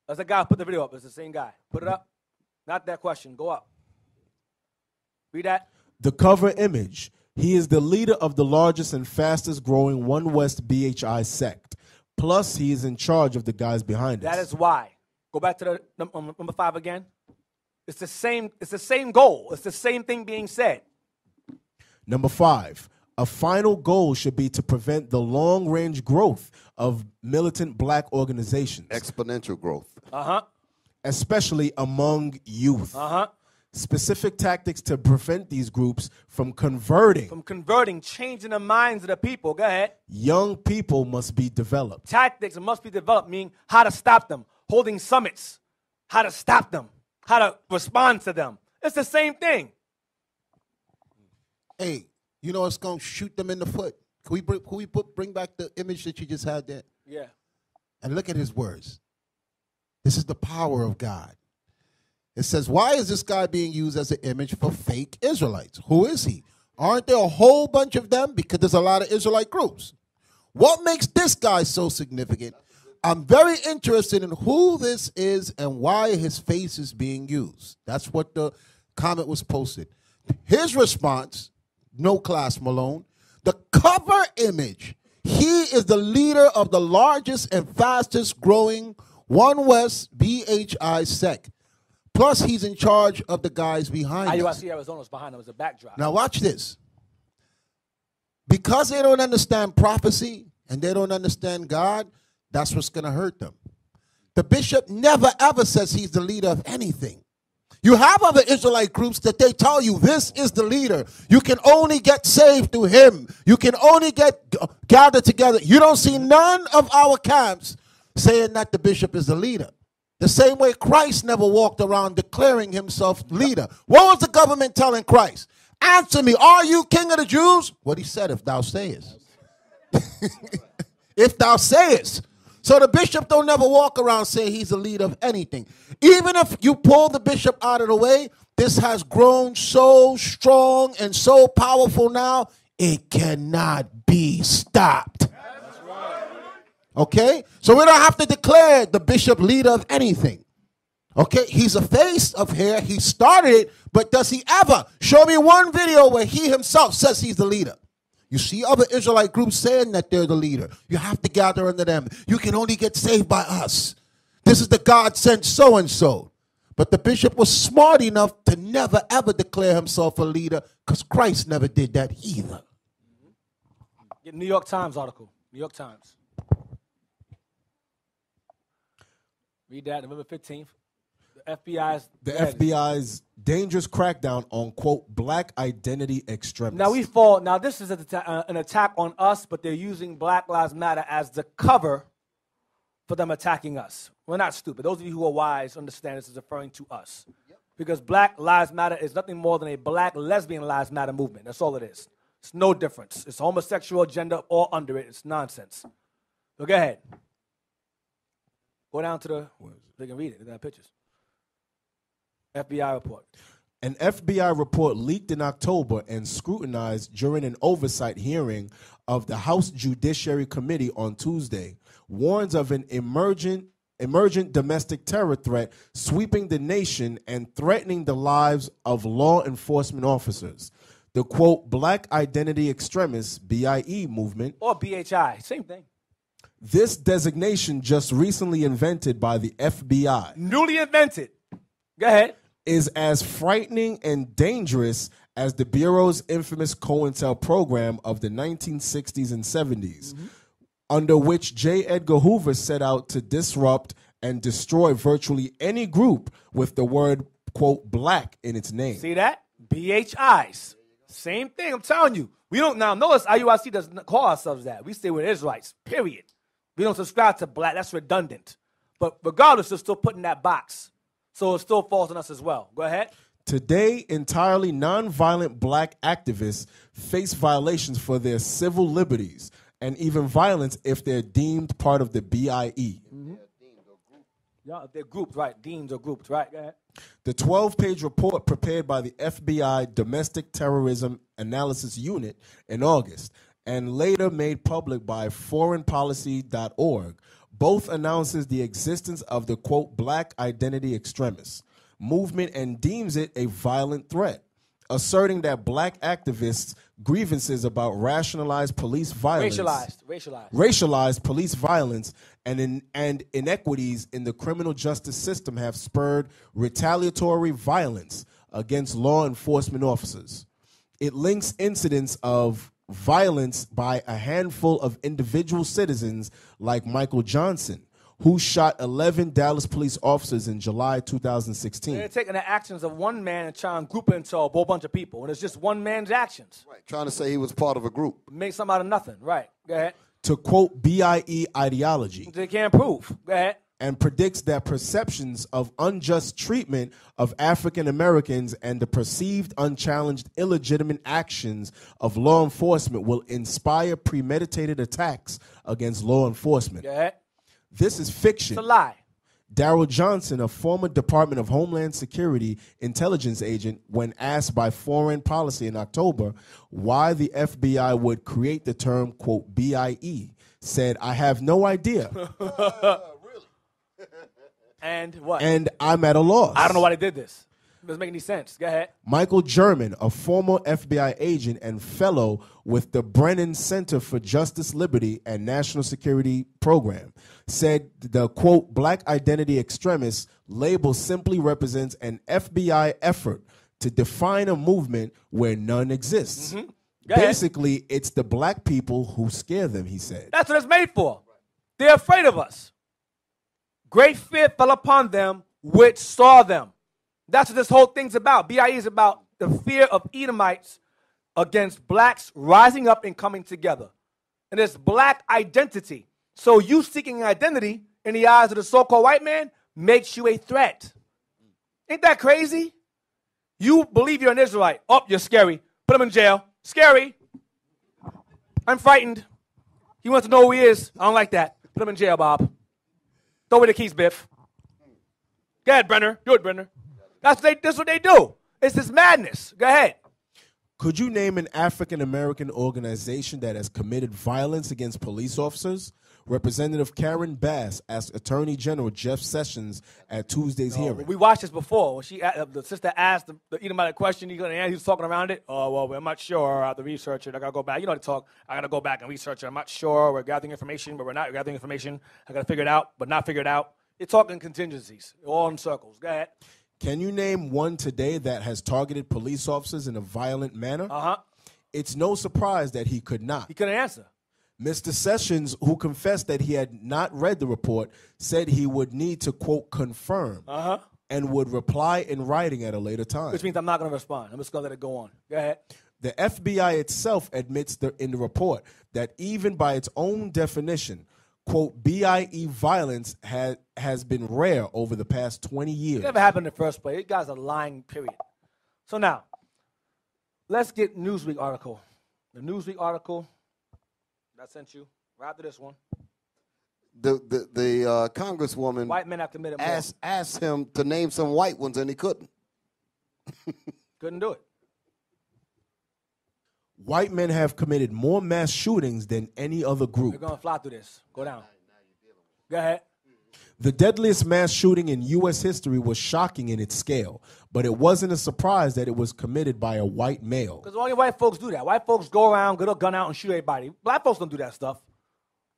That's the guy who put the video up. It's the same guy. Put it up. Not that question. Go up. Read that. The cover image. He is the leader of the largest and fastest growing One West BHI sect. Plus, he is in charge of the guys behind That us. is why. Go back to the um, number five again. It's the same. It's the same goal. It's the same thing being said. Number five, a final goal should be to prevent the long range growth of militant black organizations, Exponential growth. Uh huh. especially among youth. Uh huh. specific tactics to prevent these groups from converting. From converting, changing the minds of the people. Go ahead. Young people must be developed. Tactics must be developed, meaning how to stop them, holding summits, how to stop them, how to respond to them. It's the same thing. Hey, you know it's going to shoot them in the foot. Can we, bring, can we put, bring back the image that you just had there? Yeah. And look at his words. This is the power of God. It says, Why is this guy being used as an image for fake Israelites? Who is he? Aren't there a whole bunch of them? Because there's a lot of Israelite groups. What makes this guy so significant? I'm very interested in who this is and why his face is being used. That's what the comment was posted. His response, no class Malone, the cover image. He is the leader of the largest and fastest growing One West BHI sec. Plus, he's in charge of the guys behind us. IUIC Arizona was behind them as a backdrop. Now, watch this. Because they don't understand prophecy and they don't understand God, that's what's going to hurt them. The bishop never ever says he's the leader of anything. You have other Israelite groups that they tell you this is the leader. You can only get saved through him. You can only get gathered together. You don't see none of our camps saying that the bishop is the leader. The same way Christ never walked around declaring himself leader. What was the government telling Christ? Answer me, are you king of the Jews? What he said, if thou sayest. if thou sayest. So the bishop don't never walk around saying he's the leader of anything. Even if you pull the bishop out of the way, this has grown so strong and so powerful now, it cannot be stopped. Okay? So we don't have to declare the bishop leader of anything. Okay? He's a face of here. He started it, but does he ever show me one video where he himself says he's the leader? You see other Israelite groups saying that they're the leader. You have to gather under them. You can only get saved by us. This is the God sent so and so. But the bishop was smart enough to never ever declare himself a leader because Christ never did that either. Get New York Times article. New York Times. Read that November 15th. The FBI's. The go. FBI's dangerous crackdown on quote black identity extremists. Now we fall. Now this is an atta- uh, an attack on us, but they're using Black Lives Matter as the cover for them attacking us. We're not stupid. Those of you who are wise understand this is referring to us, because Black Lives Matter is nothing more than a Black Lesbian Lives Matter movement. That's all it is. It's no difference. It's homosexual agenda all under it. It's nonsense. So go ahead. Go down to the. They can read it. They got pictures. FBI report. An FBI report leaked in October and scrutinized during an oversight hearing of the House Judiciary Committee on Tuesday warns of an emergent emergent domestic terror threat sweeping the nation and threatening the lives of law enforcement officers. The quote Black Identity Extremists BIE movement Or BHI. Same thing. this designation just recently invented by the FBI Newly invented. Go ahead. Is as frightening and dangerous as the Bureau's infamous COINTEL program of the 1960s and 70s, under which J. Edgar Hoover set out to disrupt and destroy virtually any group with the word, quote, black in its name. See that? BHIs. Same thing. I'm telling you. We don't now notice IUIC doesn't call ourselves that. We say we're Israelites. Period. We don't subscribe to black. That's redundant. But regardless, they're still putting that box. So it still falls on us as well. Go ahead. Today, entirely nonviolent black activists face violations for their civil liberties and even violence if they're deemed part of the BIE. Yeah, they're grouped, right? Deems or grouped, right? Go ahead. The 12 page report prepared by the FBI Domestic Terrorism Analysis Unit in August and later made public by foreignpolicy.org both announces the existence of the quote black identity extremist movement and deems it a violent threat asserting that black activists grievances about rationalized police violence Racialized. Racialized. racialized police violence and in, and inequities in the criminal justice system have spurred retaliatory violence against law enforcement officers. It links incidents of violence by a handful of individual citizens like Michael Johnson, who shot 11 Dallas police officers in July 2016. They're taking the actions of one man and trying to group it into a whole bunch of people. And it's just one man's actions. Right. Trying to say he was part of a group. Make something out of nothing. Right. Go ahead. To quote BIE ideology, They can't prove. Go ahead. And predicts that perceptions of unjust treatment of African Americans and the perceived unchallenged illegitimate actions of law enforcement will inspire premeditated attacks against law enforcement. Ahead. This is fiction. It's a lie. Daryl Johnson, a former Department of Homeland Security intelligence agent, when asked by Foreign Policy in October why the FBI would create the term, quote, BIE, said, I have no idea, And what? and I'm at a loss. I don't know why they did this. It doesn't make any sense. Go ahead. Michael German, a former FBI agent and fellow with the Brennan Center for Justice, Liberty, and National Security Program, said the quote, black identity extremist label simply represents an FBI effort to define a movement where none exists. Mm-hmm. Basically, it's the black people who scare them, he said. That's what it's made for. They're afraid of us. Great fear fell upon them which saw them. That's what this whole thing's about. BIE is about the fear of Edomites against blacks rising up and coming together. And it's black identity. So you seeking identity in the eyes of the so-called white man makes you a threat. Ain't that crazy? You believe you're an Israelite. Oh, you're scary. Put him in jail. Scary. I'm frightened. He wants to know who he is. I don't like that. Put him in jail, Bob. Throw away the keys, Biff. Go ahead, Brenner. Do it, Brenner. That's what they, that's what they do. It's this madness. Go ahead. Could you name an African American organization that has committed violence against police officers? Representative Karen Bass asked Attorney General Jeff Sessions at Tuesday's hearing. We watched this before. When she, uh, the sister asked the, the Edomite a question, he, gonna answer, he was talking around it. Oh, well, I'm not sure. I have to research it. I got to go back. You know how to talk. I got to go back and research it. I'm not sure. We're gathering information, but we're not gathering information. I got to figure it out, but not figure it out. You're talking contingencies, all in circles. Go ahead. Can you name one today that has targeted police officers in a violent manner? Uh huh. It's no surprise that he could not. He couldn't answer. Mr. Sessions, who confessed that he had not read the report, said he would need to, quote, confirm Uh huh. and would reply in writing at a later time. Which means I'm not going to respond. I'm just going to let it go on. Go ahead. The FBI itself admits the, in the report that even by its own definition, quote, BIE violence has, has been rare over the past 20 years. It never happened in the first place. You guys are lying, period. So now, let's get Newsweek article. The Newsweek article I sent you right after this one. The the, the uh, congresswoman White men have committed more. asked asked him to name some white ones, and he couldn't. Couldn't do it. White men have committed more mass shootings than any other group. We're going to fly through this. Go down. Go ahead. The deadliest mass shooting in U.S. history was shocking in its scale, but it wasn't a surprise that it was committed by a white male. Because only white folks do that. White folks go around, get a gun out, and shoot everybody. Black folks don't do that stuff.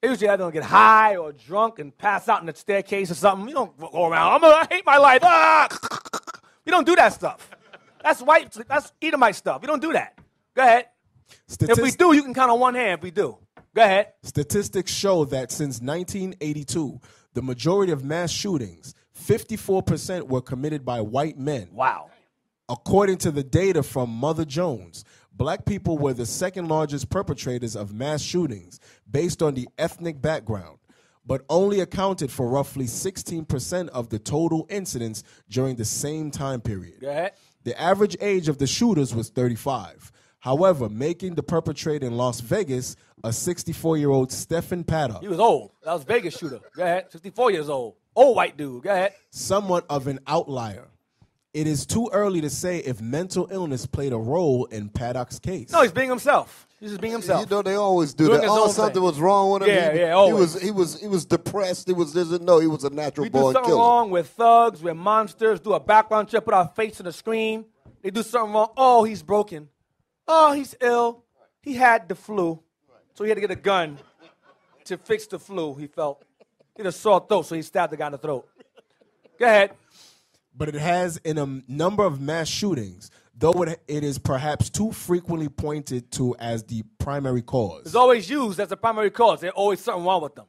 They usually either get high or drunk and pass out in the staircase or something. You don't go around, I'm a, I hate my life. Ah! You don't do that stuff. That's white, that's Edomite stuff. You don't do that. Go ahead. If we do, you can count on one hand if we do. Go ahead. Statistics show that since 1982, the majority of mass shootings, 54%, were committed by white men. Wow. According to the data from Mother Jones, black people were the second largest perpetrators of mass shootings based on the ethnic background, but only accounted for roughly 16% of the total incidents during the same time period. Go ahead. The average age of the shooters was 35. However, making the perpetrator in Las Vegas a 64 year old Stephen Paddock He was old. That was Vegas shooter. Go ahead. 64 years old. Old white dude. Go ahead. somewhat of an outlier. It is too early to say if mental illness played a role in Paddock's case. No, he's being himself. He's just being himself. You know they always do Doing that. Oh, something thing. was wrong with him. Yeah, he, yeah, He was he was he was depressed. He was doesn't know he was a natural we do born something killer. wrong with thugs, with monsters, do a background check, put our face on the screen. They do something wrong. Oh, he's broken. Oh, he's ill. He had the flu. So he had to get a gun to fix the flu, he felt. He had a sore throat, so he stabbed the guy in the throat. Go ahead. But it has in a number of mass shootings, though it, it is perhaps too frequently pointed to as the primary cause. It's always used as the primary cause. There's always something wrong with them.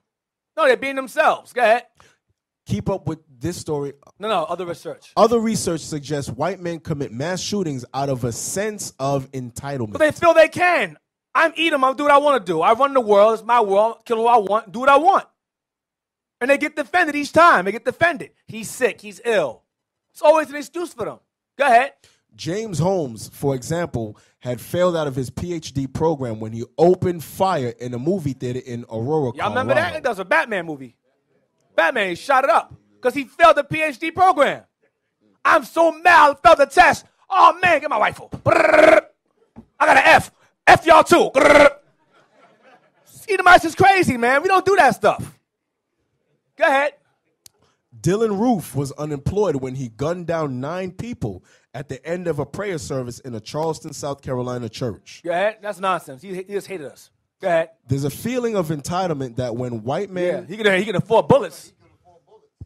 No, they're being themselves. Go ahead. Keep up with this story. No, no, other research. Other research suggests white men commit mass shootings out of a sense of entitlement. But they feel they can. I'm Edom. I'll do what I want to do. I run the world. It's my world. Kill who I want. Do what I want. And they get defended each time. They get defended. He's sick. He's ill. It's always an excuse for them. Go ahead. James Holmes, for example, had failed out of his PhD program when he opened fire in a movie theater in Aurora, Y'all remember that? That was a Batman movie. Batman, he shot it up because he failed the PhD program. I'm so mad I failed the test. Oh, man, get my rifle. I got an F. F y'all too. Edomites is crazy, man. We don't do that stuff. Go ahead. Dylann Roof was unemployed when he gunned down nine people at the end of a prayer service in a Charleston, South Carolina church. Go ahead. That's nonsense. He, he just hated us. Go ahead. There's a feeling of entitlement that when white Yeah, men, he can, he can afford bullets.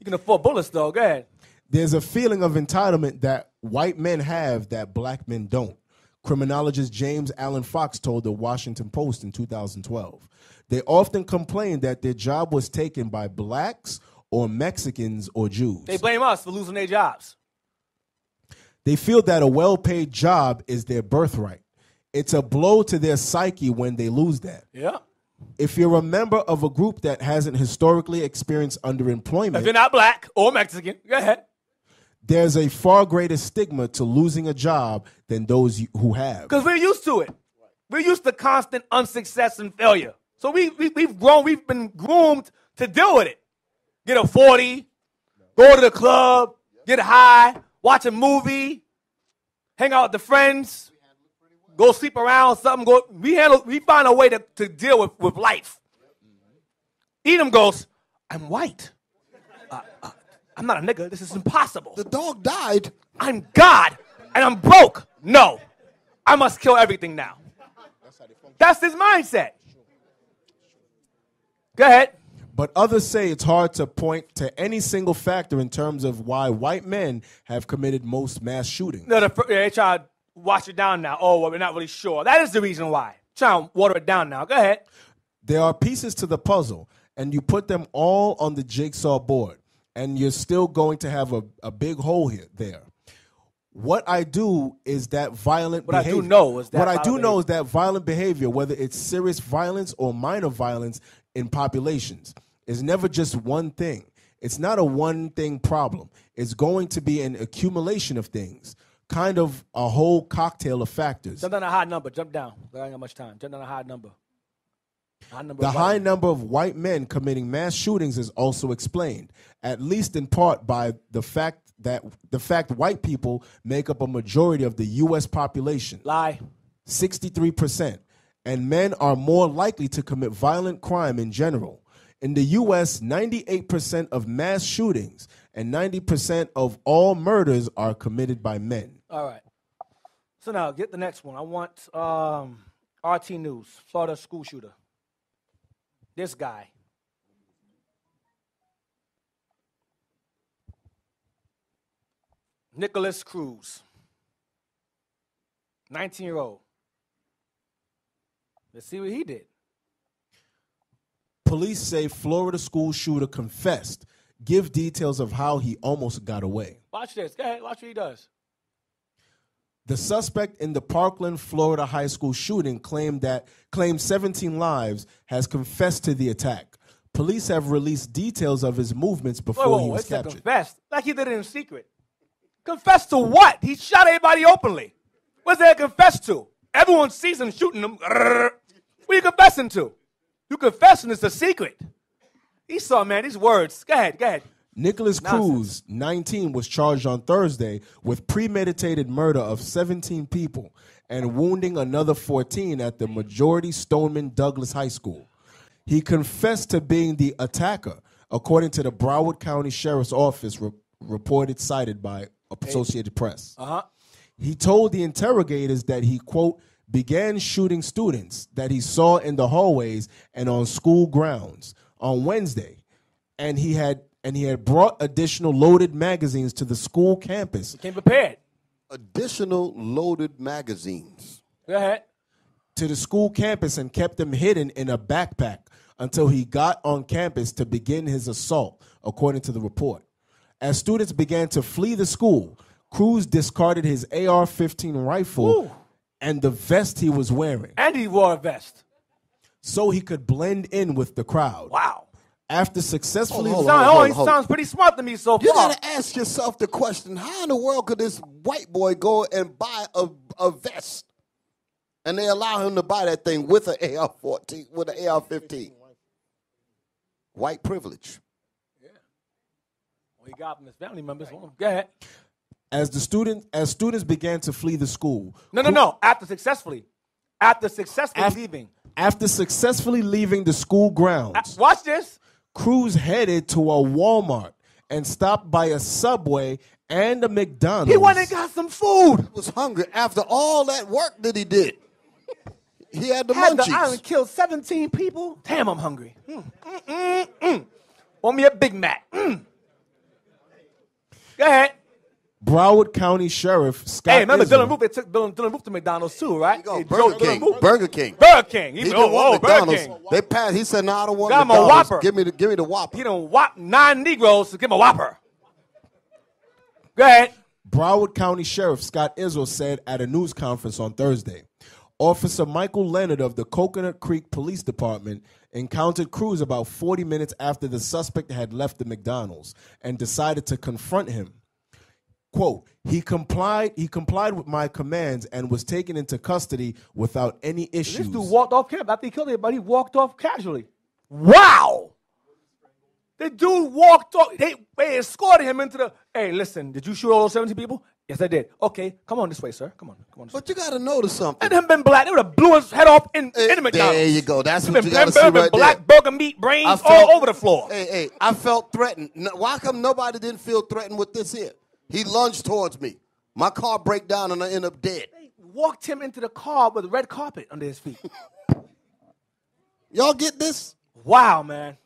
Can afford bullets, though. Go ahead. there's a feeling of entitlement that white men have that black men don't. Criminologist James Alan Fox told the Washington Post in 2012. They often complain that their job was taken by blacks or Mexicans or Jews. They blame us for losing their jobs. They feel that a well paid job is their birthright. It's a blow to their psyche when they lose that. Yeah. If you're a member of a group that hasn't historically experienced underemployment, If you're not black or Mexican, go ahead. there's a far greater stigma to losing a job than those who have. Because we're used to it. We're used to constant unsuccess and failure. So we, we, we've grown, we've been groomed to deal with it. Get a 40, go to the club, get high, watch a movie, hang out with the friends, go sleep around something. Go, we, handle, we find a way to, to deal with, with life. Edom goes, I'm white. Uh, uh, I'm not a nigga. This is impossible. The dog died. I'm God and I'm broke. No, I must kill everything now. That's his mindset. Go ahead. But others say it's hard to point to any single factor in terms of why white men have committed most mass shootings. No, the, they to wash it down now. Oh, well, we're not really sure. That is the reason why. Try and water it down now. Go ahead. There are pieces to the puzzle, and you put them all on the jigsaw board, and you're still going to have a, a big hole here there. What I do is that violent What I do know is that what I do know is that violent behavior, whether it's serious violence or minor violence in populations, is never just one thing. It's not a one thing problem. It's going to be an accumulation of things, kind of a whole cocktail of factors. Jump down a high number. Jump down. I ain't got much time. Jump down a high number. High number. The high white- number of white men committing mass shootings is also explained, at least in part by the fact that the fact white people make up a majority of the US population, Lie. 63%, and men are more likely to commit violent crime in general. In the US, 98% of mass shootings and 90% of all murders are committed by men. All right. So now get the next one. I want um, RT News, Florida school shooter. This guy. Nikolas Cruz. 19 year old. Let's see what he did. Police say Florida school shooter confessed. Give details of how he almost got away. Watch this. Go ahead. Watch what he does. The suspect in the Parkland, Florida high school shooting claimed that claimed 17 lives has confessed to the attack. Police have released details of his movements before Whoa, whoa, he was captured. confessed. Like he did it in secret. Confess to what? He shot everybody openly. What's there to confess to? Everyone sees him shooting them. What are you confessing to? You confessing is a secret. Esau, man, these words. Go ahead, go ahead. Nikolas Cruz, 19, was charged on Thursday with premeditated murder of 17 people and wounding another 14 at the Marjory Stoneman Douglas High School. He confessed to being the attacker, according to the Broward County Sheriff's Office re- reported cited by Associated Press. Uh-huh. He told the interrogators that he, quote, began shooting students that he saw in the hallways and on school grounds on Wednesday. And he had and he had brought additional loaded magazines to the school campus He Came prepared. Additional loaded magazines. Go ahead. to the school campus and kept them hidden in a backpack until he got on campus to begin his assault, according to the report. As students began to flee the school, Cruz discarded his AR 15 rifle Ooh. and the vest he was wearing And he wore a vest. so he could blend in with the crowd. Wow. After successfully Hold on, hold oh, on, he hold on. sounds pretty smart to me so You far. You gotta ask yourself the question: How in the world could this white boy go and buy a, a vest, and they allow him to buy that thing with an AR-14, with an AR-15? White privilege. Yeah. Well, He got from his family members. Hold on. Go ahead. as the student as students began to flee the school. No, no, no. After successfully. After successfully Af- leaving. After successfully leaving the school grounds, Watch this. Cruz headed to a Walmart and stopped by a Subway and a McDonald's. He went and got some food. He Was hungry after all that work that he did. He had the Had the island killed 17 people. Damn, I'm hungry. Mm, mm, mm, mm. Want me a Big Mac. Mm. Go ahead. Broward County Sheriff Scott Hey, remember Izzo- Dylann Roof? They took Dylan, Dylann Roof to McDonald's too, right? Go, Burger drove Dylan King. Burger King. Burger King. He, He oh, didn't want oh, Burger McDonald's. King. They passed. He said, "No, I don't want Got him a McDonald's. Whopper. Give me the, give me the Whopper." He done whop nine Negroes to give him a Whopper. Go ahead. Broward County Sheriff Scott Izzo said at a news conference on Thursday. Officer Michael Leonard of the Coconut Creek Police Department encountered Cruz about 40 minutes after the suspect had left the McDonald's and decided to confront him. Quote, he complied he complied with my commands and was taken into custody without any issues This dude walked off camp after he killed everybody. He walked off casually. Wow. The dude walked off. They, they escorted him into the. Hey, listen, did you shoot all those 17 people? Yes, I did. Okay, come on this way, sir. Come on, come on. This way. But you got to notice something. And him been black. They would have blew his head off in, in the Eh, McDonald's. There you go. That's Him what been, you got to see been right black there. burger meat brains I all over the floor. Hey, hey, I felt threatened. Why come nobody didn't feel threatened with this here? He lunged towards me. My car break down and I end up dead. They walked him into the car with a red carpet under his feet. Y'all get this? Wow, man.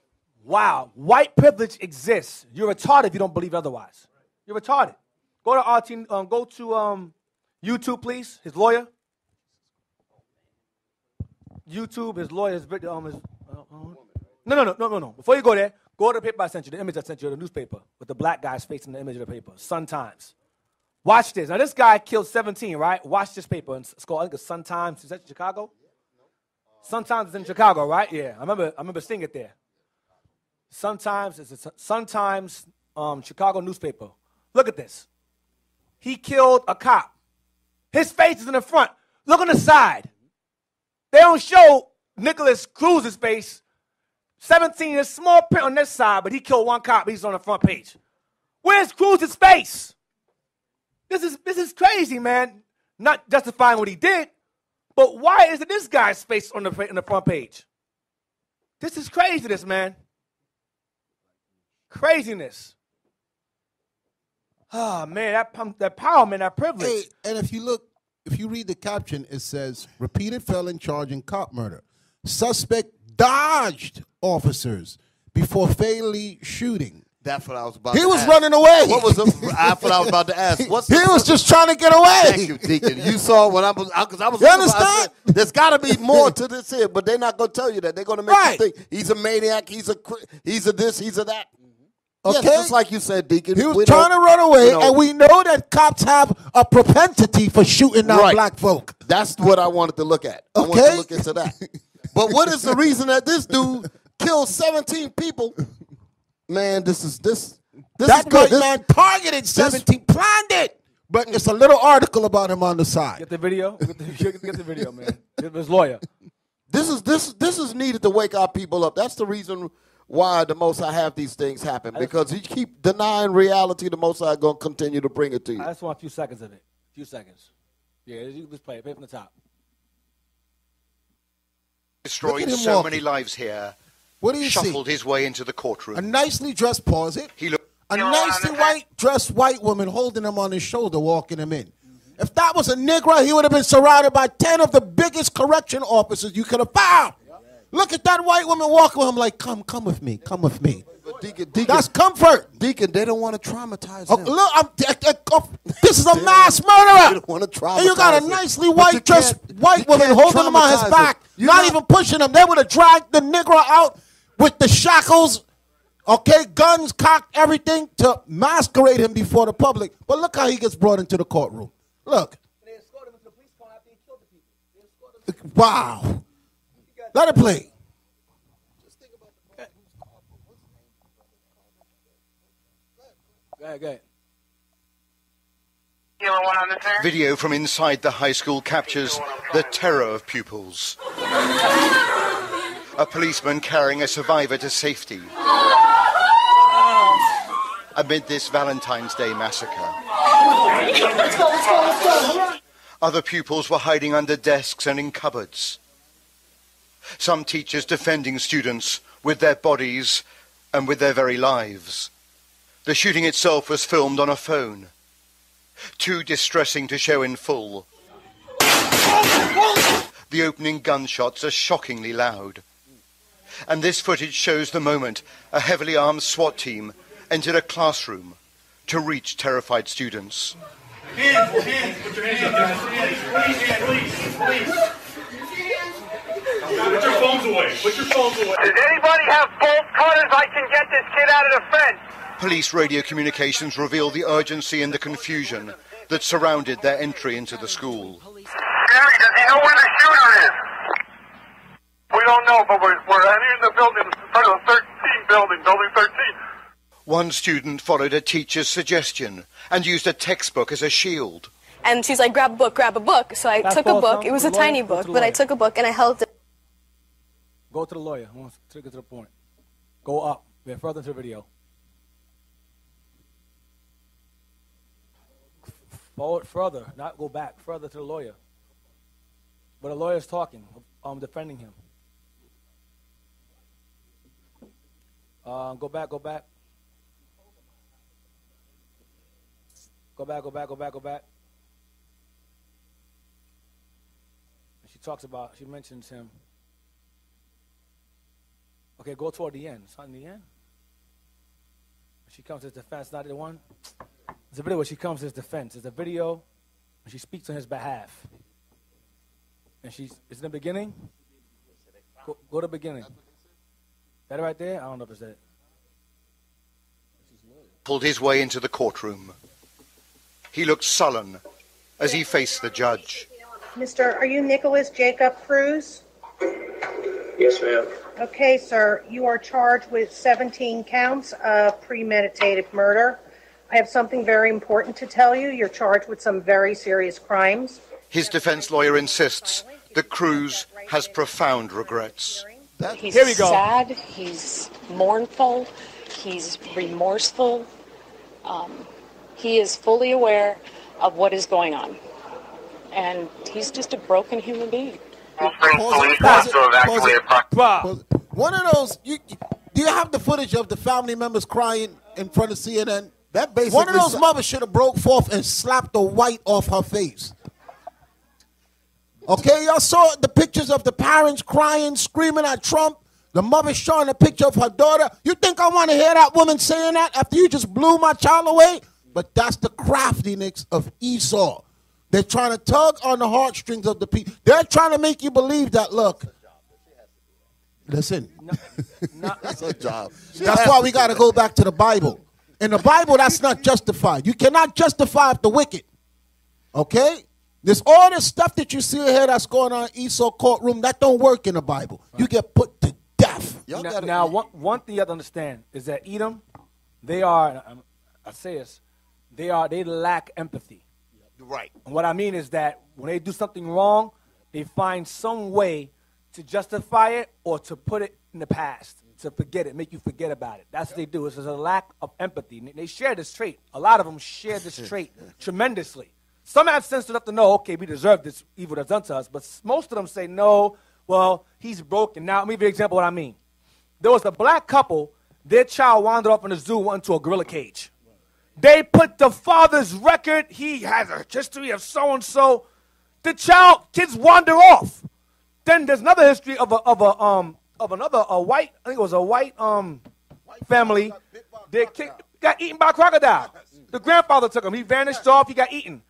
Wow. White privilege exists. You're retarded if you don't believe otherwise. You're retarded. Go to RT, um, go to um, YouTube, please. His lawyer. YouTube, his lawyer, his, um, his uh, uh, no, no, no, no, no, no. Before you go there, go to the paper I sent you, the image I sent you, the newspaper with the black guy's face in the image of the paper, Sun Times. Watch this. Now, this guy killed 17, right? Watch this paper. It's called, I think it's Sun Times. Is that Chicago? Sun Times is in Chicago, right? Yeah, I remember. I remember seeing it there. Sometimes it's a Sun Times, um, Chicago newspaper. Look at this. He killed a cop. His face is in the front. Look on the side. They don't show Nikolas Cruz's face. 17 is small print on this side, but he killed one cop. He's on the front page. Where's Cruz's face? This is this is crazy, man. Not justifying what he did, but why isn't this guy's face on the on the front page? This is craziness, man. Craziness. Ah, man, that that power, man, that privilege. Hey, and if you look, if you read the caption, it says repeated felon charging cop murder. Suspect dodged officers before fatally shooting. That's what I was about He to was ask. running away. What was the, that's what I was about to ask. What's he the, was just trying to get away. Thank you, Deacon. You saw when I was because I was. You I understand? said, There's got to be more to this here, but they're not going to tell you that. They're going to make Right. you think he's a maniac. He's a he's a this. He's a that. Yes, Okay. just like you said, Deacon. He was trying to run away, you know, and we know that cops have a propensity for shooting out Right. black folk. That's what I wanted to look at. I wanted Okay. to look into that. but what is the reason that this dude killed 17 people? Man, this is this. This that is good. This- man targeted 17, planned it. But it's a little article about him on the side. Get the video. Get the, get the video, man. Get his lawyer. This is this this is needed to wake our people up. That's the reason why the Most I have these things happen because you keep denying reality. The Most High gonna continue to bring it to you. I just want a few seconds of it. A few seconds. Yeah, you just play it. Play it from the top. Destroyed Look at him so walking. many lives here, What do you shuffled see? his way into the courtroom. A nicely dressed, pause it. he looked. A nicely white dressed white woman holding him on his shoulder, walking him in. If that was a Negro, he would have been surrounded by 10 of the biggest correction officers you could have found. Look at that white woman walking with him like, come, come with me, come with me. Deacon, Deacon, That's comfort. Deacon, they don't want to traumatize Oh, him. look, I'm, I- I- oh, this is a mass murderer. They murderer. don't want to traumatize And you got a nicely white dressed can't- white you woman holding him on his back, You're not, even pushing him. They would have dragged the Negro out with the shackles, okay, guns cocked, everything to masquerade him before the public. But look how he gets brought into the courtroom. Look. Wow. Let it play. Go ahead, go ahead. Video from inside the high school captures the terror of pupils. A policeman carrying a survivor to safety. Amid this Valentine's Day massacre. Other pupils were hiding under desks and in cupboards. Some teachers defending students with their bodies and with their very lives. The shooting itself was filmed on a phone. Too distressing to show in full. The opening gunshots are shockingly loud. And this footage shows the moment a heavily armed SWAT team entered a classroom to reach terrified students. Hands, hands, put your hands up. Hands, hands, please, please. Put your phones away. Put your phones away. Does anybody have bolt cutters? I can get this kid out of the fence. Police radio communications reveal the urgency and the confusion that surrounded their entry into the school. Gary, does he know where the shooter is? We don't know, but we're, we're entering the building, in front of the 13 building, building 13. One student followed a teacher's suggestion and used a textbook as a shield. And she's like, grab a book, grab a book. So I That's took a book. It was a lawyer, tiny book, but I took a book and I held it. Go to the lawyer. I want to take it to the point. Go up. We're further into the video. Forward further, not go back. Further to the lawyer. But the lawyer's talking. I'm defending him. Uh, go back, go back. Go back, go back, go back, go back. She talks about, she mentions him. Okay, go toward the end. It's not in the end. She comes to defense, not the one. It's a video where she comes to his defense. It's a video when she speaks on his behalf. And she's, it's in the beginning. Go, go to the beginning. That right there? I don't know if it's that. Pulled his way into the courtroom. He looked sullen as he faced the judge. Mr. Are you Nikolas Jacob Cruz? Yes, ma'am. Okay, sir. You are charged with 17 counts of premeditated murder. I have something very important to tell you. You're charged with some very serious crimes. His defense lawyer insists that Cruz has profound regrets. He's Here we go. sad. He's mournful. He's remorseful. Um, he is fully aware of what is going on, and he's just a broken human being. Pause pause pause. One of those. You, you- do you have the footage of the family members crying in front of CNN? That basically One of those mothers should have broke forth and slapped the white off her face. Okay, y'all saw the pictures of the parents crying, screaming at Trump. The mother showing a picture of her daughter. You think I want to hear that woman saying that after you just blew my child away? But that's the craftiness of Esau. They're trying to tug on the heartstrings of the people. They're trying to make you believe that, look, listen, That's her job. She that's why we got to go back to the Bible. In the Bible, that's not justified. You cannot justify the wicked. Okay? There's all this stuff that you see here that's going on in Esau courtroom that don't work in the Bible. You get put to death. Y'all now, gotta- now one, one thing you have to understand is that Edom, they are, and I'm- I say this, they are, they lack empathy. Right. And what I mean is that when they do something wrong, they find some way to justify it or to put it in the past, to forget it, make you forget about it. That's what they do. It's a lack of empathy. And They share this trait. A lot of them share this trait tremendously. Some have sense enough to know, okay, we deserve this evil that's done to us, but most of them say, no, well, he's broken. Now, let me give you an example of what I mean. There was a black couple, their child wandered off in the zoo, went into a gorilla cage. They put the father's record. He has a history of so and so. The child kids wander off. Then there's another history of a of a um of another a white. I think it was a white um family, they kicked, got eaten by a crocodile. The grandfather took him. He vanished off. He got eaten.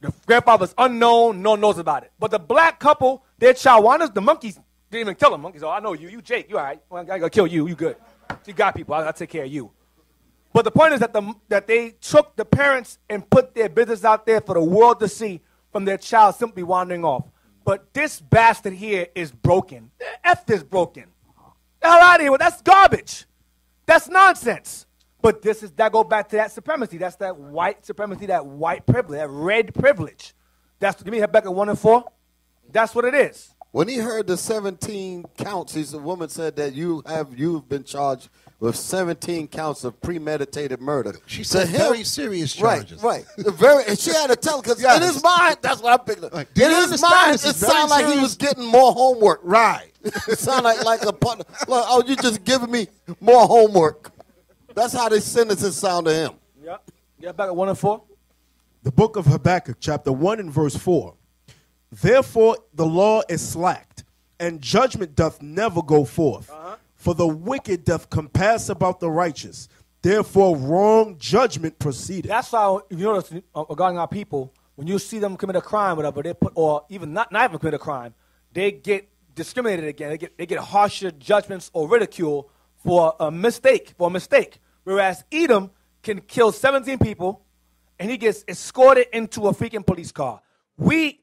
The grandfather's unknown. No one knows about it. But the black couple, they're Chawanas. The monkeys didn't even kill them. Monkeys, oh, I know you. You Jake. You all right. Well, I gotta kill you. You good. You got people. I'll, I'll take care of you. But the point is that, the, that they took the parents and put their business out there for the world to see from their child simply wandering off. But this bastard here is broken. F this broken. The hell out of here. That's garbage. That's nonsense. But this is that go back to that supremacy. That's that white supremacy, that white privilege, that red privilege. That's give me Habakkuk one and four. That's what it is. When he heard the 17 counts, he's, the woman said that you have you've been charged with 17 counts of premeditated murder. She To said him- very serious charges. Right, right. Very, and she had to tell because Yes. in his mind, that's what I'm picking up. Like, do in his mind, this it is very sounded like he was getting more homework. Right. it sounded like like a partner. Like, oh, you just giving me more homework. That's how the sentences sound to him. Yeah. Get back at one and four. The book of Habakkuk, chapter 1 and verse 4. Therefore the law is slacked, and judgment doth never go forth. Uh-huh. For the wicked doth compass about the righteous. Therefore wrong judgment proceedeth. That's why if you notice uh, regarding our people, when you see them commit a crime, whatever they put, or even not not even commit a crime, they get discriminated against. They get they get harsher judgments or ridicule for a mistake for a mistake. Whereas Edom can kill 17 people, and he gets escorted into a freaking police car. We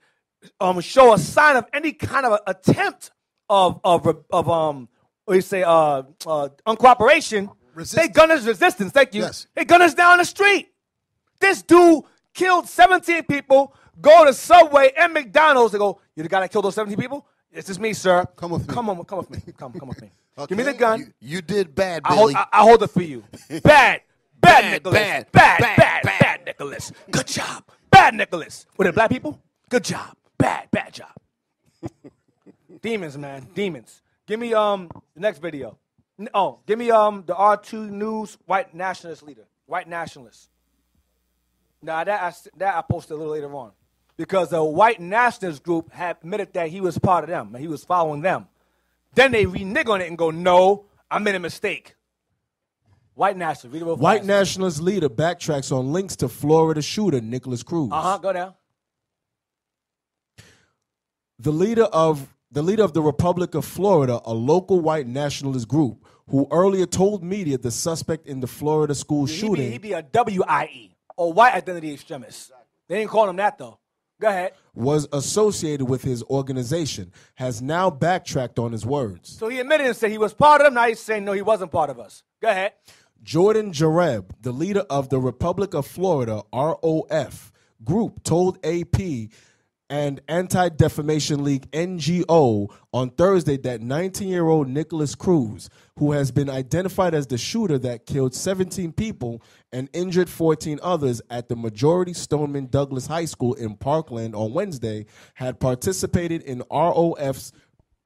um, show a sign of any kind of attempt of of of um do you say uh, uh uncooperation. They gun us resistance. Thank you. Yes. They gun us down the street. This dude killed 17 people. Go to Subway and McDonald's. They go, you the guy that killed those 17 people? This is me, sir. Come with me. Come on, come with me. Come, come with me. Give me the gun. You, you did bad, I Billy. hold, I, I hold it for you. Bad, bad, Bad, Nikolas. bad, bad, bad, bad, bad, Nikolas. Good job. Bad Nikolas. Were they black people? Good job. Bad, bad job. Demons, man. Demons. Give me um the next video. Oh, give me um the RT News white nationalist leader. White nationalist. Now that I, that I posted a little later on. Because the white nationalist group had admitted that he was part of them, and he was following them. Then they renege on it and go, no, I made a mistake. White nationalist, read it real White nationalist leader backtracks on links to Florida shooter Nikolas Cruz. Uh-huh, go down. The leader of the leader of the Republic of Florida, a local white nationalist group, who earlier told media the suspect in the Florida school He be, shooting he be a WIE, or white identity extremist. They ain't calling him that, though. Go ahead. was associated with his organization, has now backtracked on his words. So he admitted and said he was part of them. Now he's saying, no, he wasn't part of us. Go ahead. Jordan Jareb, the leader of the Republic of Florida ROF group, told AP and Anti Defamation League NGO on Thursday that 19 year old Nikolas Cruz, who has been identified as the shooter that killed 17 people and injured 14 others at the Marjory Stoneman Douglas High School in Parkland on Wednesday, had participated in ROF's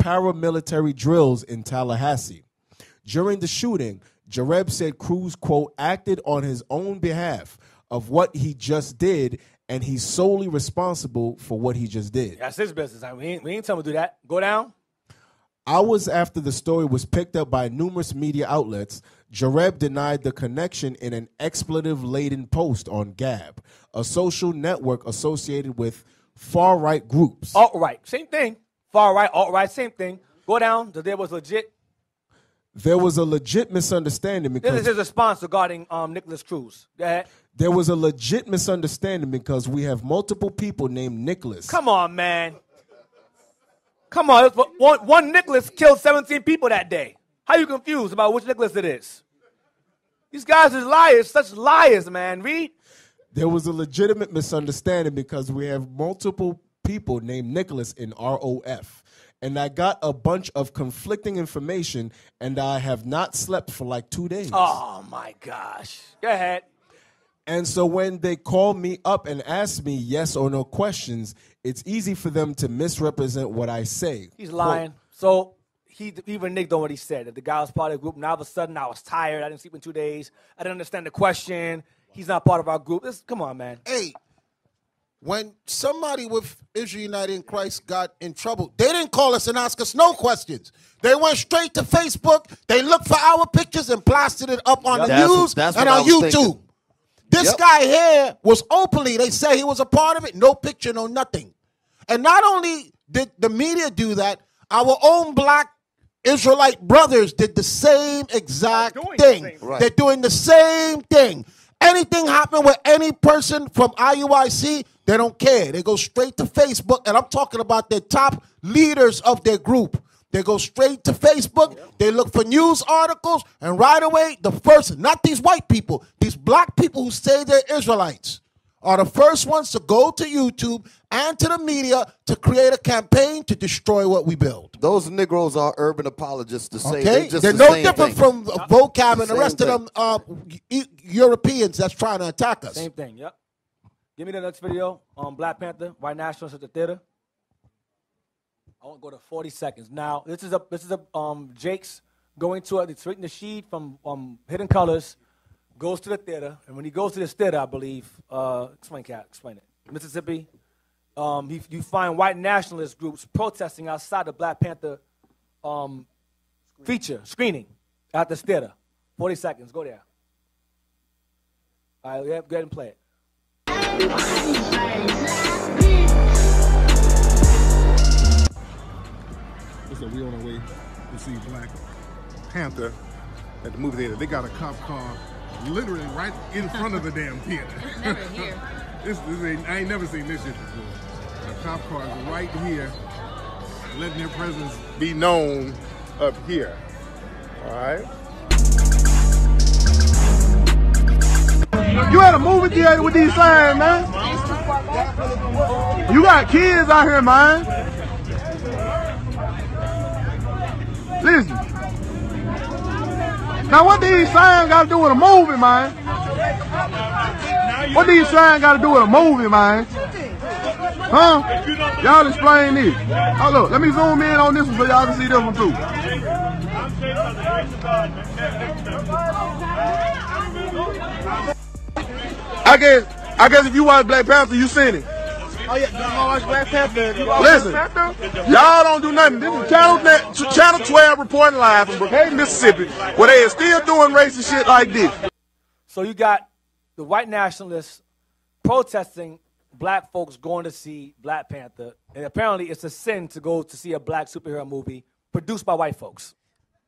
paramilitary drills in Tallahassee. During the shooting, Jareb said Cruz, quote, acted on his own behalf of what he just did, and he's solely responsible for what he just did. That's his business. I mean, we ain't, we ain't telling him to do that. Go down. Hours after the story was picked up by numerous media outlets, Jareb denied the connection in an expletive laden post on Gab, a social network associated with far right groups. Alt right. Same thing. Far right, alt right, same thing. Go down. There was legit. There was a legit misunderstanding This is his response regarding um, Nikolas Cruz. Go ahead. There was a legit misunderstanding because we have multiple people named Nicholas. Come on, man. Come on. One, one Nicholas killed 17 people that day. How you confused about which Nicholas it is? These guys are liars, such liars, man. Read. There was a legitimate misunderstanding because we have multiple people named Nicholas in ROF. And I got a bunch of conflicting information, and I have not slept for like two days. Oh my gosh. Go ahead. And so when they call me up and ask me yes or no questions, it's easy for them to misrepresent what I say. He's lying. So he he reneged on what he said. That the guy was part of the group. Now all of a sudden I was tired. I didn't sleep in two days. I didn't understand the question. He's not part of our group. This, come on, man. Hey, when somebody with Israel United in Christ got in trouble, they didn't call us and ask us no questions. They went straight to Facebook. They looked for our pictures and plastered it up on the That's- news that's and on YouTube. thinking. This Yep. guy here was openly, they say he was a part of it, no picture, no nothing. And not only did the media do that, our own black Israelite brothers did the same exact thing. Right. They're doing the same thing. Anything happen with any person from IUIC, they don't care. They go straight to Facebook, and I'm talking about the top leaders of their group. They go straight to Facebook. They look for news articles, and right away, the first, not these white people, these black people who say they're Israelites, are the first ones to go to YouTube and to the media to create a campaign to destroy what we build. Those Negroes are urban apologists to say Okay, they just they're the no same different thing. from uh, vocab and the Same rest thing. of them uh, E- Europeans that's trying to attack us. Same thing. Yep. Give me the next video on Black Panther, White Nationalists at the theater. I won't go to 40 seconds. Now, this is a this is a um Jake's going to a, it's written the sheet from um Hidden Colors, goes to the theater, and when he goes to this theater, I believe, uh, explain, Cat, explain it. Mississippi, um, he, you find white nationalist groups protesting outside the Black Panther um, feature screening at the theater. 40 seconds. Go there. All right, go ahead and play it. Listen, we on our way to see Black Panther at the movie theater. They got a cop car literally right in front of the damn theater. Never here. this, this ain't, I ain't never seen this shit before. A cop car is right here, letting their presence be known up here. All right. You at a movie theater with these signs, man. You got kids out here, man. Listen. Now what these signs got to do with a movie, man? What these signs got to do with a movie, man? Huh? Y'all explain this. Oh look, let me zoom in on this one so y'all can see this one too. I guess I guess if you watch Black Panther, you seen it. Oh yeah, I watch Black Panther. You watch Listen, Black Panther? y'all don't do nothing. This is Channel, Net- Channel 12 reporting live from Brookhaven, Mississippi, where they are still doing racist shit like this. So you got the white nationalists protesting black folks going to see Black Panther, and apparently it's a sin to go to see a black superhero movie produced by white folks.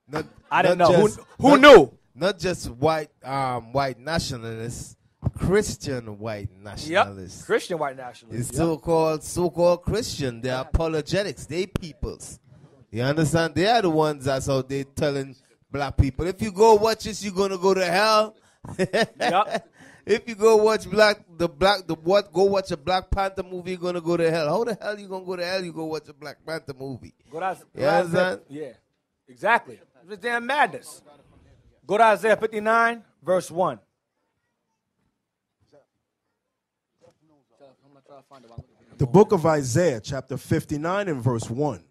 Not, I didn't not know. just- who who not- knew? Not just white um, white nationalists, Christian white nationalists. Yep. Christian white nationalists. It's Yep. so-called so-called Christian. They're apologetics. They peoples. You understand? They are the ones that's out there telling black people, if you go watch this, you're gonna go to hell. If you go watch black the black the what go watch a Black Panther movie, you're gonna go to hell. How the hell you gonna go to hell? You go watch a Black Panther movie. Go to, You go understand? Yeah, exactly. It's damn madness. Go to Isaiah 59, verse 1. The book of Isaiah, chapter 59 and verse 1.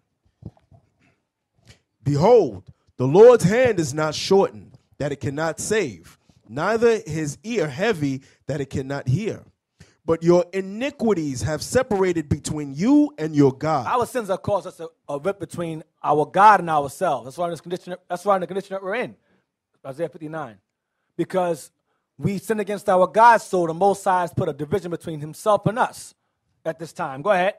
Behold, the Lord's hand is not shortened, that it cannot save, neither his ear heavy, that it cannot hear. But your iniquities have separated between you and your God. Our sins have caused us a, a uh, rip between our God and ourselves. That's why in this condition. That's why in the condition that we're in, Isaiah 59, because we sin against our God. So the Most High has put a division between Himself and us at this time. Go ahead.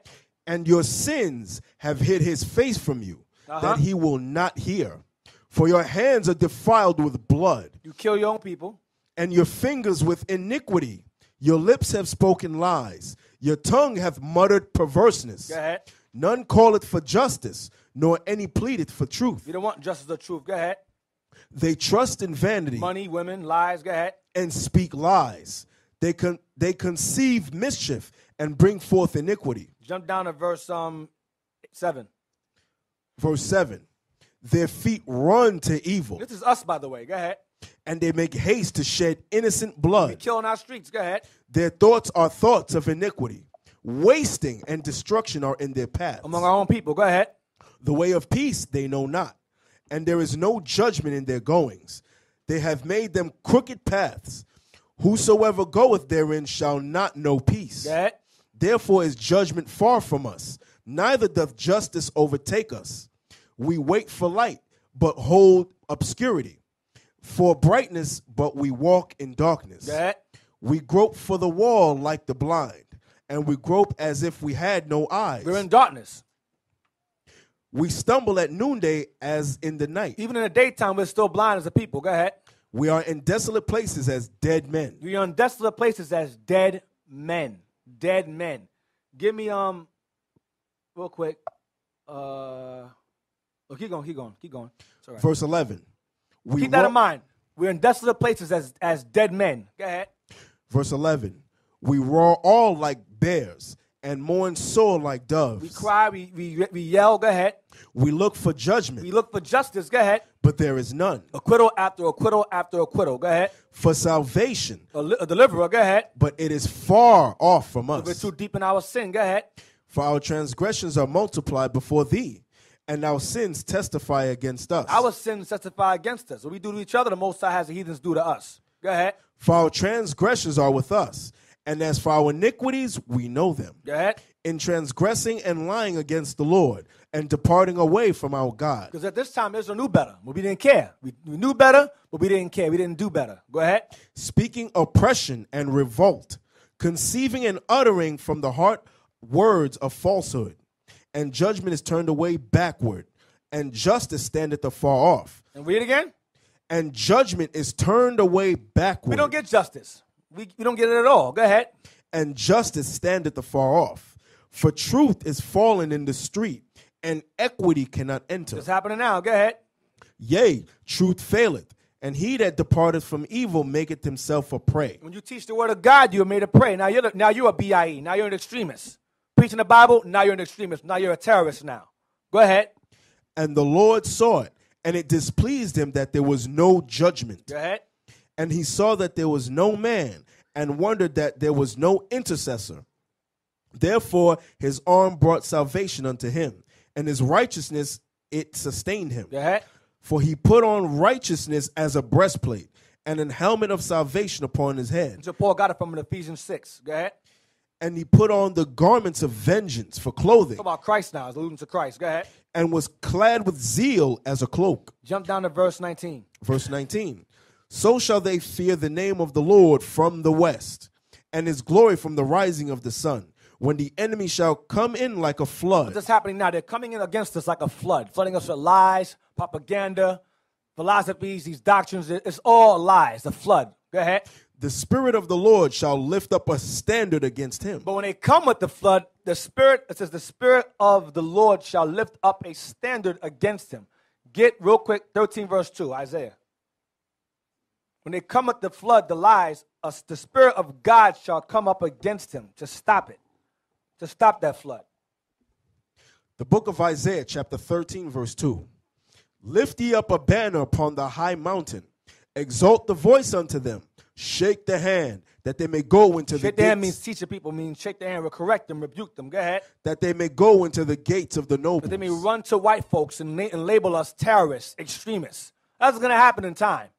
And your sins have hid his face from you, Uh-huh. that he will not hear. For your hands are defiled with blood, You kill your own people. and your fingers with iniquity. Your lips have spoken lies. Your tongue hath muttered perverseness. Go ahead. None call it for justice, nor any pleadeth for truth. You don't want justice or truth. Go ahead. They trust in vanity Money, women, lies. Go ahead. and speak lies. They con- they conceive mischief and bring forth iniquity. Jump down to verse um seven. Verse 7 Their feet run to evil, This is us, by the way. Go ahead. and they make haste to shed innocent blood. We killing our streets. Go ahead. Their thoughts are thoughts of iniquity. Wasting and destruction are in their paths. Among our own people. Go ahead. The way of peace they know not, and there is no judgment in their goings. They have made them crooked paths. Whosoever goeth therein shall not know peace. Go ahead. Therefore is judgment far from us, neither doth justice overtake us. We wait for light, but hold obscurity. For brightness, but we walk in darkness. Ahead. We grope for the wall like the blind, and we grope as if we had no eyes. We're in darkness. We stumble at noonday as in the night. Even in the daytime, we're still blind as a people. Go ahead. We are in desolate places as dead men. We are in desolate places as dead men. Dead men. Give me um real quick. Uh oh, keep going, keep going, keep going. Verse 11. We Keep that in mind. We're in desolate places as as dead men. Go ahead. Verse 11. We roar all like bears and mourn sore like doves. We cry, we, we we yell, go ahead. We look for judgment, We look for justice, go ahead. But there is none. Acquittal after acquittal after acquittal, go ahead. For salvation, A, li- a deliverer, go ahead. but it is far off from If we're too deep in our sin, go ahead. For our transgressions are multiplied before thee, and our sins testify against us. Our sins testify against us. What we do to each other, the Most High has the heathens do to us. Go ahead. For our transgressions are with us, and as for our iniquities, we know them. Go ahead. In transgressing and lying against the Lord, and departing away from our God. Because at this time, Israel knew better, but we didn't care. We, we knew better, but we didn't care. We didn't do better. Go ahead. Speaking oppression and revolt, conceiving and uttering from the heart words of falsehood, and judgment is turned away backward, and justice standeth afar off. And read again. And judgment is turned away backward. We don't get justice. We, we don't get it at all. Go ahead. and justice standeth afar off. For truth is fallen in the street, and equity cannot enter. It's happening now. Go ahead. Yea, truth faileth, and he that departeth from evil maketh himself a prey. When you teach the word of God, you're made a prey. Now you're now you're a BIE. Now you're an extremist. Preaching the Bible. Now you're an extremist. Now you're a terrorist. Now. Go ahead. And the Lord saw it, and it displeased him that there was no judgment. Go ahead. And he saw that there was no man, and wondered that there was no intercessor. Therefore his arm brought salvation unto him, and his righteousness it sustained him. Go ahead. For he put on righteousness as a breastplate, and an helmet of salvation upon his head. So Paul got it from Ephesians six. Go ahead. And he put on the garments of vengeance for clothing, Talk about Christ now. It's alluding to Christ. Go ahead. and was clad with zeal as a cloak. Jump down to verse 19. Verse 19 So shall they fear the name of the Lord from the west, and his glory from the rising of the sun, when the enemy shall come in like a flood. What's happening now? They're coming in against us like a flood, flooding us with lies, propaganda, philosophies, these doctrines. It's all lies. The flood. Go ahead. The Spirit of the Lord shall lift up a standard against him. But when they come with the flood, the spirit, it says, the spirit of the Lord shall lift up a standard against him. Get real quick, 13 verse 2, Isaiah. When they come with the flood, the lies, us, the spirit of God shall come up against him to stop it, to stop that flood. The book of Isaiah, chapter 13, verse 2. Lift ye up a banner upon the high mountain, exalt the voice unto them, shake the hand, that they may go into Shake the the hand means teach the people, means shake the hand, correct them, rebuke them. Go ahead. that they may go into the gates of the nobles. That they may run to white folks and, and label us terrorists, extremists. That's going to happen in time.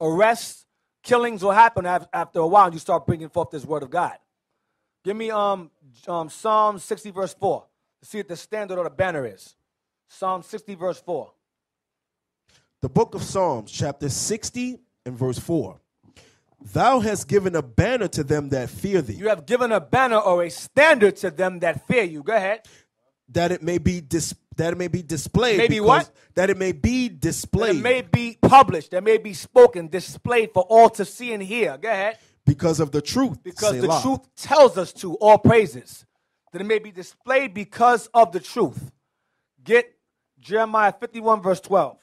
Arrests, killings will happen af- after a while. and You start bringing forth this word of God. Give me um, um Psalm 60 verse 4 to see what the standard or the banner is. Psalm 60 verse 4. The book of Psalms, chapter 60 and verse 4. Thou hast given a banner to them that fear thee, You have given a banner or a standard to them that fear you. Go ahead. that it may be dis- that it may be displayed. May be because- what? That it may be That displayed it may be published, that may be spoken, displayed for all to see and hear. Go ahead. Because of the truth. Because the truth tells us to, all praises, that it may be displayed because of the truth. Get Jeremiah 51, verse 12.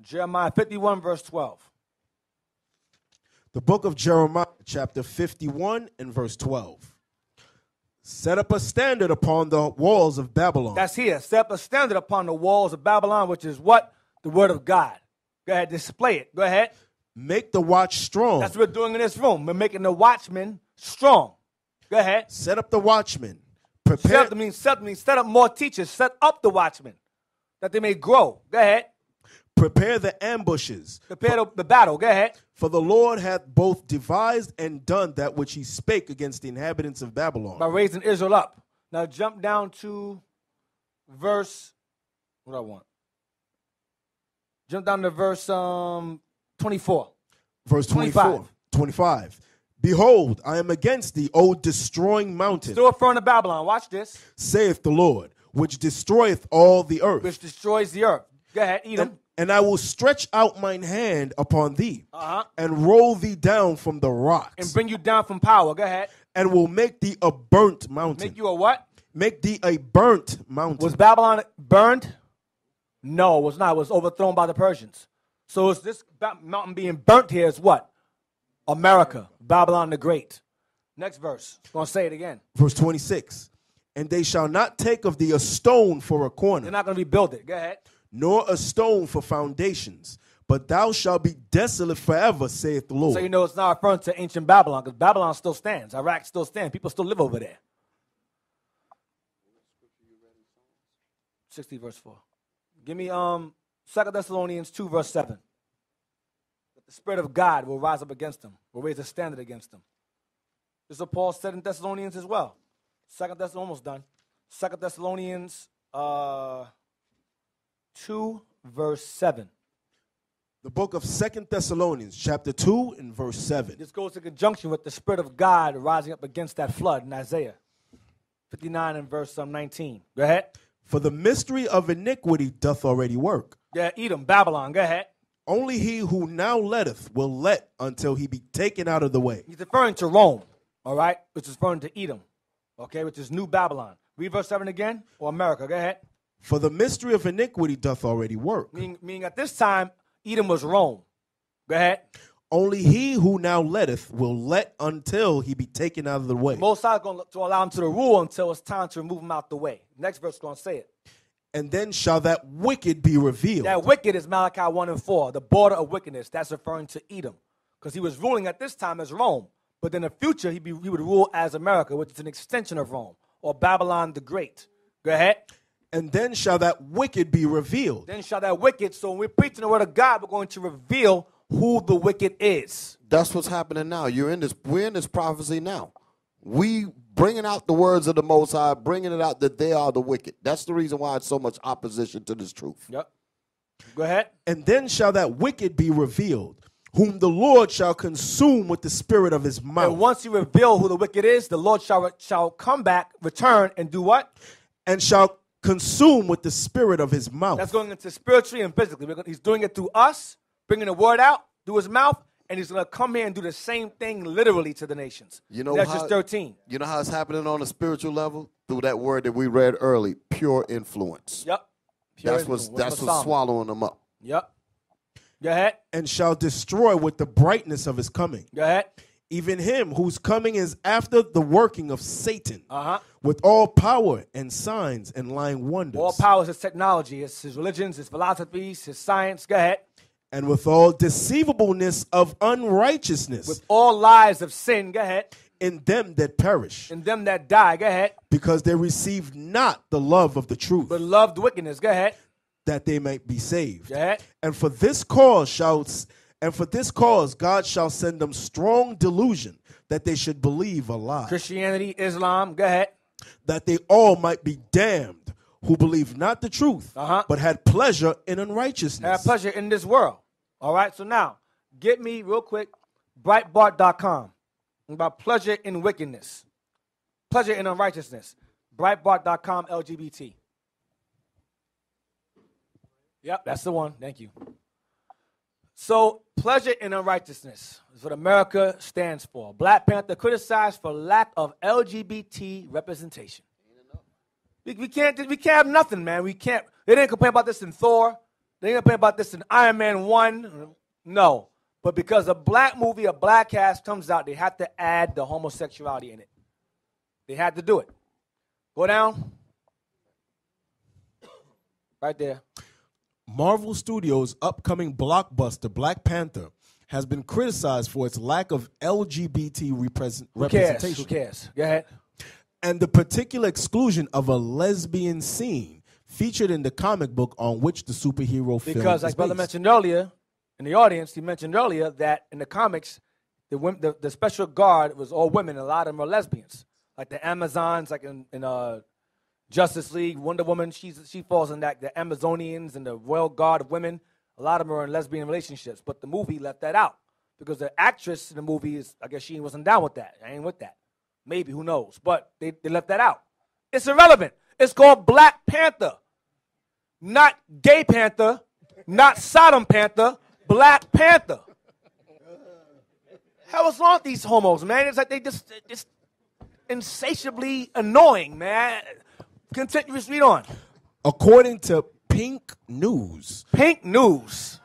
Jeremiah 51, verse 12. The book of Jeremiah, chapter 51 and verse 12. Set up a standard upon the walls of Babylon. That's here. Set up a standard upon the walls of Babylon, which is what? The word of God. Go ahead, display it. Go ahead. Make the watch strong. That's what we're doing in this room. We're making the watchmen strong. Go ahead. Set up the watchmen. Set up means set, means set up more teachers. Set up the watchmen that they may grow. Go ahead. Prepare the ambushes. Prepare the, the battle. Go ahead. For the Lord hath both devised and done that which he spake against the inhabitants of Babylon. By raising Israel up. Now jump down to verse. What do I want? Jump down to verse um 24. Verse 24. 25. 25. Behold, I am against thee, O destroying mountain, Still front of Babylon. Watch this. saith the Lord, which destroyeth all the earth. Which destroys the earth. Go ahead, eat them. And, and I will stretch out mine hand upon thee, Uh-huh. and roll thee down from the rocks, And bring you down from power. Go ahead. and will make thee a burnt mountain. Make you a what? Make thee a burnt mountain. Was Babylon burned? No, it was not. It was overthrown by the Persians. So is this mountain being burnt here is what? America, Babylon the Great. Next verse. I'm Gonna say it again. Verse 26. And they shall not take of thee a stone for a corner. They're not gonna rebuild it. Go ahead. nor a stone for foundations, but thou shalt be desolate forever, saith the Lord. So you know it's not referring to ancient Babylon because Babylon still stands. Iraq still stands. People still live over there. 60 verse 4. Give me um 2 Thessalonians 2 verse 7. That the Spirit of God will rise up against them, will raise a standard against them. This is what Paul said in Thessalonians as well. Second Thessalonians almost done. Second Thessalonians uh 2 verse 7. the book of Second Thessalonians, chapter 2, and verse 7. This goes in conjunction with the Spirit of God rising up against that flood in Isaiah 59 and verse um, 19. Go ahead. For the mystery of iniquity doth already work. Yeah, Edom, Babylon. Go ahead. Only he who now letteth will let until he be taken out of the way. He's referring to Rome, all right, which is referring to Edom, okay, which is New Babylon. Read verse 7 again, or America. Go ahead. For the mystery of iniquity doth already work. Meaning, meaning at this time, Edom was Rome. Go ahead. Only he who now letteth will let until he be taken out of the way. Most is going to allow him to the rule until it's time to remove him out the way. Next verse is going to say it. And then shall that wicked be revealed. That wicked is Malachi 1 and 4, the border of wickedness. That's referring to Edom. Because he was ruling at this time as Rome. But in the future, he'd be, he would rule as America, which is an extension of Rome, or Babylon the Great. Go ahead. And then shall that wicked be revealed. Then shall that wicked. So when we're preaching the word of God, we're going to reveal who the wicked is. That's what's happening now. You're in this. We're in this prophecy now. We bringing out the words of the Most High, bringing it out that they are the wicked. That's the reason why it's so much opposition to this truth. Yep. Go ahead. And then shall that wicked be revealed, whom the Lord shall consume with the spirit of his mouth. And once you reveal who the wicked is, the Lord shall, shall come back, return, and do what? And shall consume with the spirit of his mouth. That's going into spiritually and physically. He's doing it through us, bringing the word out through his mouth, and he's going to come here and do the same thing literally to the nations. You know that's how, just 13. You know how it's happening on a spiritual level through that word that we read early, pure influence. Yep. Pure that's what's that's What's what's swallowing them up. Yep. Go ahead. and shall destroy with the brightness of his coming. Go ahead. Even him whose coming is after the working of Satan, Uh huh. with all power and signs and lying wonders, All powers, his technology, his, his religions, his philosophies, his science. Go ahead. And with all deceivableness of unrighteousness With all lies of sin. Go ahead. in them that perish, in them that die. Go ahead. because they receive not the love of the truth, But loved wickedness. Go ahead. that they might be saved. Go ahead. And for this cause shall and for this cause God shall send them strong delusion that they should believe a lie, Christianity, Islam. Go ahead. that they all might be damned who believed not the truth, Uh-huh. but had pleasure in unrighteousness. have pleasure in this world. All right, so now get me real quick breitbart.com about pleasure in wickedness, pleasure in unrighteousness. Breitbart.com LGBT. Yep, that's the one. Thank you. So, pleasure in unrighteousness is what America stands for. Black Panther criticized for lack of LGBT representation. We, we can't we can't have nothing, man. We can't. They didn't complain about this in Thor. They didn't complain about this in Iron Man One. No, but because a black movie, a black cast comes out, they have to add the homosexuality in it. They had to do it. Go down. Right there. Marvel Studios' upcoming blockbuster Black Panther has been criticized for its lack of LGBT represent- Who cares? representation Who cares? Go ahead. And the particular exclusion of a lesbian scene featured in the comic book on which the superhero film Because, like brother mentioned earlier, in the audience, he mentioned earlier that in the comics, the, the, the special guard was all women, a lot of them are lesbians. Like the Amazons, like in, in uh, Justice League, Wonder Woman, she's, she falls in that. The Amazonians and the Royal Guard of women, a lot of them are in lesbian relationships. But the movie left that out because the actress in the movie is, I guess she wasn't down with that. I ain't with that. Maybe, who knows? But they, they left that out. It's irrelevant. It's called Black Panther not Gay Panther, not Sodom Panther, Black Panther. Hell, what's wrong with these homos, man? It's like they just just insatiably annoying, man. Continue to read on. According to Pink News, Pink News.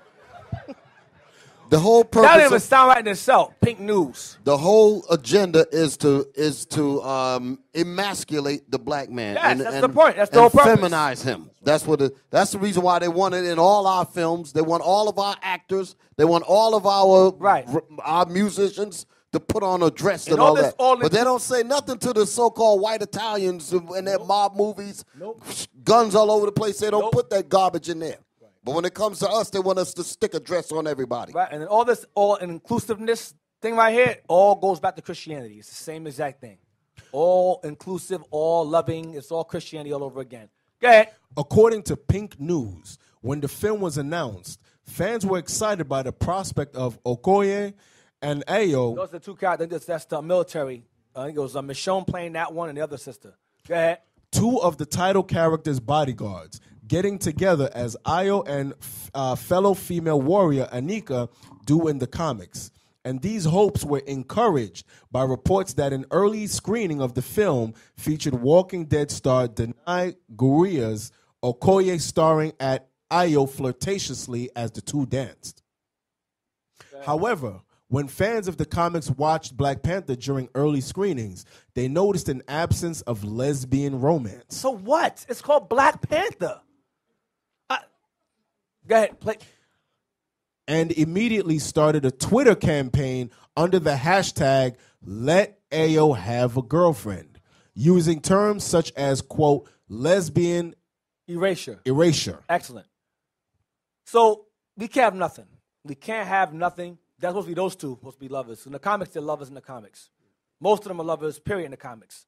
The whole That purpose. don't even sound right in itself. Pink News. the whole agenda is to is to um, emasculate the black man. Yes, that's the point. That's the whole purpose. Feminize him. That's what. The, that's the reason why they want it in all our films. They want all of our actors. They want all of our right. our musicians to put on a dress and, And all all, this- that. all but they don't say nothing to the so-called white Italians in their mob movies. Nope. Guns all over the place. They don't put that garbage in there. But when it comes to us, they want us to stick a dress on everybody. Right, and then all this all inclusiveness thing right here all goes back to Christianity. It's the same exact thing. All inclusive, all loving. It's all Christianity all over again. Go ahead. According to Pink News, when the film was announced, fans were excited by the prospect of Okoye and Ayo Those are the two characters. That's, that's the military. I think it was uh, Michonne playing that one and the other sister. Go ahead. two of the title characters' bodyguards, getting together as Ayo and uh, fellow female warrior Aneka do in the comics. And these hopes were encouraged by reports that an early screening of the film featured Walking Dead star Danai Gurira's Okoye starring at Ayo flirtatiously as the two danced. However, when fans of the comics watched Black Panther during early screenings, they noticed an absence of lesbian romance. So what? It's called Black Panther. Go ahead. Play. and immediately started a Twitter campaign under the hashtag Let Ayo Have a Girlfriend, using terms such as, quote, lesbian Erasure. erasure. Excellent. So we can't have nothing. We can't have nothing. That's supposed to be those two, supposed to be lovers. In the comics, they're lovers in the comics. Most of them are lovers, period, in the comics.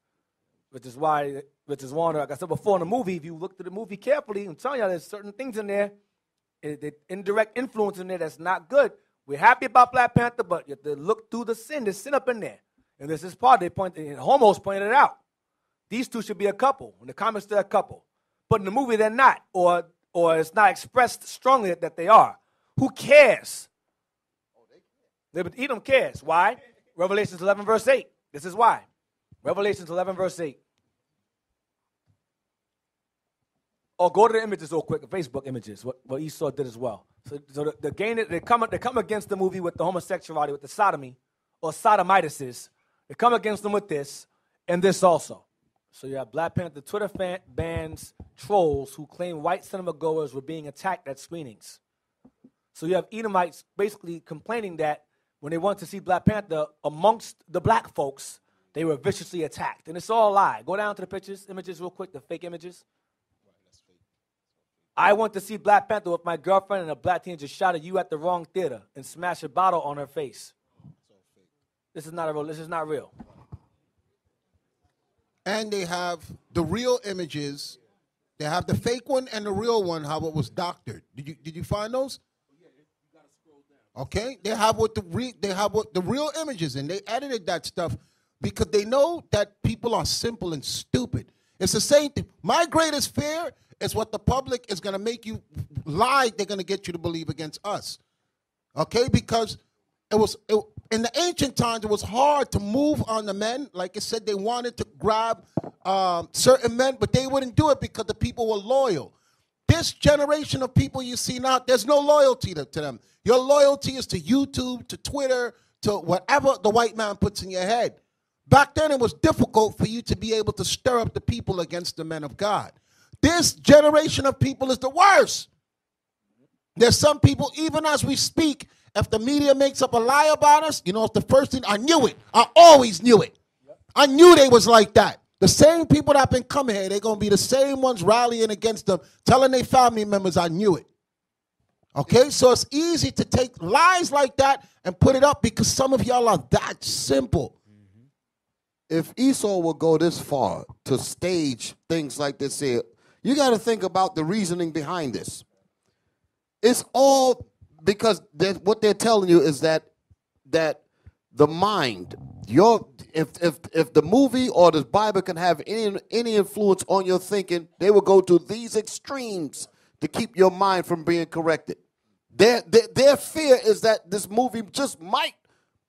Which is why, which is one, like I said before in the movie, if you look at the movie carefully, I'm telling you, there's certain things in there, the indirect influence in there that's not good. We're happy about Black Panther, but you have to look through the sin. There's sin up in there. And this is part, they point, and homos pointed it out. These two should be a couple. In the comics, they're a couple. But in the movie, they're not, or or it's not expressed strongly that they are. Who cares? Edom cares. Why? Revelations 11, verse 8. This is why. Revelations 11, verse 8. Oh, go to the images real quick, Facebook images, what, what Esau did as well. So, so the, the gain, they come, they come against the movie with the homosexuality, with the sodomy, or sodomitises. They come against them with this, and this also. So you have Black Panther Twitter fan, bans trolls who claim white cinema goers were being attacked at screenings. So you have Edomites basically complaining that when they went to see Black Panther, amongst the black folks, they were viciously attacked. And it's all a lie. Go down to the pictures, images real quick, the fake images. I went to see Black Panther with my girlfriend, and a black teenager shot at you at the wrong theater and smashed a bottle on her face. This is not a real. This is not real. And they have the real images. They have the fake one and the real one, how it was doctored. Did you did you find those? Okay, they have what the re, they have what the real images, and they edited that stuff because they know that people are simple and stupid. It's the same thing. My greatest fear is what the public is going to make you lie. They're going to get you to believe against us. Okay, because it was it, in the ancient times it was hard to move on the men. Like I said, they wanted to grab um, certain men, but they wouldn't do it because the people were loyal. This generation of people you see now, there's no loyalty to, to them. Your loyalty is to YouTube, to Twitter, to whatever the white man puts in your head. Back then, it was difficult for you to be able to stir up the people against the men of God. This generation of people is the worst. There's some people, even as we speak, if the media makes up a lie about us, you know, it's the first thing I knew it. I always knew it. I knew they was like that. The same people that been coming here, they're gonna be the same ones rallying against them, telling their family members, I knew it. Okay, so it's easy to take lies like that and put it up because some of y'all are that simple. if Esau will go this far to stage things like this here, you got to think about the reasoning behind this. It's all because they're- what they're telling you is that that the mind, your if if if the movie or the Bible can have any any influence on your thinking, they will go to these extremes to keep your mind from being corrected. Their their, their fear is that this movie just might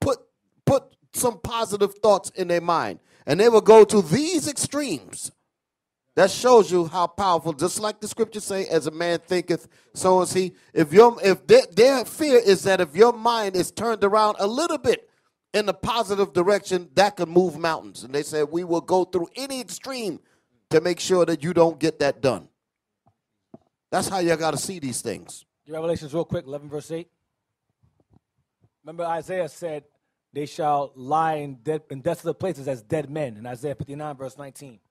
put put some positive thoughts in their mind, and they will go to these extremes. That shows you how powerful. Just like the scriptures say, "As a man thinketh, so is he." If your if their, their fear is that if your mind is turned around a little bit in the positive direction, that can move mountains. And they said we will go through any extreme to make sure that you don't get that done. That's how you got to see these things. Revelations real quick, 11 verse 8. Remember Isaiah said, they shall lie in, dead, in desolate places as dead men in Isaiah 59 verse 19.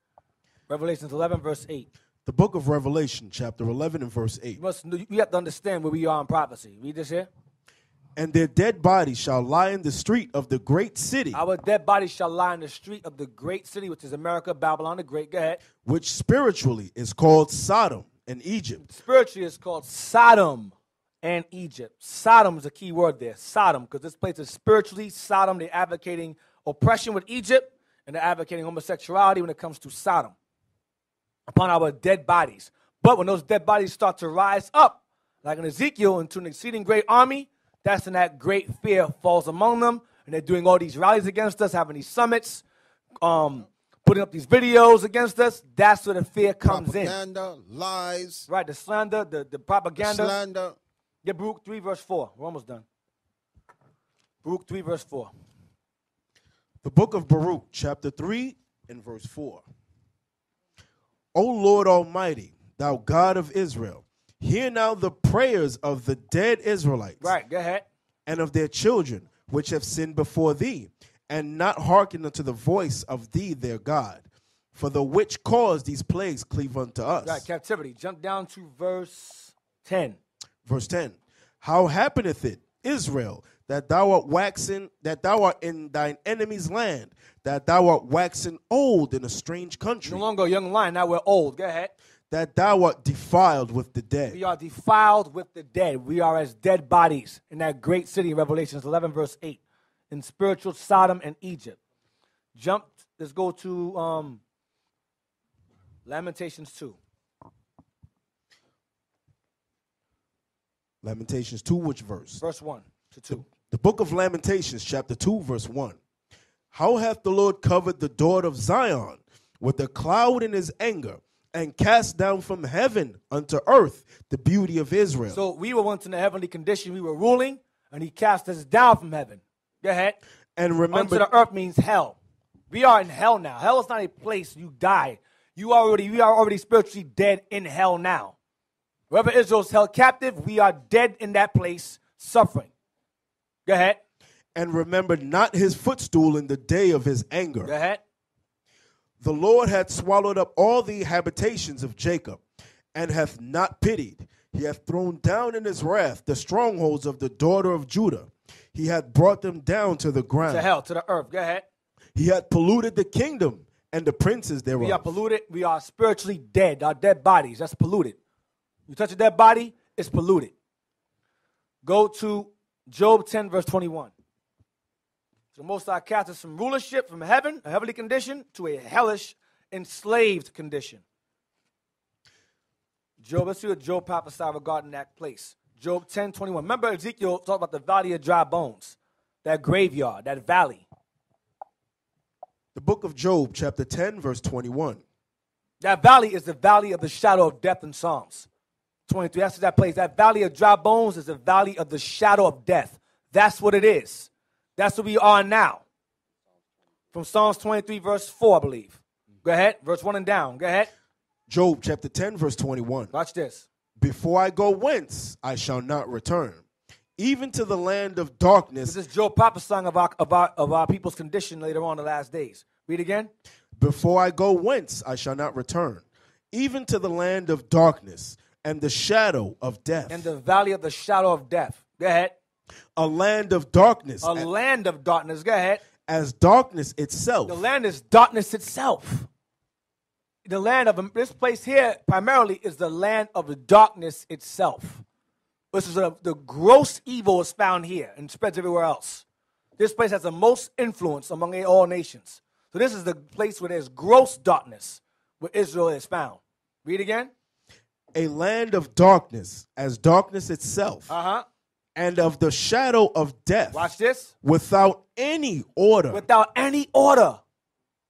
Revelations 11 verse 8. The book of Revelation, chapter 11 and verse 8. You must you have to understand where we are in prophecy. Read this here. And their dead bodies shall lie in the street of the great city, Our dead bodies shall lie in the street of the great city, which is America, Babylon the Great. Go ahead. which spiritually is called Sodom and Egypt, Spiritually, it's called Sodom and Egypt. Sodom is a key word there. Sodom, because this place is spiritually Sodom. They're advocating oppression with Egypt, and they're advocating homosexuality when it comes to Sodom upon our dead bodies. But when those dead bodies start to rise up, like in Ezekiel, into an exceeding great army, that's when that great fear falls among them, and they're doing all these rallies against us, having these summits, um, putting up these videos against us. That's where the fear comes in. Propaganda, lies, Right, the slander, the, the propaganda. slander. Get Baruch 3, verse 4. We're almost done. Baruch 3, verse 4. The book of Baruch, chapter 3 and verse 4. O Lord Almighty, thou God of Israel, hear now the prayers of the dead Israelites Right, go ahead. and of their children, which have sinned before thee, and not hearkened unto the voice of thee, their God. For the which cause these plagues cleave unto us. Right, captivity. Jump down to verse 10. Verse 10 How happeneth it, Israel, that thou art waxing, that thou art in thine enemy's land, that thou art waxing old in a strange country, No longer a young lion, now we're old. Go ahead. that thou art defiled with the dead? We are defiled with the dead. We are as dead bodies in that great city, Revelations 11, verse 8, in spiritual Sodom and Egypt. Jump, let's go to um, Lamentations 2. Lamentations 2, which verse? Verse 1 to 2. The book of Lamentations, chapter 2, verse 1. How hath the Lord covered the daughter of Zion with a cloud in his anger, and cast down from heaven unto earth the beauty of Israel? So we were once in a heavenly condition. We were ruling, and he cast us down from heaven. Go ahead. and remember, Unto the earth means hell. We are in hell now. Hell is not a place you die. You already, we are already spiritually dead in hell now. Wherever Israel's held captive, we are dead in that place, suffering. Go ahead. and remember not his footstool in the day of his anger. Go ahead. The Lord hath swallowed up all the habitations of Jacob, and hath not pitied. He hath thrown down in his wrath the strongholds of the daughter of Judah. He hath brought them down to the ground. To hell, to the earth. Go ahead. He hath polluted the kingdom and the princes thereof. We are polluted. We are spiritually dead. Our dead bodies, that's polluted. You touch a dead body, it's polluted. Go to Job 10, verse 21. So Most High cast us from rulership from heaven, a heavenly condition, to a hellish, enslaved condition. Job, let's see what Job prophesied regarding that place. Job 10, 21. Remember Ezekiel talked about the valley of dry bones, that graveyard, that valley. The book of Job, chapter 10, verse 21. That valley is the valley of the shadow of death in Psalms 23. That's that place. That valley of dry bones is the valley of the shadow of death. That's what it is. That's what we are now. From Psalms 23, verse 4, I believe. Go ahead. Verse 1 and down. Go ahead. Job, chapter 10, verse 21. Watch this. Before I go whence, I shall not return, even to the land of darkness. This is Job prophesying of, our, of our people's condition later on in the last days. Read again. Before I go whence I shall not return, even to the land of darkness and the shadow of death. And the valley of the shadow of death. Go ahead. a land of darkness, A land of darkness. Go ahead. as darkness itself. The land is darkness itself. The land of this place here primarily is the land of darkness itself. This is a, the gross evil is found here and spreads everywhere else. This place has the most influence among all nations. So this is the place where there's gross darkness, where Israel is found. Read again. A land of darkness, as darkness itself, Uh huh. and of the shadow of death, Watch this. without any order. Without any order.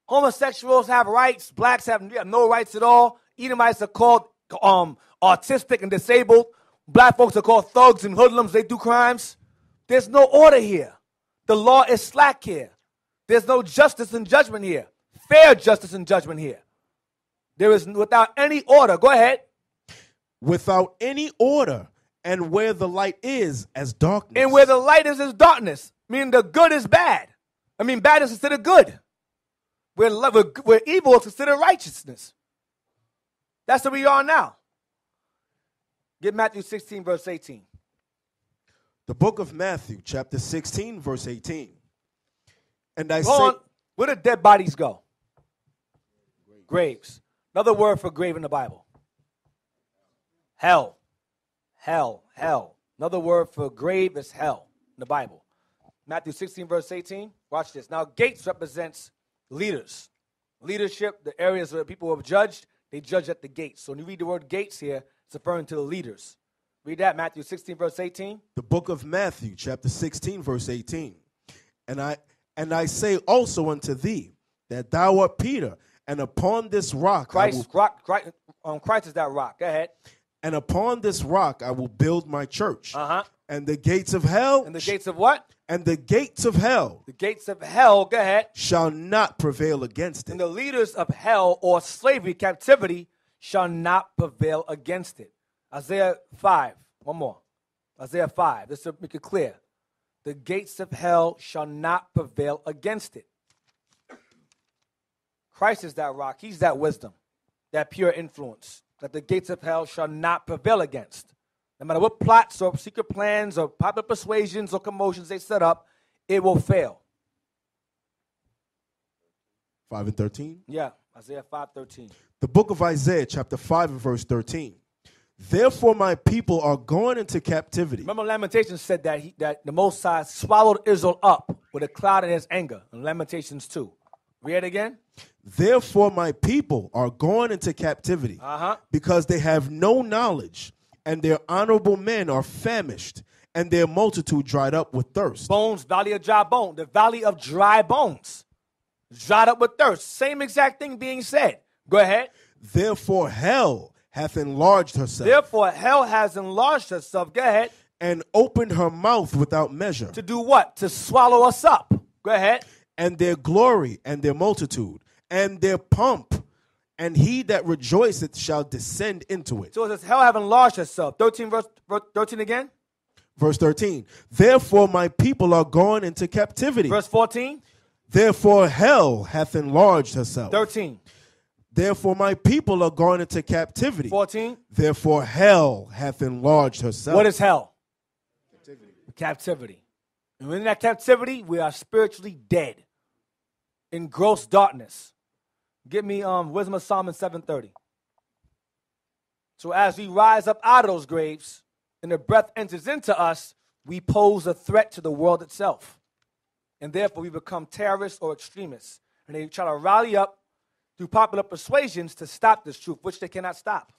Homosexuals have rights. Blacks have, have no rights at all. Edomites are called um, autistic and disabled. Black folks are called thugs and hoodlums. They do crimes. There's no order here. The law is slack here. There's no justice and judgment here. Fair justice and judgment here. There is without any order. Go ahead. Without any order, and where the light is as darkness. And where the light is, as darkness. Meaning the good is bad. I mean, bad is considered good. Where, lo- where, evil is considered righteousness. That's where we are now. Get Matthew 16, verse 18. the book of Matthew, chapter 16, verse 18. And I Hold say. Where do dead bodies go? Graves. Another word for grave in the Bible. Hell. Hell. Hell. Another word for grave is hell in the Bible. Matthew 16, verse 18. Watch this. Now, gates represents leaders. Leadership, the areas where people have judged, they judge at the gates. So when you read the word gates here, it's referring to the leaders. Read that, Matthew 16, verse 18. the book of Matthew, chapter 16, verse 18. And I and I say also unto thee that thou art Peter, and upon this rock I will, Christ, rock, Christ, um, Christ is that rock. Go ahead. And upon this rock I will build my church. Uh-huh. And the gates of hell And the gates of what? and the gates of hell The gates of hell, go ahead. shall not prevail against it. And the leaders of hell or slavery, captivity, shall not prevail against it. Isaiah 5. One more. Isaiah 5. This will make it clear. The gates of hell shall not prevail against it. Christ is that rock. He's that wisdom, that pure influence that the gates of hell shall not prevail against. No matter what plots or secret plans or popular persuasions or commotions they set up, it will fail. 5 and 13. Yeah, Isaiah 5:13. The book of Isaiah, chapter 5 and verse 13. Therefore my people are going into captivity. Remember, Lamentations said that he, that the Most High swallowed Israel up with a cloud in his anger. In Lamentations 2. Read it again. Therefore my people are going into captivity Uh-huh. because they have no knowledge, and their honorable men are famished, and their multitude dried up with thirst. Bones, valley of dry bone. The valley of dry bones. Dried up with thirst. Same exact thing being said. Go ahead. Therefore hell hath enlarged herself Therefore, hell has enlarged herself. Go ahead. and opened her mouth without measure, To do what? To swallow us up. Go ahead. And their glory and their multitude and their pomp, and he that rejoiceth shall descend into it. So it says, hell have enlarged herself. 13 verse, verse 13 again. Verse 13. Therefore my people are gone into captivity. Verse 14. Therefore hell hath enlarged herself. 13. Therefore my people are gone into captivity. 14. Therefore hell hath enlarged herself. What is hell? Captivity. Captivity. And in that captivity, we are spiritually dead in gross darkness. Give me um, Wisdom of Solomon 730. So as we rise up out of those graves and the breath enters into us, we pose a threat to the world itself. And therefore, we become terrorists or extremists. And they try to rally up through popular persuasions to stop this truth, which they cannot stop.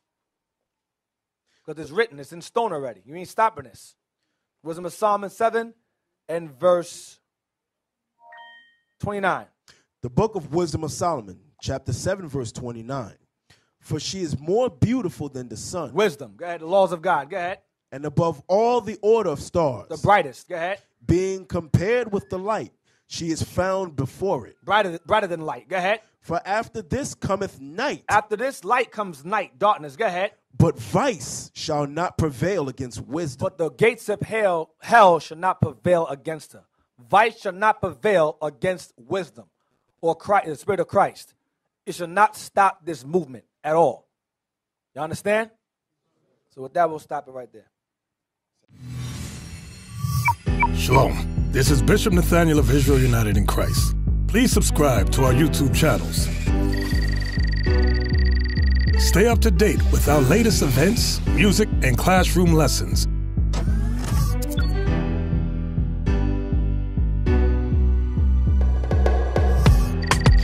Because it's written, it's in stone already. You ain't stopping this. Wisdom of Solomon 7 and verse 29. The book of Wisdom of Solomon, chapter 7, verse 29. For she is more beautiful than the sun. Wisdom. Go ahead. The laws of God. Go ahead. And above all the order of stars. The brightest. Go ahead. Being compared with the light, she is found before it. Brighter, brighter than light. Go ahead. For after this cometh night. After this light comes night, darkness. Go ahead. But vice shall not prevail against wisdom. But the gates of hell, hell shall not prevail against her. Vice shall not prevail against wisdom or Christ, the Spirit of Christ. it should not stop this movement at all. You understand? So with that, we'll stop it right there. Shalom. This is Bishop Nathaniel of Israel United in Christ. Please subscribe to our YouTube channels. Stay up to date with our latest events, music, and classroom lessons.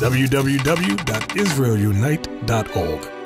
www.israelunite.org.